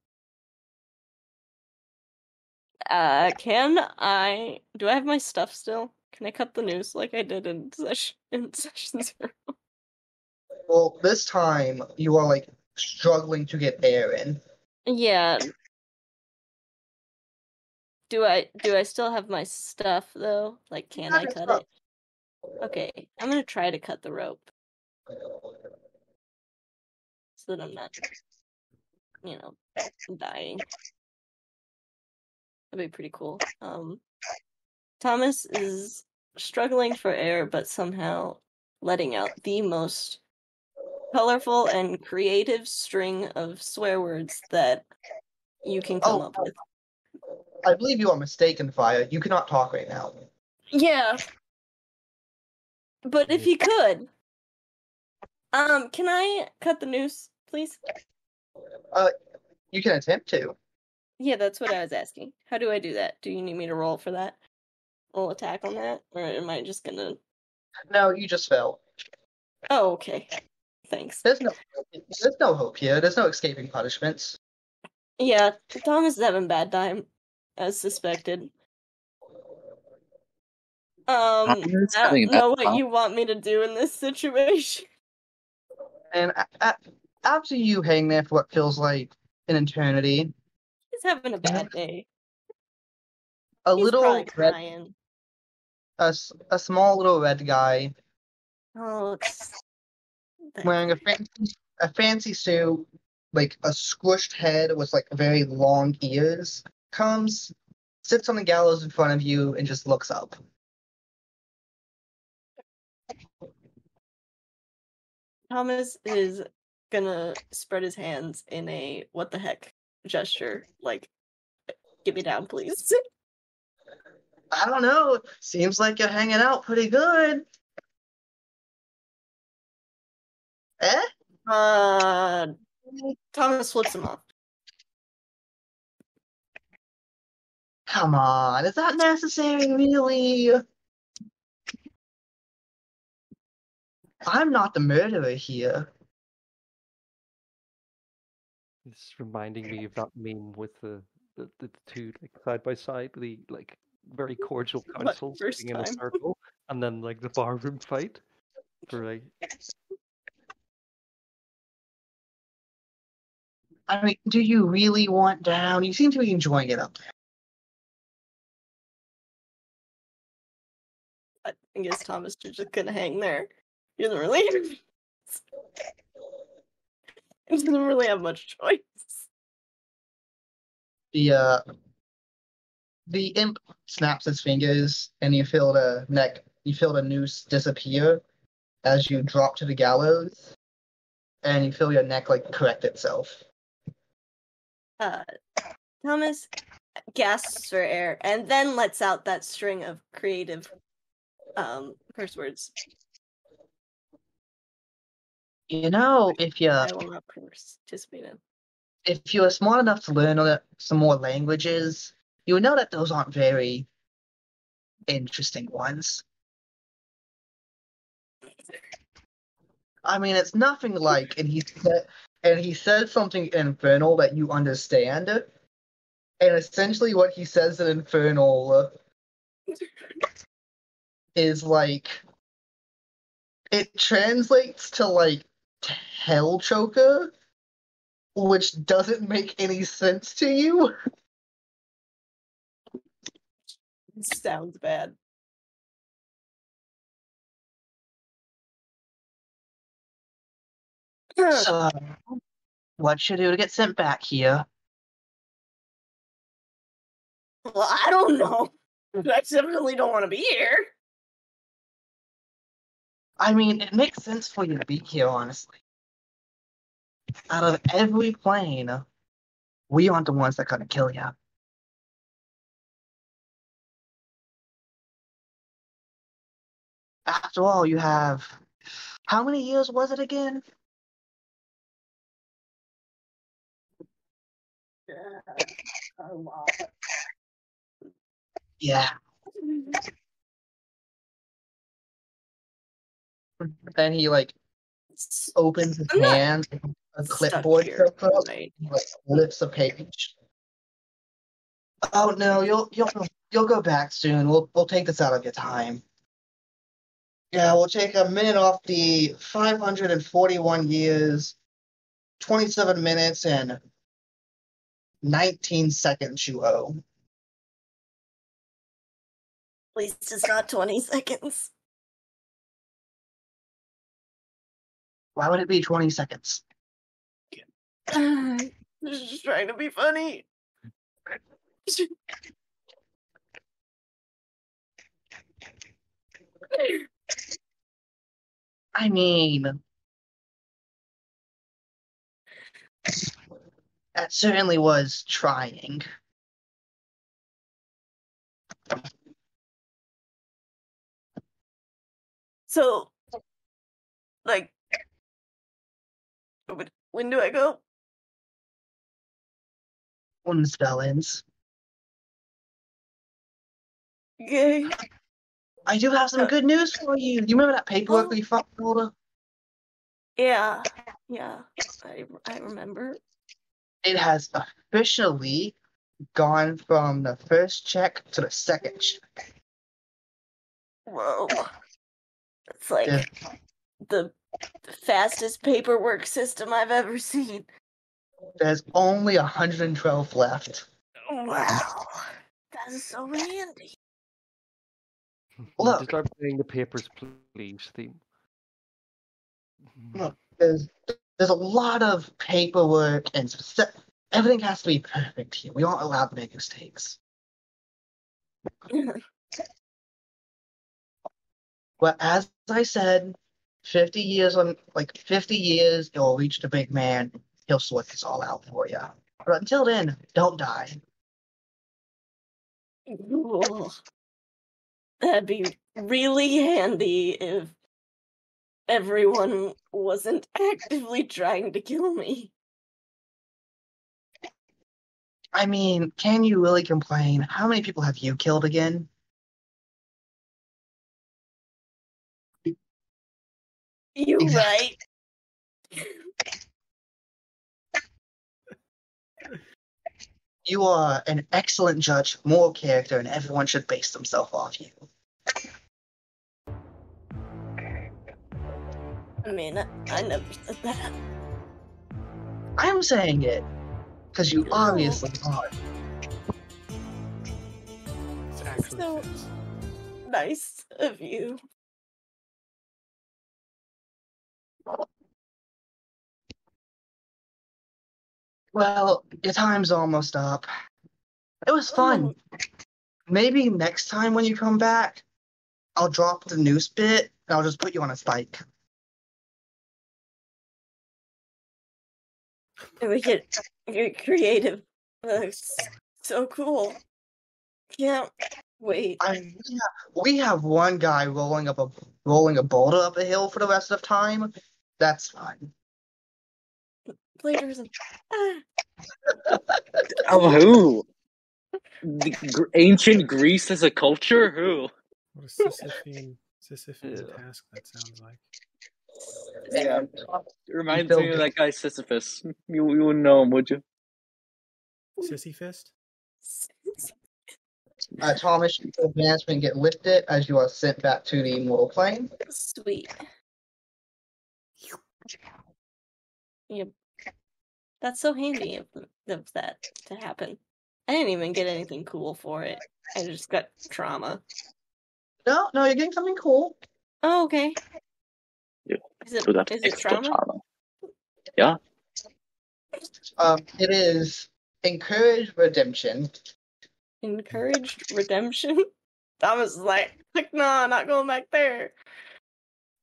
Uh, can I? Do I have my stuff still? Can I cut the noose like I did in session in [LAUGHS] session zero? Well, this time you are like struggling to get air in. Yeah. Do I do I still have my stuff though? Like can I cut stuff. it? Okay, I'm gonna try to cut the rope so that I'm not you know dying. That'd be pretty cool. Um Thomas is struggling for air but somehow letting out the most colorful and creative string of swear words that you can come Oh, up with. I believe you are mistaken, Fire. You cannot talk right now. Yeah. But if you could, um, can I cut the noose, please? You can attempt to. Yeah, that's what I was asking. How do I do that? Do you need me to roll for that? Roll attack on that, or am I just gonna? No, you just fell. Oh, okay. Thanks. There's no there's no hope here. There's no escaping punishments. Yeah, Thomas is having a bad time, as suspected. Um, I don't know what you want me to do in this [LAUGHS] situation. And a- a- after you hang there for what feels like an eternity, He's having a bad day. a He's little red, a, a small little red guy. Oh, wearing a fancy a fancy suit, like a squished head with like very long ears, comes, sits on the gallows in front of you, and just looks up. Thomas is gonna spread his hands in a what the heck gesture, like get me down, please. [LAUGHS] I don't know. Seems like you're hanging out pretty good. Eh? Uh, Thomas flips him off. Come on, is that necessary, really? I'm not the murderer here. It's reminding me of that meme with the the, the two like side by side, the like very cordial What, council first sitting in a time? circle, and then like the barroom fight for like [LAUGHS] I mean, do you really want down? You seem to be enjoying it up there. I guess Thomas is just gonna hang there. He doesn't really. [LAUGHS] [LAUGHS] doesn't really have much choice. The uh, the imp snaps his fingers, and you feel the neck, you feel the noose disappear as you drop to the gallows, and you feel your neck like correct itself. Uh, Thomas gasps for air and then lets out that string of creative um curse words. You know, if you I will not participate in. if you are smart enough to learn other- some more languages, you would know that those aren't very interesting ones. I mean, it's nothing like, and he said, and he said something infernal that you understand, it, and essentially what he says in infernal is like, it translates to like hell choker, which doesn't make any sense to you. Sounds bad. So, what should I do to get sent back here? Well, I don't know. I definitely don't want to be here. I mean, it makes sense for you to be here, honestly. Out of every plane, we aren't the ones that gonna kill you. After all, you have. How many years was it again? A Then he, like, opens his I'm hand, a clipboard here, comes up, right? he, like, flips a page. Oh no, you'll you'll you'll go back soon. We'll we'll take this out of your time. Yeah, we'll take a minute off the 541 years, 27 minutes, and 19 seconds you owe. At least it's not 20 seconds. Why would it be 20 seconds? Just trying to be funny. I mean, that certainly was trying. So, like, when- when do I go? When the spell ends. Okay. I do have some uh, good news for you. You remember that paperwork oh. we found over? Yeah. Yeah. I, I remember. It has officially gone from the first check to the second check. Whoa. It's like Yeah. the fastest paperwork system I've ever seen. There's only 112 left. Wow. That is so handy. Look. Just start playing the papers, please theme. Look. There's there's a lot of paperwork and speci- everything has to be perfect here. We aren't allowed to make mistakes. [LAUGHS] But as I said, 50 years on like 50 years, will reach the big man. He'll sort this all out for you. But until then, don't die. Cool. That'd be really handy if everyone wasn't actively trying to kill me. I mean, can you really complain? How many people have you killed again? You Exactly. right. You are an excellent judge, moral character, and everyone should base themselves off you. I mean, I, I never said that. I'm saying it because you No. obviously are. It's actually So- fits. Nice of you. Well, your time's almost up. It was fun. Oh. Maybe next time when you come back, I'll drop the noose bit and I'll just put you on a spike. [LAUGHS] We get, get creative. That's so cool. Can't wait. I mean, we have, we have one guy rolling up a rolling a boulder up a hill for the rest of time. That's fine. Plagiarism. Ah. Oh, who? The gr- ancient Greece as a culture? Who? What a Sisyphean, Sisyphean Yeah. task that sounds like. Yeah. It reminds Bill me of that guy Sisyphus. You, you wouldn't know him, would you? Sissy fist? Uh, Thomas, your advancement get lifted as you are sent back to the mortal plane. Sweet. Yep. That's so handy of, of that to happen. I didn't even get anything cool for it. I just got trauma. No, no, you're getting something cool. Oh, okay. Yeah, Is it, So that's is it extra trauma? trauma. Um, it is encourage redemption. Encouraged redemption? [LAUGHS] Thomas is like, like, no, not going back there.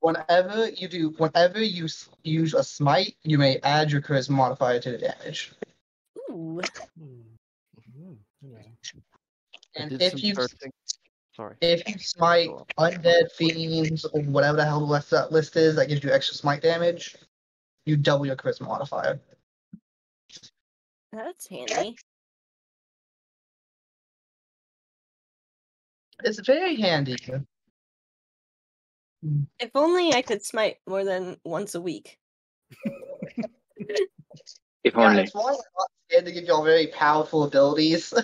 Whenever you do, whenever you use a smite, you may add your charisma modifier to the damage. Ooh. Hmm. Mhm. Interesting. And if you searching. Sorry. if you smite undead fiends or whatever the hell the rest of that list is that gives you extra smite damage, you double your charisma modifier. That's handy. It's very handy. Mm. If only I could smite more than once a week. [LAUGHS] if only. Yeah, it's why I'm not scared to give y'all very powerful abilities. [LAUGHS]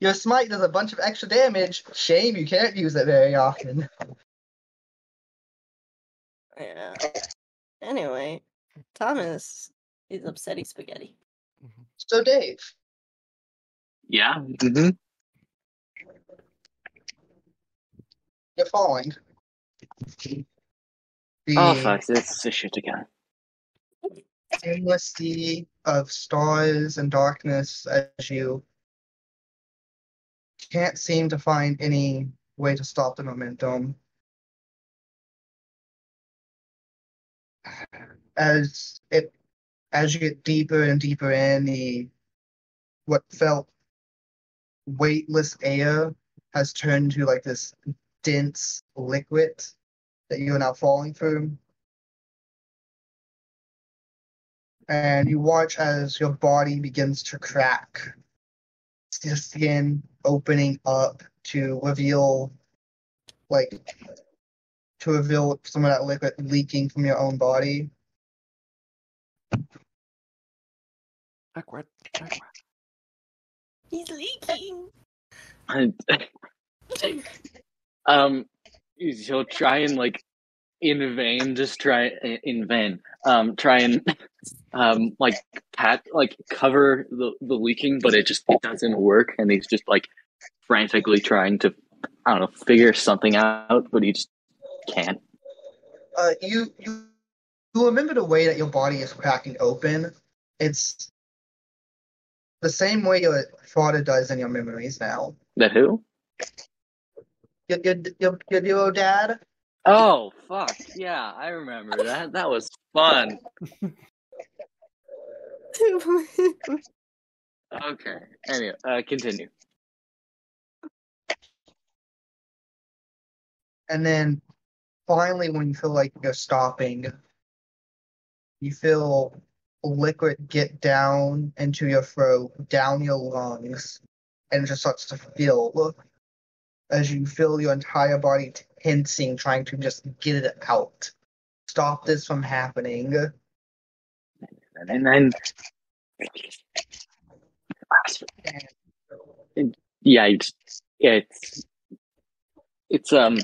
Your smite does a bunch of extra damage. Shame you can't use it very often. Yeah. Anyway, Thomas is upsetting spaghetti. Mm-hmm. So Dave. Yeah. Mm-hmm. You're falling. The Oh fuck, this is shit again. endless sea of stars and darkness as you can't seem to find any way to stop the momentum. As it as you get deeper and deeper in the what felt weightless air has turned to like this dense liquid that you are now falling through. and you watch as your body begins to crack, your skin opening up to reveal, like, to reveal some of that liquid leaking from your own body. Backward, backward. He's leaking. [LAUGHS] um, he'll try and like in vain, just try in vain. Um, try and um like pat like cover the the leaking, but it just it doesn't work, and he's just like frantically trying to I don't know figure something out, but he just can't. Uh, you you you remember the way that your body is cracking open? It's the same way your father does in your memories now. That who? Your your your, your, your dad. Oh fuck yeah, I remember that. That was fun. Okay. Anyway, uh, continue. And then finally, when you feel like you're stopping, you feel liquid get down into your throat, down your lungs, and it just starts to fill as you feel your entire body tensing, trying to just get it out. Stop this from happening. And then yeah, it's it's it's um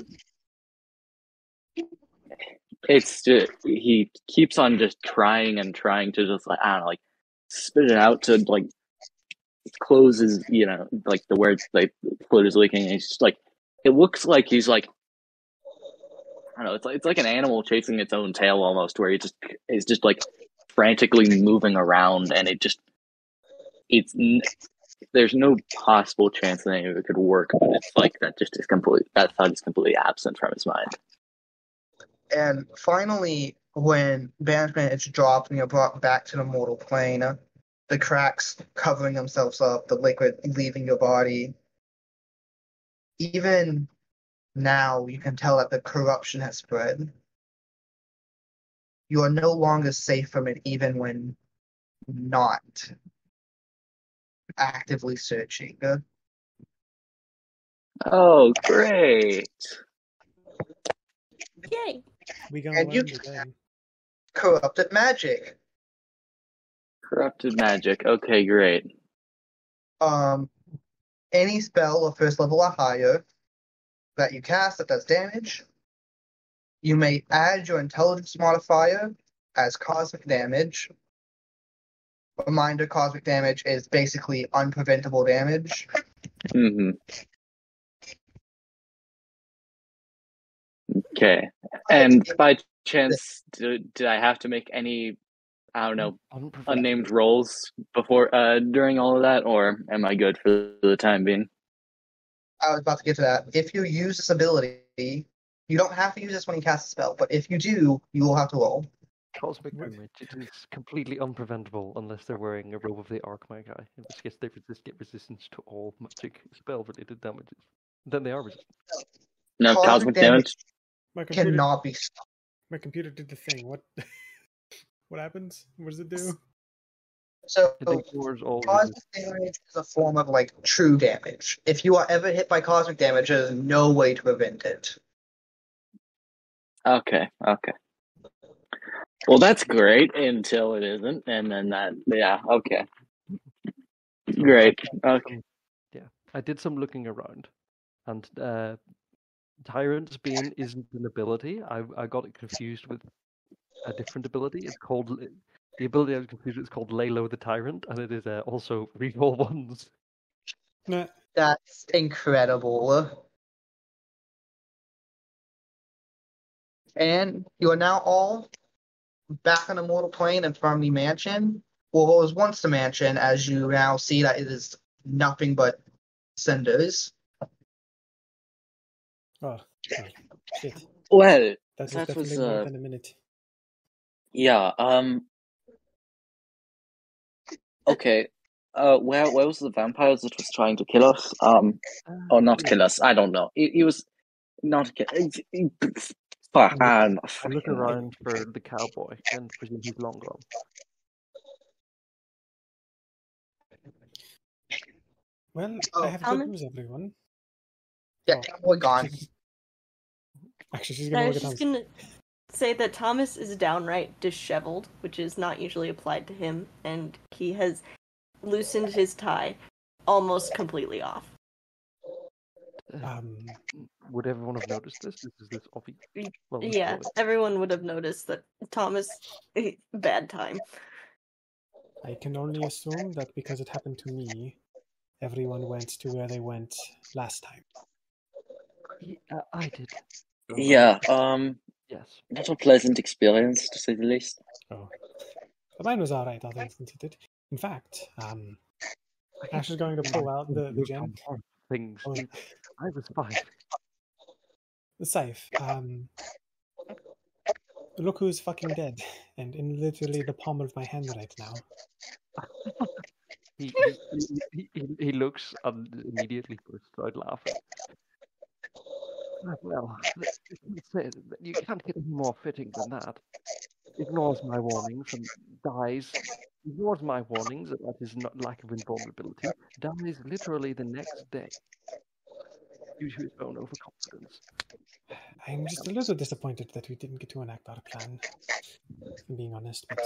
it's just, he keeps on just trying and trying to just like I don't know, like spit it out to like close his you know like the words like fluid is leaking and he's just like it looks like he's like I don't know it's like it's like an animal chasing its own tail almost where he just is just like frantically moving around and it just it's there's no possible chance that any of it could work but it's like that just is completely that thought is completely absent from his mind. And finally, when banishment is dropped and you're brought back to the mortal plane, the cracks covering themselves up, the liquid leaving your body. Even now, you can tell that the corruption has spread. You are no longer safe from it, even when not actively searching. oh great Yay! We gonna And you learn can- today. Corrupted magic. Corrupted magic okay great um, any spell of first level or higher that you cast that does damage, you may add your intelligence modifier as cosmic damage. Reminder cosmic damage is basically unpreventable damage. Mm-hmm. okay and by chance did, did i have to make any i don't know unnamed rolls before uh during all of that or am i good for the time being I was about to get to that. If you use this ability, you don't have to use this when you cast a spell, but if you do, you will have to roll. Cosmic What? damage. It is completely unpreventable unless they're wearing a robe of the Arc Archmagi, in which case they resist, get resistance to all magic spell-related damages. Then they are resistant. no Cosmic cosmic damage damage My computer, Cannot be stopped. my computer did the thing. What? [LAUGHS] what happens? What does it do? So It ignores all Cosmic damage is a form of like true damage. If you are ever hit by cosmic damage, there's no way to prevent it. okay okay well that's great until it isn't and then that yeah okay great okay Yeah, I did some looking around, and uh, Tyrant's Bane isn't an ability. I I got it confused with a different ability. It's called the ability I was confused It's called Lay Low the Tyrant, and it is uh, also [LAUGHS] recall ones. Nah, That's incredible. And you are now all back on the mortal plane and from the mansion. Well, what was once the mansion, as you now see that it is nothing but cinders. oh, well, shit. Well, That was That definitely was, more uh, than a minute. Yeah. Um. Okay. Uh, where where was the vampire that was trying to kill us? Um, or not kill us? I don't know. He, he was not kill. he- he- Fuck. I'm I'm I'm looking around for the cowboy and presume he's long gone. Well, Oh, I have good Almond? news, everyone. Yeah, Oh. cowboy gone. [LAUGHS] Actually, she's gonna was look at just Thomas. gonna say that Thomas is downright disheveled, which is not usually applied to him, and he has loosened his tie almost completely off. Um, Would everyone have noticed this? This is this obvious. Y- Well, Yeah, bullet. everyone would have noticed that Thomas [LAUGHS] bad time. I can only assume that because it happened to me, everyone went to where they went last time. Ye- uh, I did. Yeah. Um. Yes. Not a pleasant experience, to say the least. Oh, but mine was all right, all things considered. In fact, um, I Ashe is going to pull out the, the gem, things. Oh. I was fine. the safe. Um, look who's fucking dead, and in literally the palm of my hand right now. [LAUGHS] He he, he, he, he looks and immediately bursts out laughing. Ah, Well, you can't get any more fitting than that. Ignores my warnings and dies. Ignores my warnings about his not, lack of invulnerability. Dies literally the next day due to his own overconfidence. I'm just a little disappointed that we didn't get to enact our plan, I'm being honest, but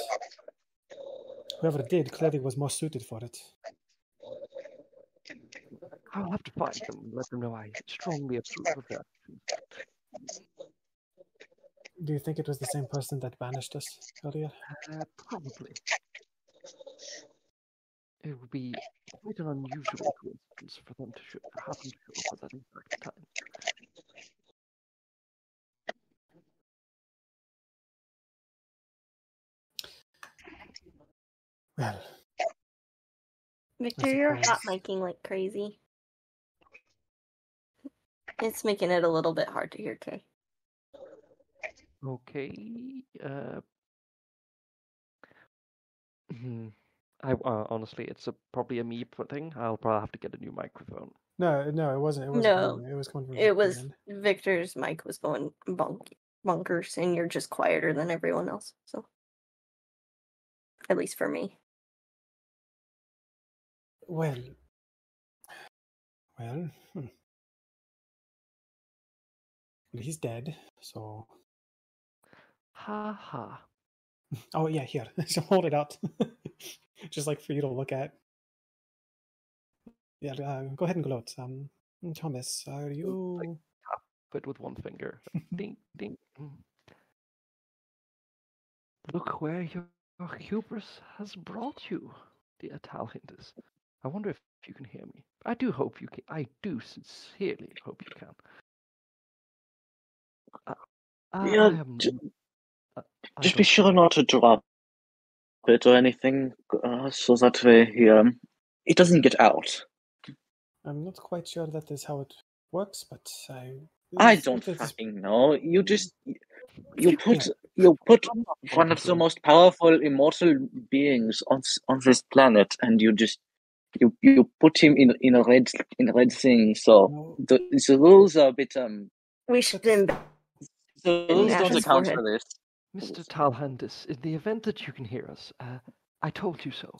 whoever did clearly was more suited for it. I'll have to find them and let them know I strongly approve of their actions. Do you think it was the same person that banished us earlier? Uh, probably. It would be quite an unusual coincidence for them to show, happen to show up at that exact time. Well, Victor, you're hot suppose- miking like crazy. It's making it a little bit hard to hear Kay. Okay. Uh, hmm. I uh, honestly, it's a, probably a me thing. I'll probably have to get a new microphone. no, no, it wasn't. It wasn't. No, from you, it was coming from It was then. Victor's mic was going bunk bunkers, and you're just quieter than everyone else. So, at least for me. Well, well, hmm. Well, he's dead. So, Ha ha. [LAUGHS] oh yeah, here. so [LAUGHS] hold it out, [LAUGHS] just like for you to look at. Yeah, uh, go ahead and gloat. Um, Thomas, are you? But with one finger. ding, ding. Look where your, your hubris has brought you, dear Talhindus. I wonder if you can hear me. I do hope you can. I do sincerely hope you can. Uh, I, Yeah, I am, j- uh, I Just be don't- sure not to drop it or anything, uh, so that way he, um, it doesn't get out. I'm not quite sure that is how it works, but I. I think don't that is- fucking know. You just you You put Yeah. you put one of the most powerful immortal beings on s- on this planet, and you just you you put him in in a red in a red thing. So No, the the rules are a bit um We should That's- then. The In rules don't account forehead. for this. Mr. Talhandis, in the event that you can hear us, uh, I told you so.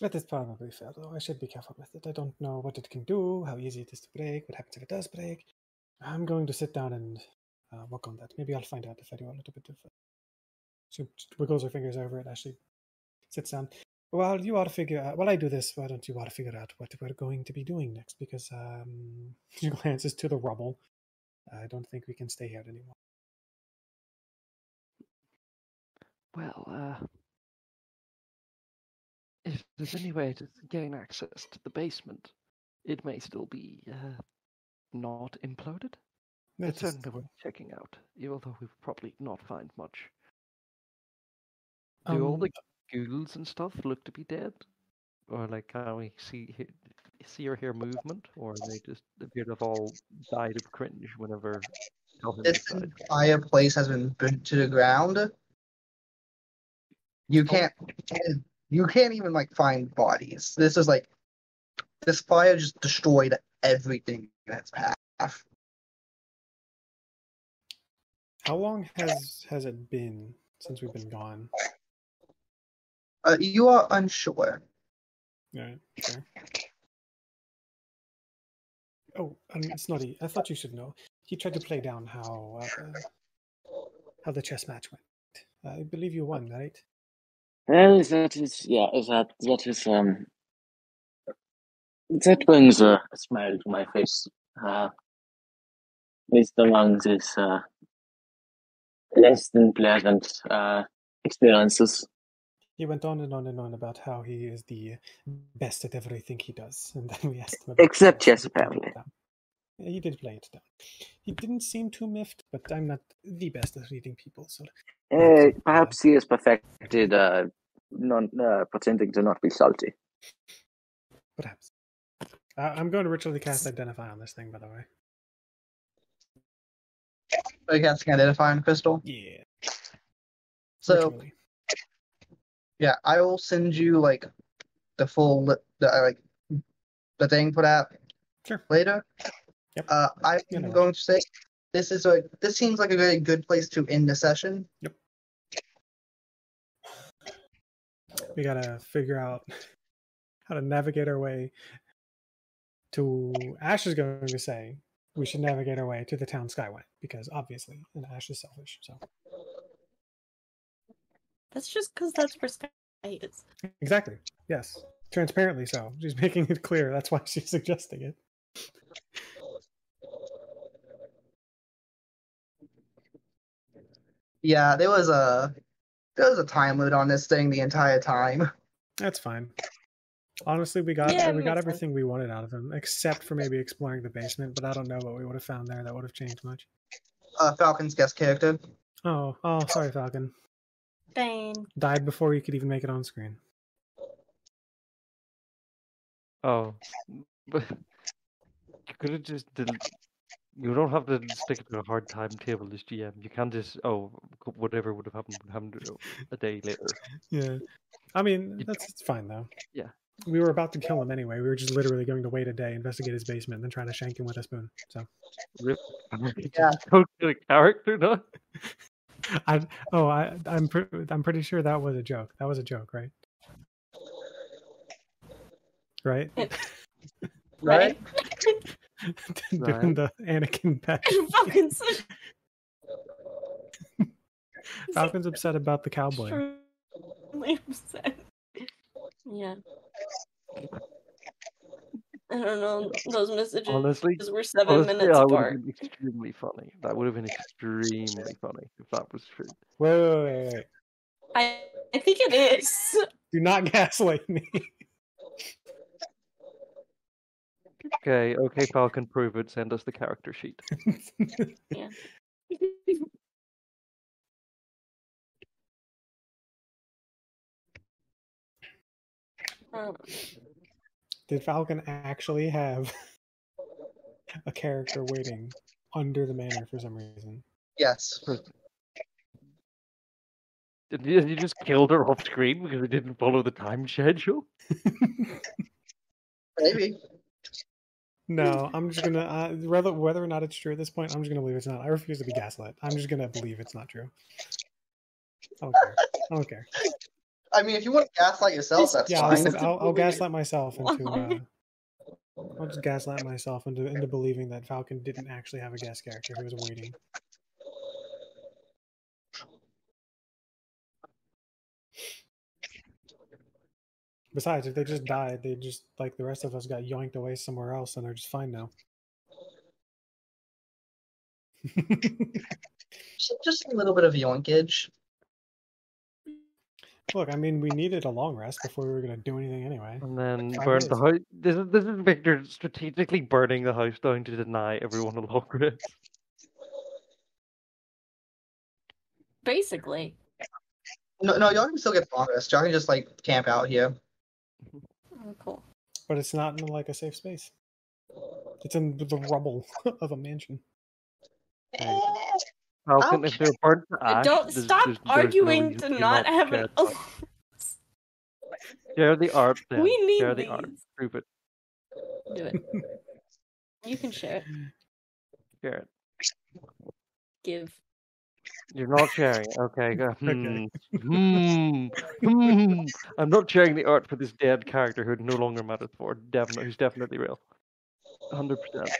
that is probably fair, though. I should be careful with it. I don't know what it can do, how easy it is to break, what happens if it does break. I'm going to sit down and uh, work on that. Maybe I'll find out if I do a little bit of. Uh, she wiggles her fingers over it as she sits down. Well, you ought to figure out. While I do this, why don't you ought to figure out what we're going to be doing next? Because um, [LAUGHS] she glances to the rubble. I don't think we can stay here anymore. Well, uh, if there's any way to gain access to the basement, it may still be uh, not imploded. That's It's certainly worth checking out, although we'll probably not find much. Do all Um, the ghouls and stuff look to be dead? Or like can we see see or hear movement? Or they just appear to have all died of cringe whenever Calvin This died? entire place has been burnt to the ground. You can't you can't even like find bodies. This is like this fire just destroyed everything in its path. How long has has it been since we've been gone? Uh, you are unsure. Right. Sure. Oh, um, Snorri, I thought you should know. He tried to play down how uh, how the chess match went. I believe you won, right? Well, that is, yeah, that that is um that brings a, smile to my face. Uh, it's among this uh less than pleasant uh experiences. He went on and on and on about how he is the best at everything he does, [LAUGHS] and then we asked him about Except chess, chess, he played it apparently. He did play it down. He didn't seem too miffed, but I'm not the best at reading people, so Uh, perhaps he has perfected uh non uh, pretending to not be salty. perhaps. Uh, I'm going to ritually cast Identify on this thing, by the way. Are you casting identify on crystal? Yeah. So ritually. Yeah, I will send you like the full li- the uh, like the thing for that Sure. later. Yep. Uh, I'm Yeah, no going to say this is like this seems like a very good place to end the session. Yep. we gotta figure out how to navigate our way to Ashe is going to say we should navigate our way to the town Skyway because obviously and Ashe is selfish. So That's just because that's where Sky is. exactly. Yes. Transparently so. She's making it clear. That's why she's suggesting it. Yeah, there was a there was a time limit on this thing the entire time. That's fine. Honestly, we got Yeah, we got makes sense. everything we wanted out of him, except for maybe exploring the basement. But I don't know what we would have found there that would have changed much. Uh, Falcon's guest character. Oh, oh, sorry, Falcon. Bane. Died before you could even make it on screen. Oh, but [LAUGHS] you could have just del- You don't have to stick to a hard timetable as GM. You can just oh whatever would have happened would happen to- a day later. Yeah. I mean, that's it's fine though. Yeah. We were about to kill him anyway. We were just literally going to wait a day, investigate his basement, and then try to shank him with a spoon. So Rip. [LAUGHS] Yeah. Don't get a character, no. [LAUGHS] [LAUGHS] I oh I I'm pre- I'm pretty sure that was a joke. That was a joke, right? Right? [LAUGHS] Right? [LAUGHS] Doing the Anakin back. Falcon's Falcon's upset about the cowboy. extremely upset. Yeah. I don't know. Those messages Honestly, were seven honestly, minutes I would have apart. been extremely funny. That would have been extremely funny if that was true. Wait, wait, wait, wait, wait. I, I think it is. Do not [LAUGHS] gaslight me. Okay, okay, Falcon, prove it. Send us the character sheet. Yeah. [LAUGHS] Um, Did Falcon actually have [LAUGHS] a character waiting under the manor for some reason? Yes. Did you, you just killed her off screen because we didn't follow the time schedule? [LAUGHS] Maybe. No, I'm just gonna uh, whether whether or not it's true at this point. I'm just gonna believe it's not. I refuse to be gaslit. I'm just gonna believe it's not true. I don't care. I don't care. I mean, if you want to gaslight yourself, that's Yeah, fine. [LAUGHS] I'll, I'll, I'll gaslight myself into. Uh, I'll just gaslight myself into into believing that Falcon didn't actually have a guest character who was waiting. Besides, if they just died, they just like the rest of us got yoinked away somewhere else, and they're just fine now. So [LAUGHS] just a little bit of yoinkage. Look, I mean, we needed a long rest before we were going to do anything anyway. And then Five burn the house. This is this is Victor strategically burning the house down to deny everyone a long rest. Basically. No, no, y'all can still get long rest. Y'all can just like camp out here. Oh, cool. But it's not in like a safe space. It's in the rubble [LAUGHS] of a mansion. Eh, Falcon, if they're burnt to ash, Don't there's- stop there's- there's no arguing to not have an. share. [LAUGHS] Share the art then. we need Share these. the art. Prove it. Do it. You can share it. Share it. Give. You're not sharing. it. Okay. Go. [LAUGHS] Hmm. Hmm. Hmm. I'm not sharing the art for this dead character who no longer matters for. Definitely, who's definitely real. Hundred percent.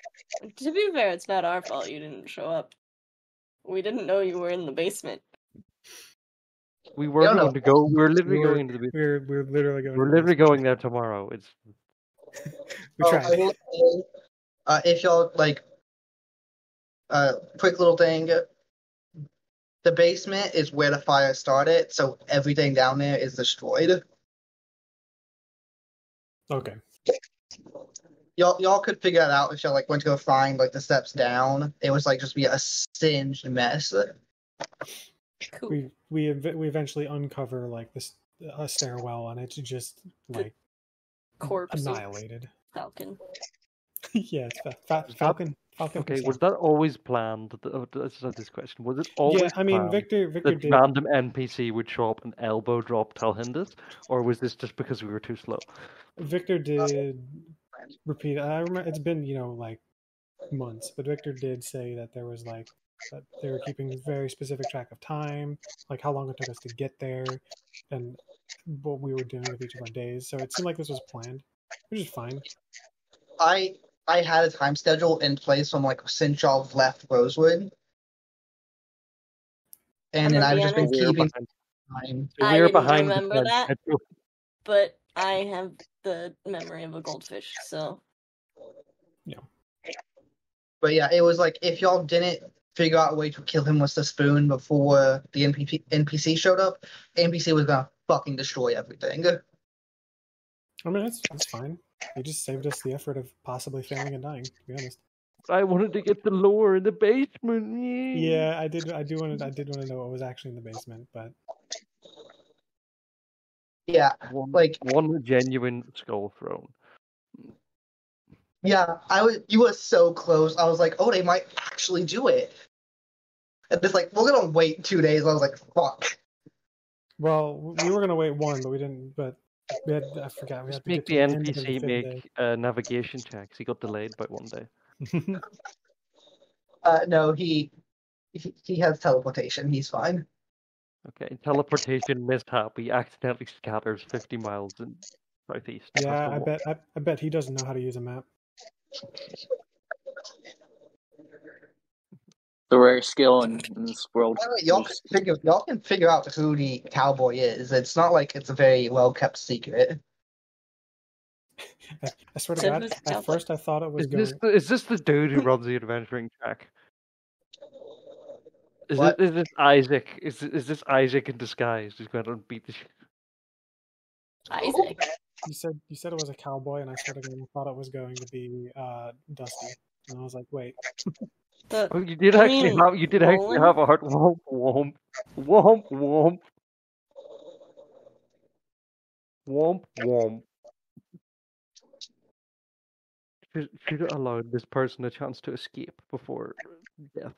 To be fair, it's not our fault you didn't show up. We didn't know you were in the basement. We were No, no. going to go. We were literally We were- going to the. basement. We're we're literally going. We're to literally going there tomorrow. It's [LAUGHS] We Oh, tried. I will uh, if y'all like, uh, quick little thing. The basement is where the fire started, so everything down there is destroyed. Okay. Y'all, y'all could figure that out if y'all like went to go find like the steps down. It was like just be a singed mess. Cool. We we ev- we eventually uncover like this a stairwell, and it's just like Corpse annihilated. [LAUGHS] Falcon. yeah, it's fa- fa- Falcon. Falcon. okay. Was that always planned? That's uh, this question. Was it always? yeah, I mean, Victor. Victor that did. random NPC would show up and elbow drop Talhindus, or was this just because we were too slow? Victor did repeat. I remember it's been you know like months, but Victor did say that there was like that they were keeping very specific track of time, like how long it took us to get there, and what we were doing with each of our days. So it seemed like this was planned, which is fine. I I had a time schedule in place from like since y'all left Rosewood, and then I've be just been honest. We were keeping behind. time. we I were didn't behind the remember that. But I have the memory of a goldfish, so Yeah. But yeah, it was like if y'all didn't figure out a way to kill him with the spoon before the NPC NPC showed up, NPC was gonna fucking destroy everything. I mean, that's that's fine. They just saved us the effort of possibly failing and dying. To be honest. I wanted to get the lore in the basement. Yeah, I did. I do want to. I did want to know what was actually in the basement, but Yeah, One, like one genuine skull throne. yeah, I was you were so close. I was like, oh, they might actually do it. And it's like we're gonna wait two days. I was like, fuck. well, we were gonna wait one, but we didn't. But we had. I forgot. We Just had to make get the to end the NPC fifth make uh, navigation checks. He got delayed by one day. day. [LAUGHS] Uh, no, he he, he has teleportation. He's fine. Okay, teleportation mishap. He accidentally scatters 50 miles in southeast. Yeah, I bet. I, I bet he doesn't know how to use a map. The rare skill in, in this world. By y'all can figure y'all can figure out who the cowboy is. It's not like it's a very well kept secret. I, [LAUGHS] I swear to So God. At first, I thought it was Is going. this the, is this the dude who runs the adventuring track? Is, What? it, is this Isaac? Is is this Isaac in disguise He's going to beat the shit? Isaac. You said you said it was a cowboy, and I swear to God, I thought it was going to be uh, Dusty, and I was like, wait. The Oh, you did I actually mean, have you did actually have a heart. Womp womp womp womp womp womp. Should should have allowed this person a chance to escape before death.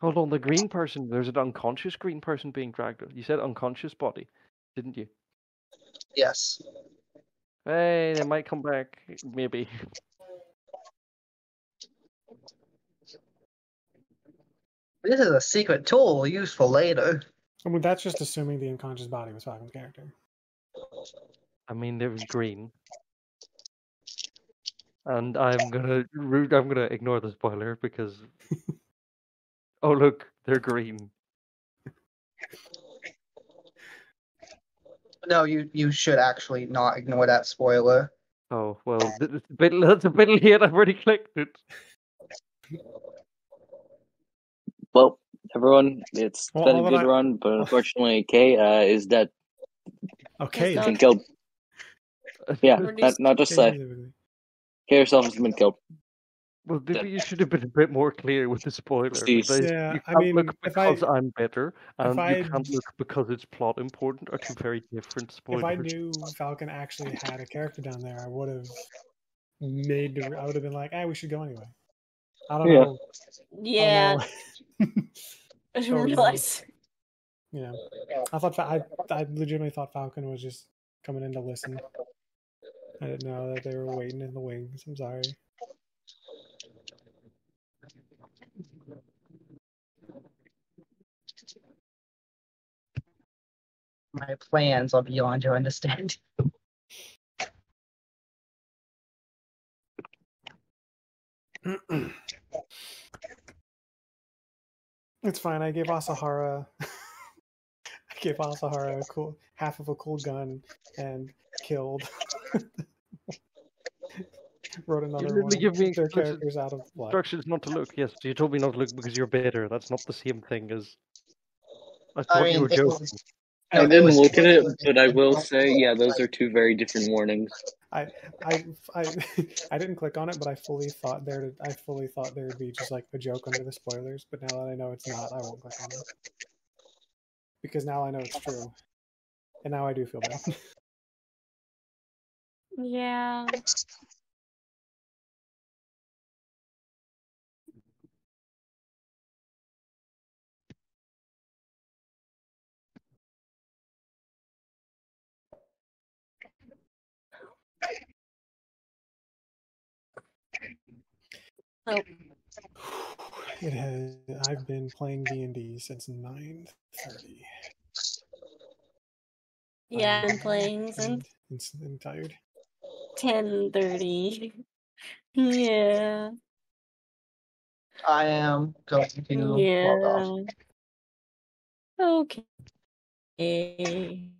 Hold on, the green person. There's an unconscious green person being dragged. You said unconscious body, didn't you? Yes. Hey, they might come back. Maybe. This is a secret tool used for later. I mean, that's just assuming the unconscious body was Falcon's character. I mean, it was green. And I'm gonna. I'm gonna ignore the spoiler because. [LAUGHS] oh look, they're green. No, you you should actually not ignore that spoiler. Oh well, th- it's a bit, [LAUGHS] that's a bit late. I've already clicked it. Well, everyone, it's Well, been all a that good I- run, but unfortunately, Kay uh, is dead. Okay. Yes, Been killed. [LAUGHS] Yeah, Already not, not just say. specifically. Kay herself has been killed. Well, maybe you should have been a bit more clear with the spoiler. Jeez. They- Yeah, you I can't mean, look if I- because I'm better, and you I'd- can't look because it's plot important, are two very different spoilers. If I knew Falcon actually had a character down there, I would have made. The, I would have been like, "Ah, we should go anyway." I don't Yeah. know. Yeah, I I didn't realize. you know, I thought I I legitimately thought Falcon was just coming in to listen. I didn't know that they were waiting in the wings. I'm sorry. My plans are beyond your understanding. [LAUGHS] It's fine. I gave Asahara. [LAUGHS] I gave Asahara a cool half of a cool gun and killed. [LAUGHS] Wrote another literally one. give me Their characters out of blood. Instructions not to look. Yes, you told me not to look because you're better. That's not the same thing as. I I thought mean, you were joking. was- I didn't look at it, but I will say, yeah, those are two very different warnings. I I I [LAUGHS] I didn't click on it, but I fully thought there I fully thought there would be just like a joke under the spoilers. But now that I know it's not, I won't click on it because now I know it's true, and now I do feel bad. [LAUGHS] Yeah. So [SIGHS] it has. I've been playing D and D since nine thirty. yeah, I've been um, playing since and, and tired. ten thirty. Yeah. I am going to log off. Yeah. Okay.